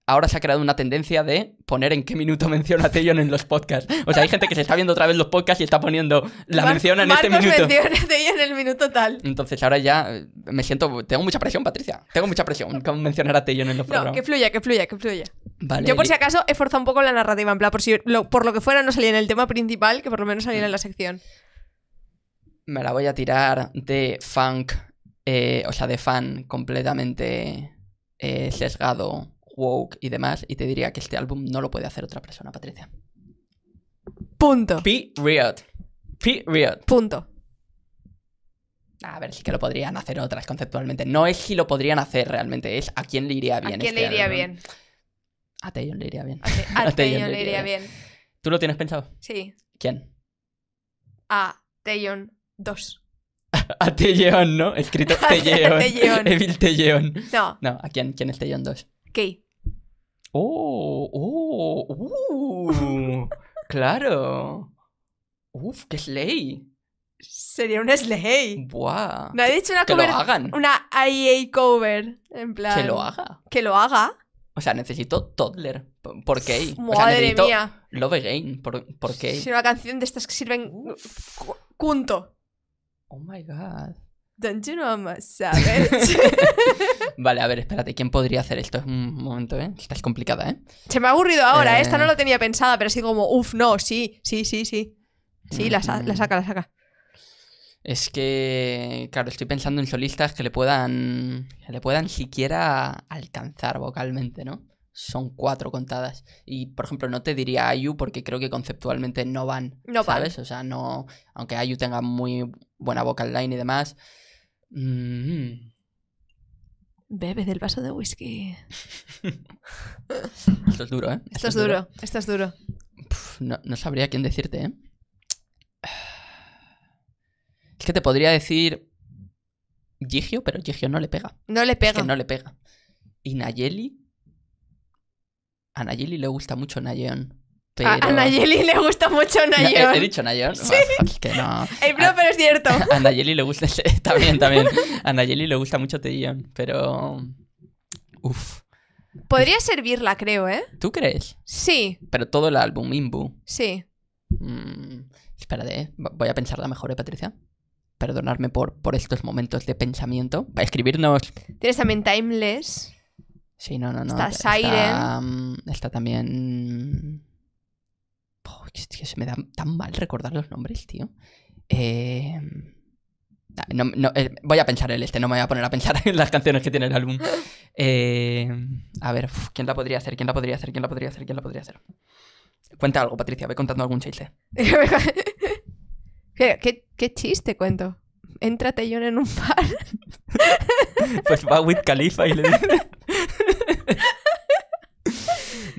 Ahora se ha creado una tendencia de poner en qué minuto menciona Taeyeon en los podcasts. O sea, hay gente que se está viendo otra vez los podcasts y está poniendo la Mar- menciona en este minuto. en el minuto tal. Entonces ahora ya eh, me siento... Tengo mucha presión, Patricia. Tengo mucha presión con mencionar a Taeyeon en los No, programas. que fluya, que fluya, que fluya. Vale, Yo por si acaso he forzado un poco la narrativa, en plan, por, si lo, por lo que fuera no salía en el tema principal, que por lo menos saliera en la sección. Me la voy a tirar de funk, eh, o sea, de fan completamente eh, sesgado, woke y demás, y te diría que este álbum no lo puede hacer otra persona, Patricia. Punto. Period. Period. Punto. A ver, sí que lo podrían hacer otras conceptualmente. No es si lo podrían hacer realmente, es a quién le iría ¿A bien. quién este le iría álbum. bien? A Taeyeon le iría bien. A, a A Taeyeon le iría bien. ¿Tú lo tienes pensado? Sí. ¿Quién? A Taeyeon 2. A Taeyeon, ¿no? Escrito Taeyeon. Taeyeon. Evil Taeyeon. No, No, ¿a quién? ¿Quién es Taeyeon 2? Kei. Oh, oh, uh, claro. Uf, qué slay. Sería un Slay. Buah. No he dicho una Que lo cover. hagan. Una IA cover. En plan. Que lo haga. Que lo haga. O sea, necesito toddler ¿Por qué? O sea, Madre necesito mía. Love Again. ¿Por, por qué? Es una canción de estas que sirven. cu- Cunto. Oh my god. Don't you know I'm a savage? Vale, a ver, espérate. ¿Quién podría hacer esto? Un momento, ¿eh? Esta es complicada, ¿eh? Se me ha aburrido ahora, Eh. esta no lo tenía pensada, pero así como, uff, no, sí, sí, sí, sí. Sí, la, sa- la Mm. saca, la saca. Es que, claro, estoy pensando en solistas que le puedan, que le puedan siquiera alcanzar vocalmente, ¿no? Son cuatro contadas. Y, por ejemplo, no te diría Ayu porque creo que conceptualmente no van, No van. ¿sabes? O sea, no... Aunque Ayu tenga muy buena vocal line y demás... mm, Bebe del vaso de whisky. esto es duro, ¿eh? Esto es duro, esto es duro. Puf, no, no sabría quién decirte, ¿eh? Es que te podría decir Gigio, pero Gigio no le pega. No le Es pega. que no le pega. Y Nayeli. A Nayeli le gusta mucho Nayeon. Pero... A, Nayeli le gusta mucho Na- Nayeon. He, he dicho Nayeon. Sí. Que no. Ey, bro, pero es cierto. A Nayeli le gusta. también, también. A Nayeli le gusta mucho Taeyeon. Pero. Uf. Podría servirla, creo, ¿eh? ¿Tú crees? Sí, Pero todo el álbum, Imbu. sí. Mm, espérate, ¿eh? Voy a pensarla mejor, ¿eh, Patricia? Perdonadme por, por estos momentos de pensamiento. Para escribirnos. Tienes también Timeless. Sí, no, no, no. Está Está, Siren. mm, está también. Oh, es que se me da tan mal recordar los nombres, tío. Eh, no- no, eh, voy a pensar el este, no me voy a poner a pensar en las canciones que tiene el álbum. Eh, a ver, uf, ¿quién la podría hacer? ¿Quién la podría hacer? ¿Quién la podría hacer? ¿Quién la podría hacer? Cuenta algo, Patricia, ve contando algún chiste. ¿Qué, qué, qué chiste cuento? Entrate yo en un bar. Pues va with Khalifa y le dice.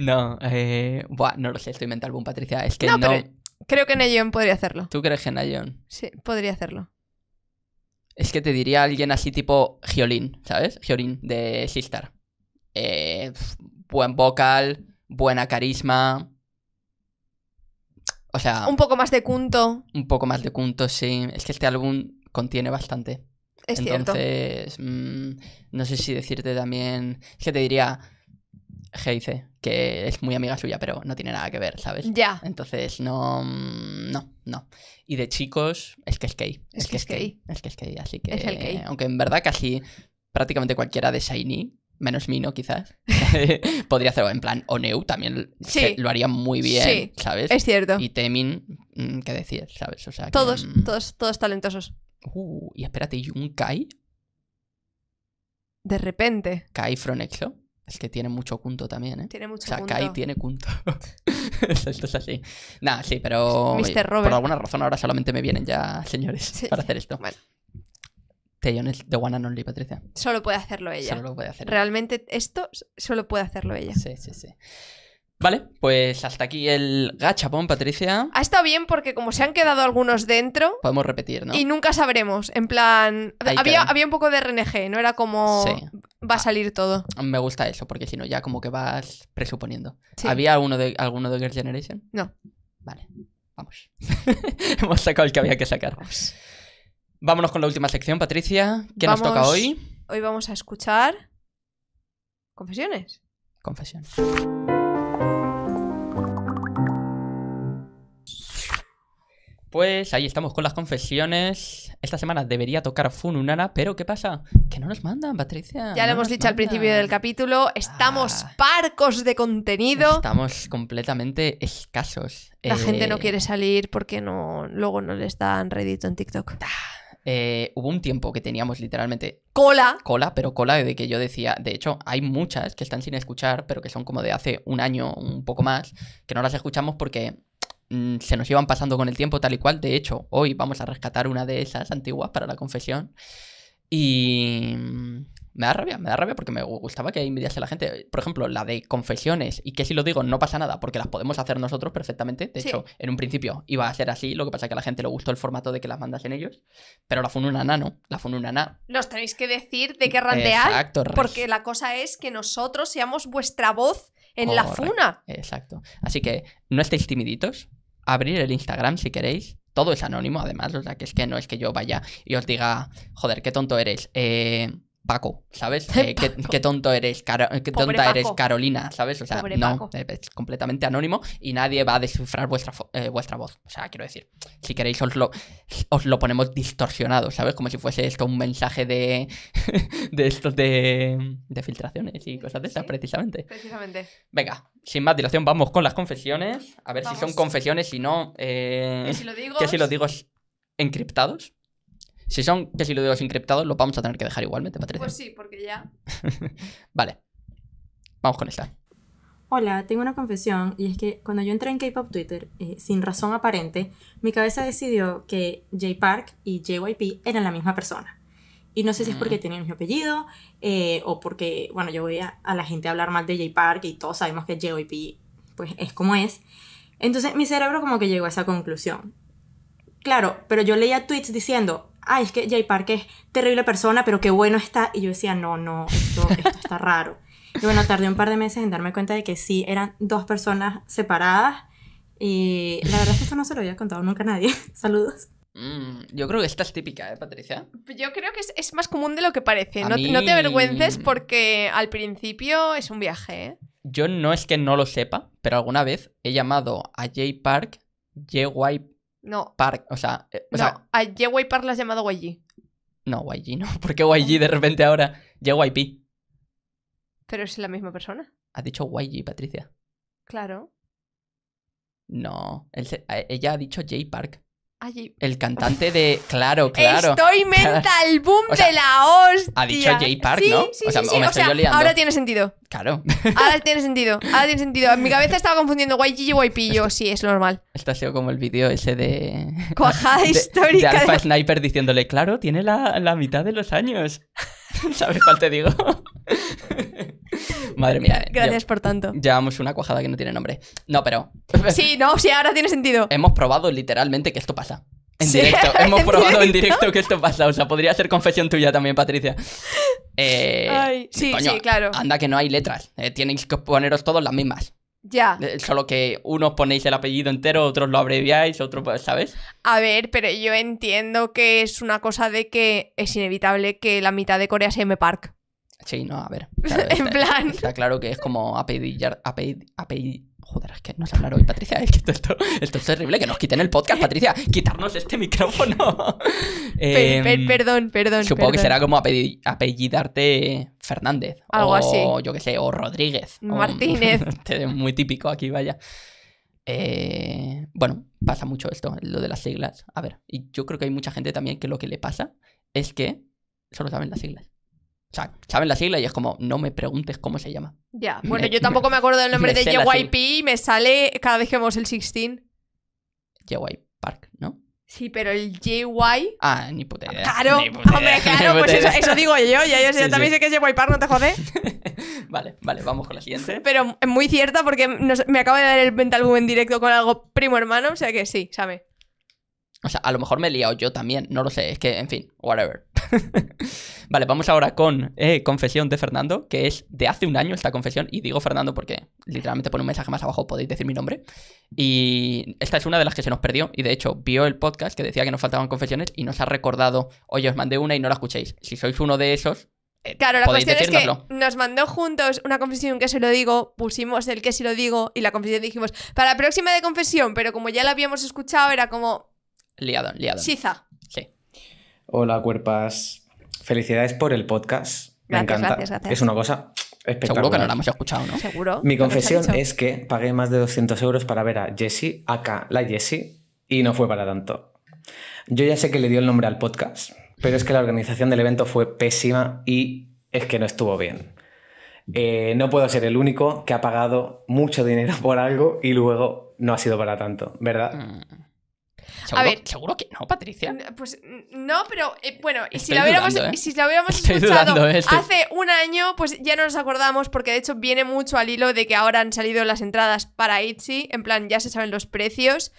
No, eh. Buah, no lo sé, estoy mental, boom, Patricia. Es que no. No, pero- Creo que Nayeon podría hacerlo. ¿Tú crees que Nayeon? Sí, podría hacerlo. Es que te diría alguien así tipo Giolín, ¿sabes? Giolín de Sistar. Eh, buen vocal, buena carisma. O sea, Un poco más de cunto. un poco más de puntos, sí. Es que este álbum contiene bastante. Es cierto. Entonces, mm, no sé si decirte también. Es que te diría Heize, que es muy amiga suya, pero no tiene nada que ver, ¿sabes? Ya. Entonces, no. mm, No, no. Y de chicos, es que es gay. Es que es gay. Es que es gay, así que. Es el gay. Aunque en verdad casi prácticamente cualquiera de Shiny, menos Mino quizás, podría hacerlo. En plan, Oneu también Sí. se- lo haría muy bien, Sí, ¿sabes? Es cierto. Y Temin, mm, ¿qué decir? ¿Sabes? O sea, que, Todos, mm, todos, todos talentosos. Uh, y espérate, ¿y un Kai? De repente. Kai Fronexo. Es que tiene mucho punto también, ¿eh? Tiene mucho O sea, punto. Kai tiene punto. esto, es así. Nada, sí, pero. Mr. Robert. Por alguna razón ahora solamente me vienen ya señores Sí. para hacer esto. Bueno. Es The One and Only, Patricia. Solo puede hacerlo ella. Solo lo puede hacer. Realmente esto solo puede hacerlo ella. Sí, sí, sí. Vale, pues hasta aquí el gachapón, Patricia. Ha estado bien porque como se han quedado algunos dentro Podemos repetir, ¿no? y nunca sabremos, en plan... Ahí Había, queda. había un poco de RNG, no era como Sí. va a salir todo. Me gusta eso, porque si no, ya como que vas presuponiendo. Sí. ¿Había alguno de, alguno de Girls' Generation? No. Vale, vamos. Hemos sacado el que había que sacar. Vámonos con la última sección, Patricia. ¿Qué nos toca Vamos. hoy? Hoy vamos a escuchar... Confesiones. Confesión. Pues ahí estamos con las confesiones. Esta semana debería tocar Fununana, pero ¿qué pasa? Que no nos mandan, Patricia. Ya no lo hemos dicho al principio del capítulo, estamos Ah. parcos de contenido. Estamos completamente escasos. La gente no Eh, quiere salir porque no luego no les dan rédito en TikTok. eh, hubo un tiempo que teníamos literalmente Cola. cola, pero cola de que yo decía, de hecho, hay muchas que están sin escuchar, pero que son como de hace un año, un poco más, que no las escuchamos porque mm, se nos iban pasando con el tiempo tal y cual. De hecho, hoy vamos a rescatar una de esas antiguas para la confesión. Y mm, me da rabia, me da rabia porque me gustaba que envidiase a la gente. Por ejemplo, la de confesiones, y que si lo digo no pasa nada, porque las podemos hacer nosotros perfectamente. De Sí. hecho, en un principio iba a ser así, lo que pasa es que a la gente le gustó el formato de que las mandasen ellos. Pero la Fununana no, la Fununana Nos tenéis que decir de qué randear. Exacto, Porque la cosa es que nosotros seamos vuestra voz en la funa. Exacto. Así que no estéis timiditos. Abrir el Instagram si queréis. Todo es anónimo, además. O sea, que es que no es que yo vaya y os diga, joder, qué tonto eres. Eh, Paco, ¿sabes? Eh, qué, Paco. qué tonto eres, Caro- qué tonta eres. Carolina, ¿sabes? O sea, Pobre no, Paco. eh, es completamente anónimo y nadie va a descifrar vuestra, eh, vuestra voz. O sea, quiero decir, si queréis os lo, os lo ponemos distorsionado, ¿sabes? Como si fuese esto un mensaje de, de estos de, de filtraciones y cosas de esas, Sí. precisamente. Precisamente. Venga, sin más dilación, vamos con las confesiones. A ver si son confesiones, si no... eh, Que si lo digo. que si los digo encriptados. Si son que si lo digo encriptados, los vamos a tener que dejar igualmente, Patricia. Pues sí, porque ya. Vale. Vamos con esta. Hola, tengo una confesión y es que cuando yo entré en K-Pop Twitter, eh, sin razón aparente, mi cabeza decidió que J Park y JYP eran la misma persona. Y no sé si es porque Mm. tenían el mismo apellido eh, o porque, bueno, yo veía a la gente hablar mal de J Park y todos sabemos que JYP pues es como es. Entonces mi cerebro como que llegó a esa conclusión. Claro, pero yo leía tweets diciendo, ay, es que J Park es terrible persona, pero qué bueno está. Y yo decía, no, no, esto, esto está raro. Y bueno, tardé un par de meses en darme cuenta de que sí, eran dos personas separadas. Y la verdad es que esto no se lo había contado nunca a nadie. Saludos. Mm, yo creo que esta es típica, ¿eh, Patricia? Yo creo que es, es más común de lo que parece. A No, no te mí- avergüences porque al principio es un viaje, ¿eh? Yo no es que no lo sepa, pero alguna vez he llamado a J Park JY No. Park. O sea, eh, o no, sea, a JY Park la has llamado YG. no, YG, ¿no? ¿Por qué YG de repente ahora? JYP. Pero es la misma persona. Has dicho YG, Patricia. Claro. No. él se- eh, ella ha dicho J Park. Ay, El cantante de. Claro, claro. Estoy mental boom O sea, de la hostia. ha dicho J Park, Sí, ¿no? Sí, O sea, sí, o sí. me O estoy sea, yo liando. ahora tiene sentido. Claro. Ahora tiene sentido. Ahora tiene sentido. En mi cabeza estaba confundiendo YG y YP. Yo, sí, es normal. Esto ha sido como el vídeo ese de. Cuajada de- histórica. De Alpha de- Sniper diciéndole, claro, tiene la, la mitad de los años. ¿Sabes cuál te digo? Madre mía. eh, Gracias por tanto. lle- Llevamos una cuajada que no tiene nombre. No, pero. Sí, no, sí, ahora tiene sentido. Hemos probado literalmente que esto pasa. En Sí, directo. Hemos en probado en directo. que esto pasa. O sea, podría ser confesión tuya también, Patricia. Eh, Ay, sí, coño, sí, claro. Anda que no hay letras. Eh, tenéis que poneros todos las mismas. Ya. Eh, Solo que unos ponéis el apellido entero, otros lo abreviáis, otros, pues, ¿sabes? A ver, pero yo entiendo que es una cosa de que es inevitable que la mitad de Corea sea M Park. Sí, no, a ver. claro, En está- plan. Está claro que es como apellidar. Apellido. Joder, es que no sé hablar hoy, Patricia. Es que esto, esto, esto es terrible. Que nos quiten el podcast, Patricia. Quitarnos este micrófono. Per- per- Em, perdón, perdón. Supongo que será como apelli- apellidarte Fernández. Algo o, así. yo que sé, o Rodríguez. o- Martínez. Este, Muy típico aquí, vaya. Eh, bueno, pasa mucho esto, lo de las siglas. A ver, y yo creo que hay mucha gente también que lo que le pasa es que solo saben las siglas. O sea, saben las siglas y es como, no me preguntes cómo se llama. Ya, bueno, Me- yo tampoco me acuerdo del nombre de la JYP y me sale cada vez que vemos el 16. JY Park, ¿no? Sí, pero el JY. Ah, ni puta idea. Claro, Ni puta hombre, claro, pues eso, digo yo, ya yo, sé, Sí, también sí. sé que es JY Park, no te jode. Vale, vale, vamos con la siguiente. Pero es muy cierta porque nos- me acaba de dar el mental boom en directo con algo primo hermano, o sea que sí, sabe. O sea, a lo mejor me he liado yo también, no lo sé, es que, en fin, whatever. vale, vamos ahora con eh, confesión de Fernando, que es de hace un año esta confesión, y digo Fernando porque literalmente pone un mensaje más abajo, podéis decir mi nombre. Y esta es una de las que se nos perdió, y de hecho vio el podcast que decía que nos faltaban confesiones y nos ha recordado, oye, os mandé una y no la escuchéis. Si sois uno de esos, eh, Claro, la cuestión es que nos mandó juntos una confesión que se lo digo, pusimos el que se lo digo y la confesión dijimos, para la próxima de confesión, pero como ya la habíamos escuchado, era como, Liado, liado. Shiza. Sí. Hola, cuerpas. Felicidades por el podcast. Me Gracias, encanta. gracias, gracias. Es una cosa espectacular. Seguro que no la hemos escuchado, ¿no? Seguro. Mi ¿No nos ha confesión es que pagué más de 200 euros para ver a Jessie, acá la Jessie, y no fue para tanto. Yo ya sé que le dio el nombre al podcast, pero es que la organización del evento fue pésima y es que no estuvo bien. Eh, no puedo ser el único que ha pagado mucho dinero por algo y luego no ha sido para tanto, ¿verdad? Mm. ¿Seguro, ver. seguro que no, Patricia. Pues no, pero eh, bueno, y si la hubiéramos, dudando, ¿eh? si la hubiéramos Estoy escuchado dudando, ¿eh? Estoy- hace un año, pues ya no nos acordamos, porque de hecho viene mucho al hilo de que ahora han salido las entradas para ITZY, en plan, ya se saben los precios.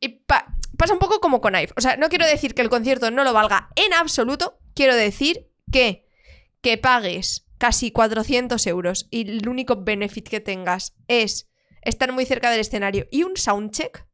Y pa- pasa un poco como con IVE. O sea, no quiero decir que el concierto no lo valga en absoluto, quiero decir que, que pagues casi 400 euros y el único benefit que tengas es estar muy cerca del escenario y un soundcheck.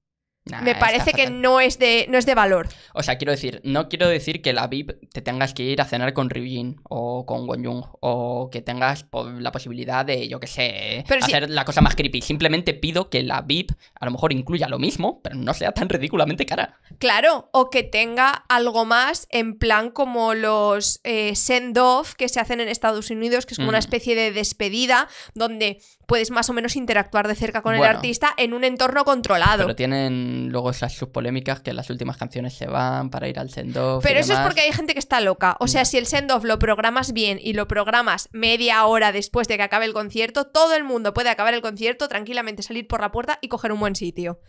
Nah, me parece que no es, de, no es de valor. O sea, quiero decir, no quiero decir que la VIP te tengas que ir a cenar con Ryujin o con Wonjung o que tengas la posibilidad de, yo qué sé, Pero si- hacer la cosa más creepy. Simplemente pido que la VIP a lo mejor incluya lo mismo, pero no sea tan ridículamente cara. Claro, o que tenga algo más en plan como los eh, send-off que se hacen en Estados Unidos, que es como una Mm. especie de despedida donde puedes más o menos interactuar de cerca con el artista en un entorno controlado. Pero tienen luego esas subpolémicas que las últimas canciones se van para ir al send-off. y Pero eso es porque hay gente que está loca. O sea, si el send-off lo programas bien y lo programas media hora después de que acabe el concierto, todo el mundo puede acabar el concierto, tranquilamente salir por la puerta y coger un buen sitio.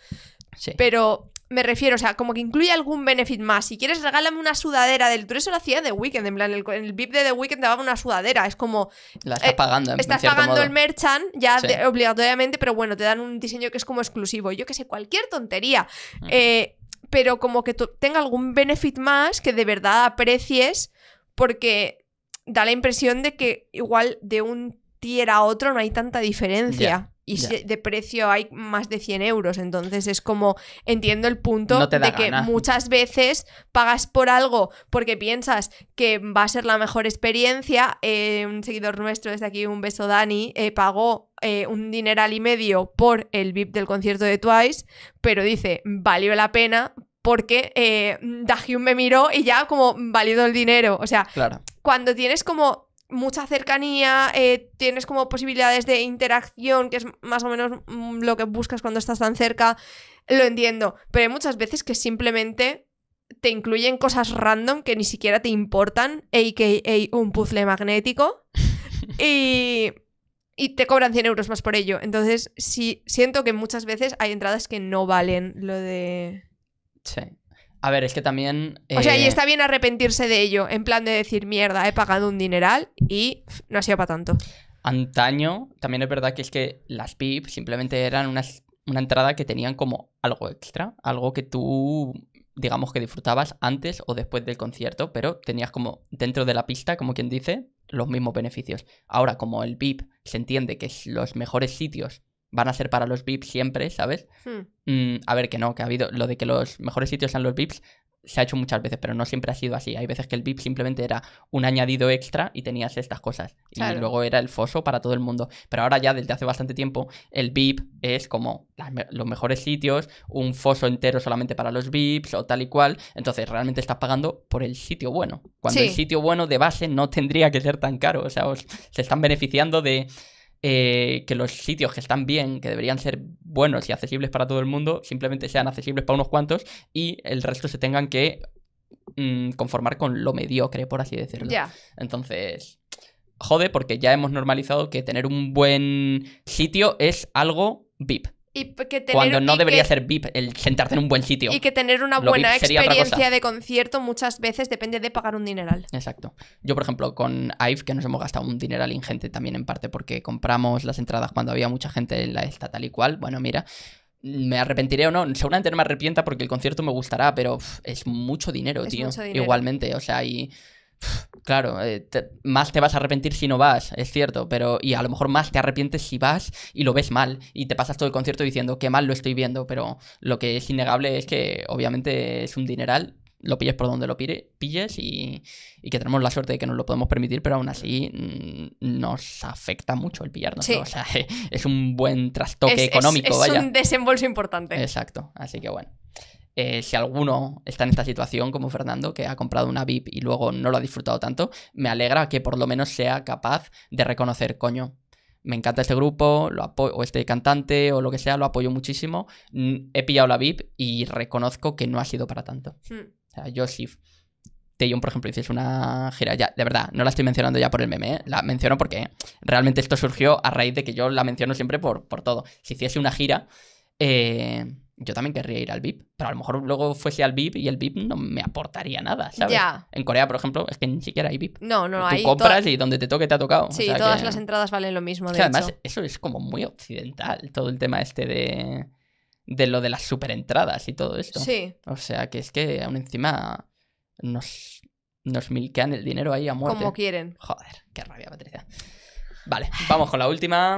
Sí. Pero me refiero, o sea, como que incluye algún benefit más. Si quieres, regálame una sudadera del tour. Eso lo hacía The Weeknd. En plan, el, el VIP de The Weeknd te daba una sudadera. Es como, La estás eh, pagando, en estás pagando modo. el merchant ya Sí. de- obligatoriamente, pero bueno, te dan un diseño que es como exclusivo. Yo que sé, cualquier tontería. Mm. Eh, pero como que tenga algún benefit más que de verdad aprecies, porque da la impresión de que igual de un tier a otro no hay tanta diferencia. Y de precio hay más de 100 euros. Entonces es como, entiendo el punto No de que muchas veces pagas por algo porque piensas que va a ser la mejor experiencia. Eh, un seguidor nuestro, desde aquí un beso Dani, eh, pagó eh, un dineral y medio por el VIP del concierto de Twice, pero dice, valió la pena porque eh, Dahyun me miró y ya como valido el dinero. O sea, Claro. cuando tienes como mucha cercanía, eh, tienes como posibilidades de interacción, que es más o menos mm, lo que buscas cuando estás tan cerca, lo entiendo. Pero hay muchas veces que simplemente te incluyen cosas random que ni siquiera te importan, a.k.a. un puzzle magnético, y, y te cobran 100 euros más por ello. Entonces, sí, siento que muchas veces hay entradas que no valen lo de... Sí. A ver, es que también. O sea, y eh, está bien arrepentirse de ello, en plan de decir, mierda, he pagado un dineral y no ha sido para tanto. Antaño, también es verdad que es que las VIP simplemente eran unas, una entrada que tenían como algo extra, algo que tú, digamos que disfrutabas antes o después del concierto, pero tenías como dentro de la pista, como quien dice, los mismos beneficios. Ahora, como el VIP se entiende que es- los mejores sitios van a ser para los VIP siempre, ¿sabes? Hmm. Mm, a ver, que no, que ha habido lo de que los mejores sitios sean los VIPs se ha hecho muchas veces, pero no siempre ha sido así. Hay veces que el VIP simplemente era un añadido extra y tenías estas cosas. Claro. Y luego era el foso para todo el mundo. Pero ahora ya desde hace bastante tiempo el VIP es como las los mejores sitios, un foso entero solamente para los VIPs o tal y cual. Entonces realmente estás pagando por el sitio bueno. Cuando Sí. el sitio bueno de base no tendría que ser tan caro. O sea, os- se están beneficiando de eh, que los sitios que están bien, que deberían ser buenos y accesibles para todo el mundo, simplemente sean accesibles para unos cuantos y el resto se tengan que mm, conformar con lo mediocre, por así decirlo. Entonces, jode porque ya hemos normalizado que tener un buen sitio es algo VIP. Y p- que tener, Cuando no y debería que- ser VIP el sentarte en un buen sitio. Y que tener una Lo buena experiencia de concierto muchas veces depende de pagar un dineral. Exacto. Yo, por ejemplo, con IVE, que nos hemos gastado un dineral ingente también en parte porque compramos las entradas cuando había mucha gente en la esta tal y cual. Bueno, mira, me arrepentiré o no. Seguramente no me arrepienta porque el concierto me gustará, pero es mucho dinero, Es tío. mucho dinero. Igualmente, o sea, y. Claro, eh, te- más te vas a arrepentir si no vas, es cierto, pero y a lo mejor más te arrepientes si vas y lo ves mal y te pasas todo el concierto diciendo qué mal lo estoy viendo, pero lo que es innegable es que obviamente es un dineral, lo pilles por donde lo pire- pilles y, y que tenemos la suerte de que nos lo podemos permitir, pero aún así mm, nos afecta mucho el pillarnos. Sí. O sea, es un buen trastoque Es- es- económico, es, vaya. un desembolso importante. Exacto, así que bueno. Eh, si alguno está en esta situación, como Fernando, que ha comprado una VIP y luego no lo ha disfrutado tanto, me alegra que por lo menos sea capaz de reconocer, coño, me encanta este grupo, lo o este cantante, o lo que sea, lo apoyo muchísimo. He pillado la VIP y reconozco que no ha sido para tanto. Hmm. O sea, yo si Taeyong, por ejemplo, hiciese una gira, ya, de verdad, no la estoy mencionando ya por el meme, ¿eh? la menciono porque realmente esto surgió a raíz de que yo la menciono siempre por, por todo. Si hiciese una gira, eh, yo también querría ir al VIP, pero a lo mejor luego fuese al VIP y el VIP no me aportaría nada, ¿sabes? Ya. En Corea, por ejemplo, es que ni siquiera hay VIP. No, no, Tú hay. compras y donde te toque te ha tocado. o Sí, sea todas que- las entradas valen lo mismo, de que además, hecho. eso es como muy occidental, todo el tema este de, de lo de las superentradas y todo esto. Sí, O sea, que es que aún encima nos, nos milquean el dinero ahí a muerte. como quieren. Joder, qué rabia, Patricia. Vale, vamos con la última.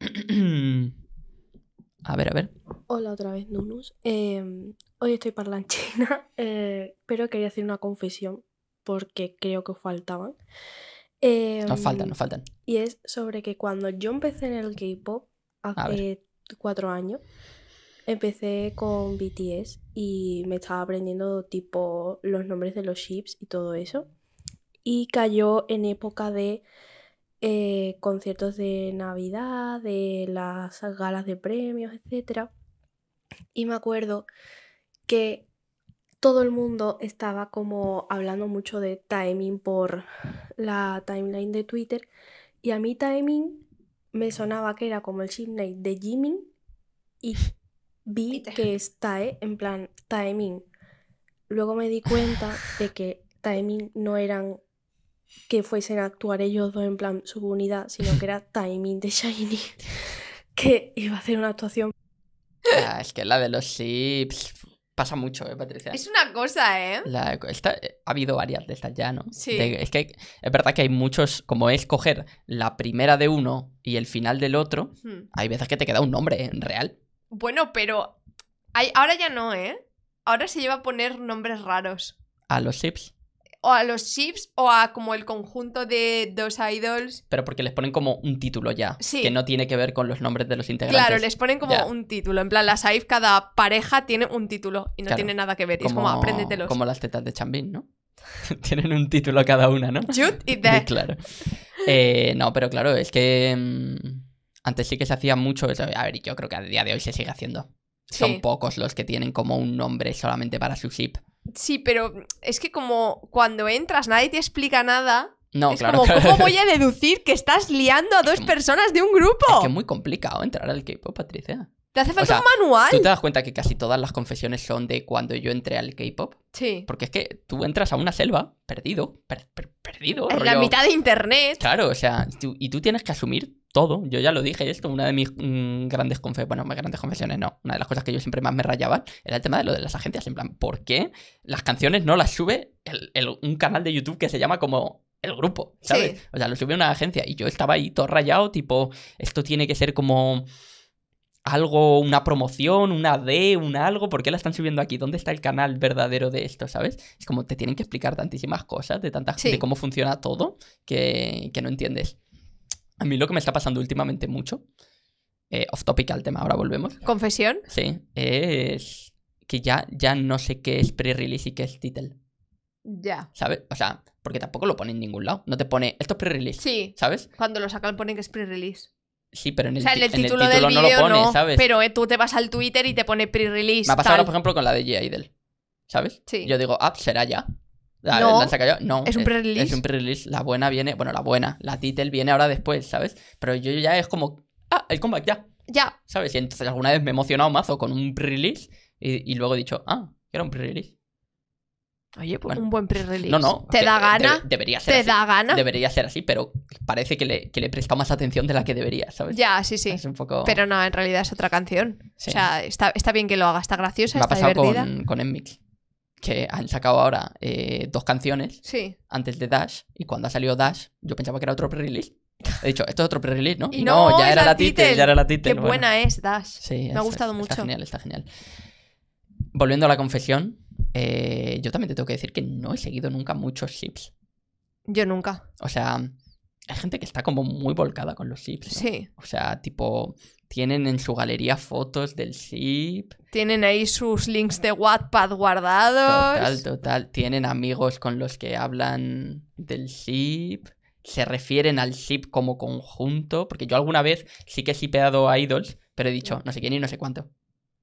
A ver, a ver. Hola otra vez, Nunus. Eh, hoy estoy parlanchina, eh, pero quería hacer una confesión porque creo que os faltaban. Eh, Nos faltan, nos faltan. Y es sobre que cuando yo empecé en el K-pop hace cuatro años, empecé con BTS y me estaba aprendiendo tipo los nombres de los ships y todo eso. Y cayó en época de eh, conciertos de Navidad, de las galas de premios, etc. Y me acuerdo que todo el mundo estaba como hablando mucho de timing por la timeline de Twitter. Y a mí timing me sonaba que era como el shipname de Jimin y vi que es Tae, en plan timing. Luego me di cuenta de que timing no eran que fuesen a actuar ellos dos en plan subunidad, sino que era timing de Shiny, que iba a hacer una actuación. Ah, es que la de los ships pasa mucho, ¿eh, Patricia? Es una cosa, ¿eh? La- esta- ha habido varias de estas ya, ¿no? Sí. De- es que es verdad que hay muchos, como es coger la primera de uno y el final del otro, Hmm. hay veces que te queda un nombre ¿eh? real. Bueno, pero hay- ahora ya no, ¿eh? Ahora se lleva a poner nombres raros. A los ships. O a los chips o a como el conjunto de dos idols. Pero porque les ponen como un título ya. Sí. Que no tiene que ver con los nombres de los integrantes. Claro, les ponen como Ya. un título. En plan, la SAIF, cada pareja tiene un título y no Claro. tiene nada que ver. Y es como, apréndetelos. Como las tetas de Chambin, ¿no? Tienen un título cada una, ¿no? Jude y The. claro. Eh, no, pero claro, es que mm, antes sí que se hacía mucho eso. A ver, yo creo que a día de hoy se sigue haciendo. Sí. Son pocos los que tienen como un nombre solamente para su ship. Sí, pero es que como cuando entras nadie te explica nada. No, es claro, como, claro. ¿cómo voy a deducir que estás liando a dos que- personas de un grupo? Es que es muy complicado entrar al K-pop, Patricia. Te hace falta sea, un manual. ¿Tú te das cuenta que casi todas las confesiones son de cuando yo entré al K-pop? Sí. Porque es que tú entras a una selva, perdido, per- per- perdido. En la rollo- mitad de internet. Claro, o sea, tú- y tú tienes que asumir todo. Yo ya lo dije esto, una de mis mm, grandes confesiones, bueno, mis grandes confesiones no, una de las cosas que yo siempre más me rayaban era el tema de lo de las agencias, en plan, ¿por qué las canciones no las sube el- el- un canal de YouTube que se llama como el grupo, ¿sabes? Sí. O sea, lo sube una agencia y yo estaba ahí todo rayado, tipo, esto tiene que ser como algo, una promoción, una D, un algo, ¿por qué la están subiendo aquí? ¿Dónde está el canal verdadero de esto, sabes? Es como te tienen que explicar tantísimas cosas de tantas Sí. de cómo funciona todo que, que no entiendes. A mí lo que me está pasando últimamente mucho, eh, off topic al tema, ahora volvemos, Confesión. sí, es que ya, ya no sé qué es pre-release y qué es title, Ya. ¿sabes? O sea, porque tampoco lo pone en ningún lado, no te pone, esto es pre-release, Sí. ¿sabes? Cuando lo sacan ponen que es pre-release. Sí, pero en el, O sea, en el título, del no lo pone, no, ¿sabes? pero eh, tú te vas al Twitter y te pone pre-release. Me ha pasado ahora, por ejemplo, con la de G-Idol, ¿sabes? Sí. Yo digo, ah, será ya. La, No, la sacado. No, es un pre-release. Es un pre-release. La buena viene, bueno, la buena, la title viene ahora después, ¿sabes? Pero yo ya es como, ah, el comeback ya, Ya. ¿sabes? Y entonces alguna vez me he emocionado mazo con un pre-release y, y luego he dicho, ah, que era un pre-release. Oye, pues Bueno. un buen pre-release. No, no. ¿Te que da gana? debería ser ¿Te así. da gana? Debería ser así, pero parece que le, que le he prestado más atención de la que debería, ¿sabes? Ya, sí, sí. Es un poco... Pero no, en realidad es otra canción. Sí. O sea, está, está bien que lo haga, está graciosa, me ha está pasado divertida. con, con Enmix, que han sacado ahora eh, dos canciones Sí. antes de Dash y cuando ha salido Dash yo pensaba que era otro pre-release. He dicho, esto es otro pre-release, ¿no? Y Y no, no, ya era la title, ya era la title. Qué bueno. buena es Dash. Sí, Me ha gustado Está mucho. genial, está genial. Volviendo a la confesión, eh, yo también te tengo que decir que no he seguido nunca muchos ships. Yo nunca. O sea, hay gente que está como muy volcada con los ships. ¿no? Sí. O sea, tipo, tienen en su galería fotos del ship. Tienen ahí sus links de Wattpad guardados. Total, total. Tienen amigos con los que hablan del ship. Se refieren al ship como conjunto. Porque yo alguna vez sí que he shipeado a idols, pero he dicho no sé quién y no sé cuánto.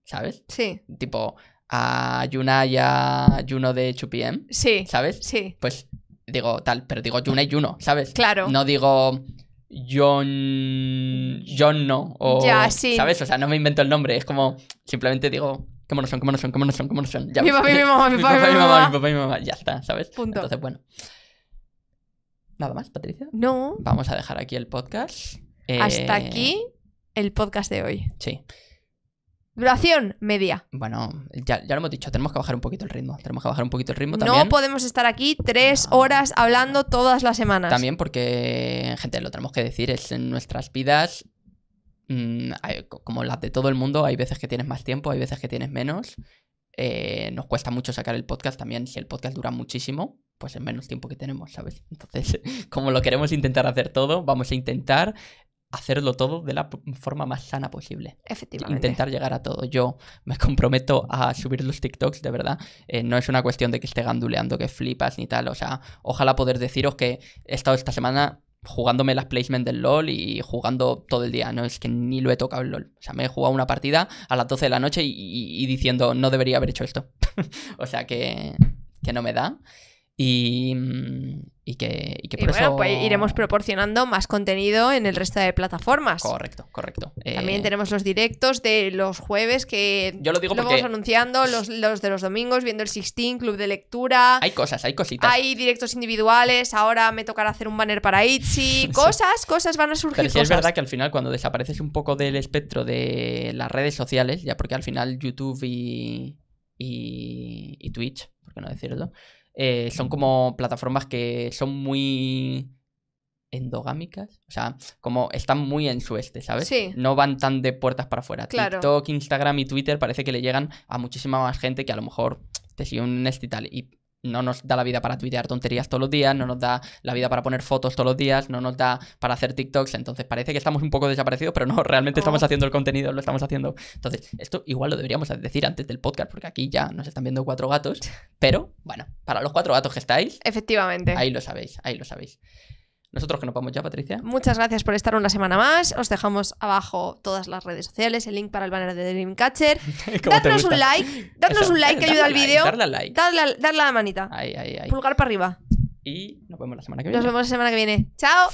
¿Sabes? Sí. Tipo, a Yuna y a Juno de 2PM. Sí. ¿Sabes? Sí. Pues digo tal, pero digo Yuna y Juno, ¿sabes? Claro. No digo John. John no. O, Ya, sí. ¿Sabes? O sea, no me invento el nombre. Es como. Simplemente digo. ¿Cómo no son? ¿Cómo no son? ¿Cómo no son? ¿Cómo no son? Ya Mi papá y mi mamá, mi mi papá y papá mi mi mamá. mi papá y mi mamá. Ya está, ¿sabes? Punto. Entonces, bueno. Nada más, Patricia. No. Vamos a dejar aquí el podcast. Eh, Hasta aquí el podcast de hoy. Sí. Duración media. Bueno, ya, ya lo hemos dicho, tenemos que bajar un poquito el ritmo. Tenemos que bajar un poquito el ritmo No podemos estar aquí tres No. horas hablando todas las semanas. También porque, gente, lo tenemos que decir, es en nuestras vidas mm, como las de todo el mundo, hay veces que tienes más tiempo, hay veces que tienes menos. Eh, nos cuesta mucho sacar el podcast también. Si el podcast dura muchísimo, pues en menos tiempo que tenemos, ¿sabes? Entonces, como lo queremos intentar hacer todo, vamos a intentar hacerlo todo de la forma más sana posible. Efectivamente. Intentar llegar a todo. Yo me comprometo a subir los TikToks, de verdad. Eh, no es una cuestión de que esté ganduleando, que flipas ni tal. O sea, ojalá poder deciros que he estado esta semana jugándome las placements del LOL y jugando todo el día. No es que ni lo he tocado el LOL. O sea, me he jugado una partida a las 12 de la noche y, diciendo no debería haber hecho esto. o sea que, que no me da. Y, mm, y que, y que por eso... pues iremos proporcionando más contenido en el resto de plataformas. Correcto, correcto. También eh, tenemos los directos de los jueves que yo lo digo vamos anunciando, los, los, de los domingos, viendo el Sixteen, Club de Lectura. Hay cosas, hay cositas. Hay directos individuales, ahora me tocará hacer un banner para Itzy. Cosas, cosas van a surgir. Pero sí es verdad que al final cuando desapareces un poco del espectro de las redes sociales, ya porque al final YouTube y, y, y Twitch, por qué no decirlo, eh, son como plataformas que son muy endogámicas, o sea, como están muy en su este, ¿sabes? Sí. No van tan de puertas para afuera. Claro. TikTok, Instagram y Twitter parece que le llegan a muchísima más gente que a lo mejor te sigue un este y tal. Y no nos da la vida para tuitear tonterías todos los días, no nos da la vida para poner fotos todos los días, no nos da para hacer TikToks, entonces parece que estamos un poco desaparecidos, pero no, realmente estamos haciendo el contenido, lo estamos haciendo. Entonces, esto igual lo deberíamos decir antes del podcast, porque aquí ya nos están viendo cuatro gatos, pero bueno, para los cuatro gatos que estáis, efectivamente. Ahí lo sabéis, ahí lo sabéis. Nosotros que nos vamos ya, Patricia. Muchas gracias por estar una semana más. Os dejamos abajo todas las redes sociales, el link para el banner de Dreamcatcher. Dadnos un like, dadnos un like que ayuda al vídeo. Darle al like. Darle, darle, a la manita. Ahí, ahí, ahí. Pulgar para arriba. Y nos vemos la semana que viene. Nos vemos la semana que viene. Chao.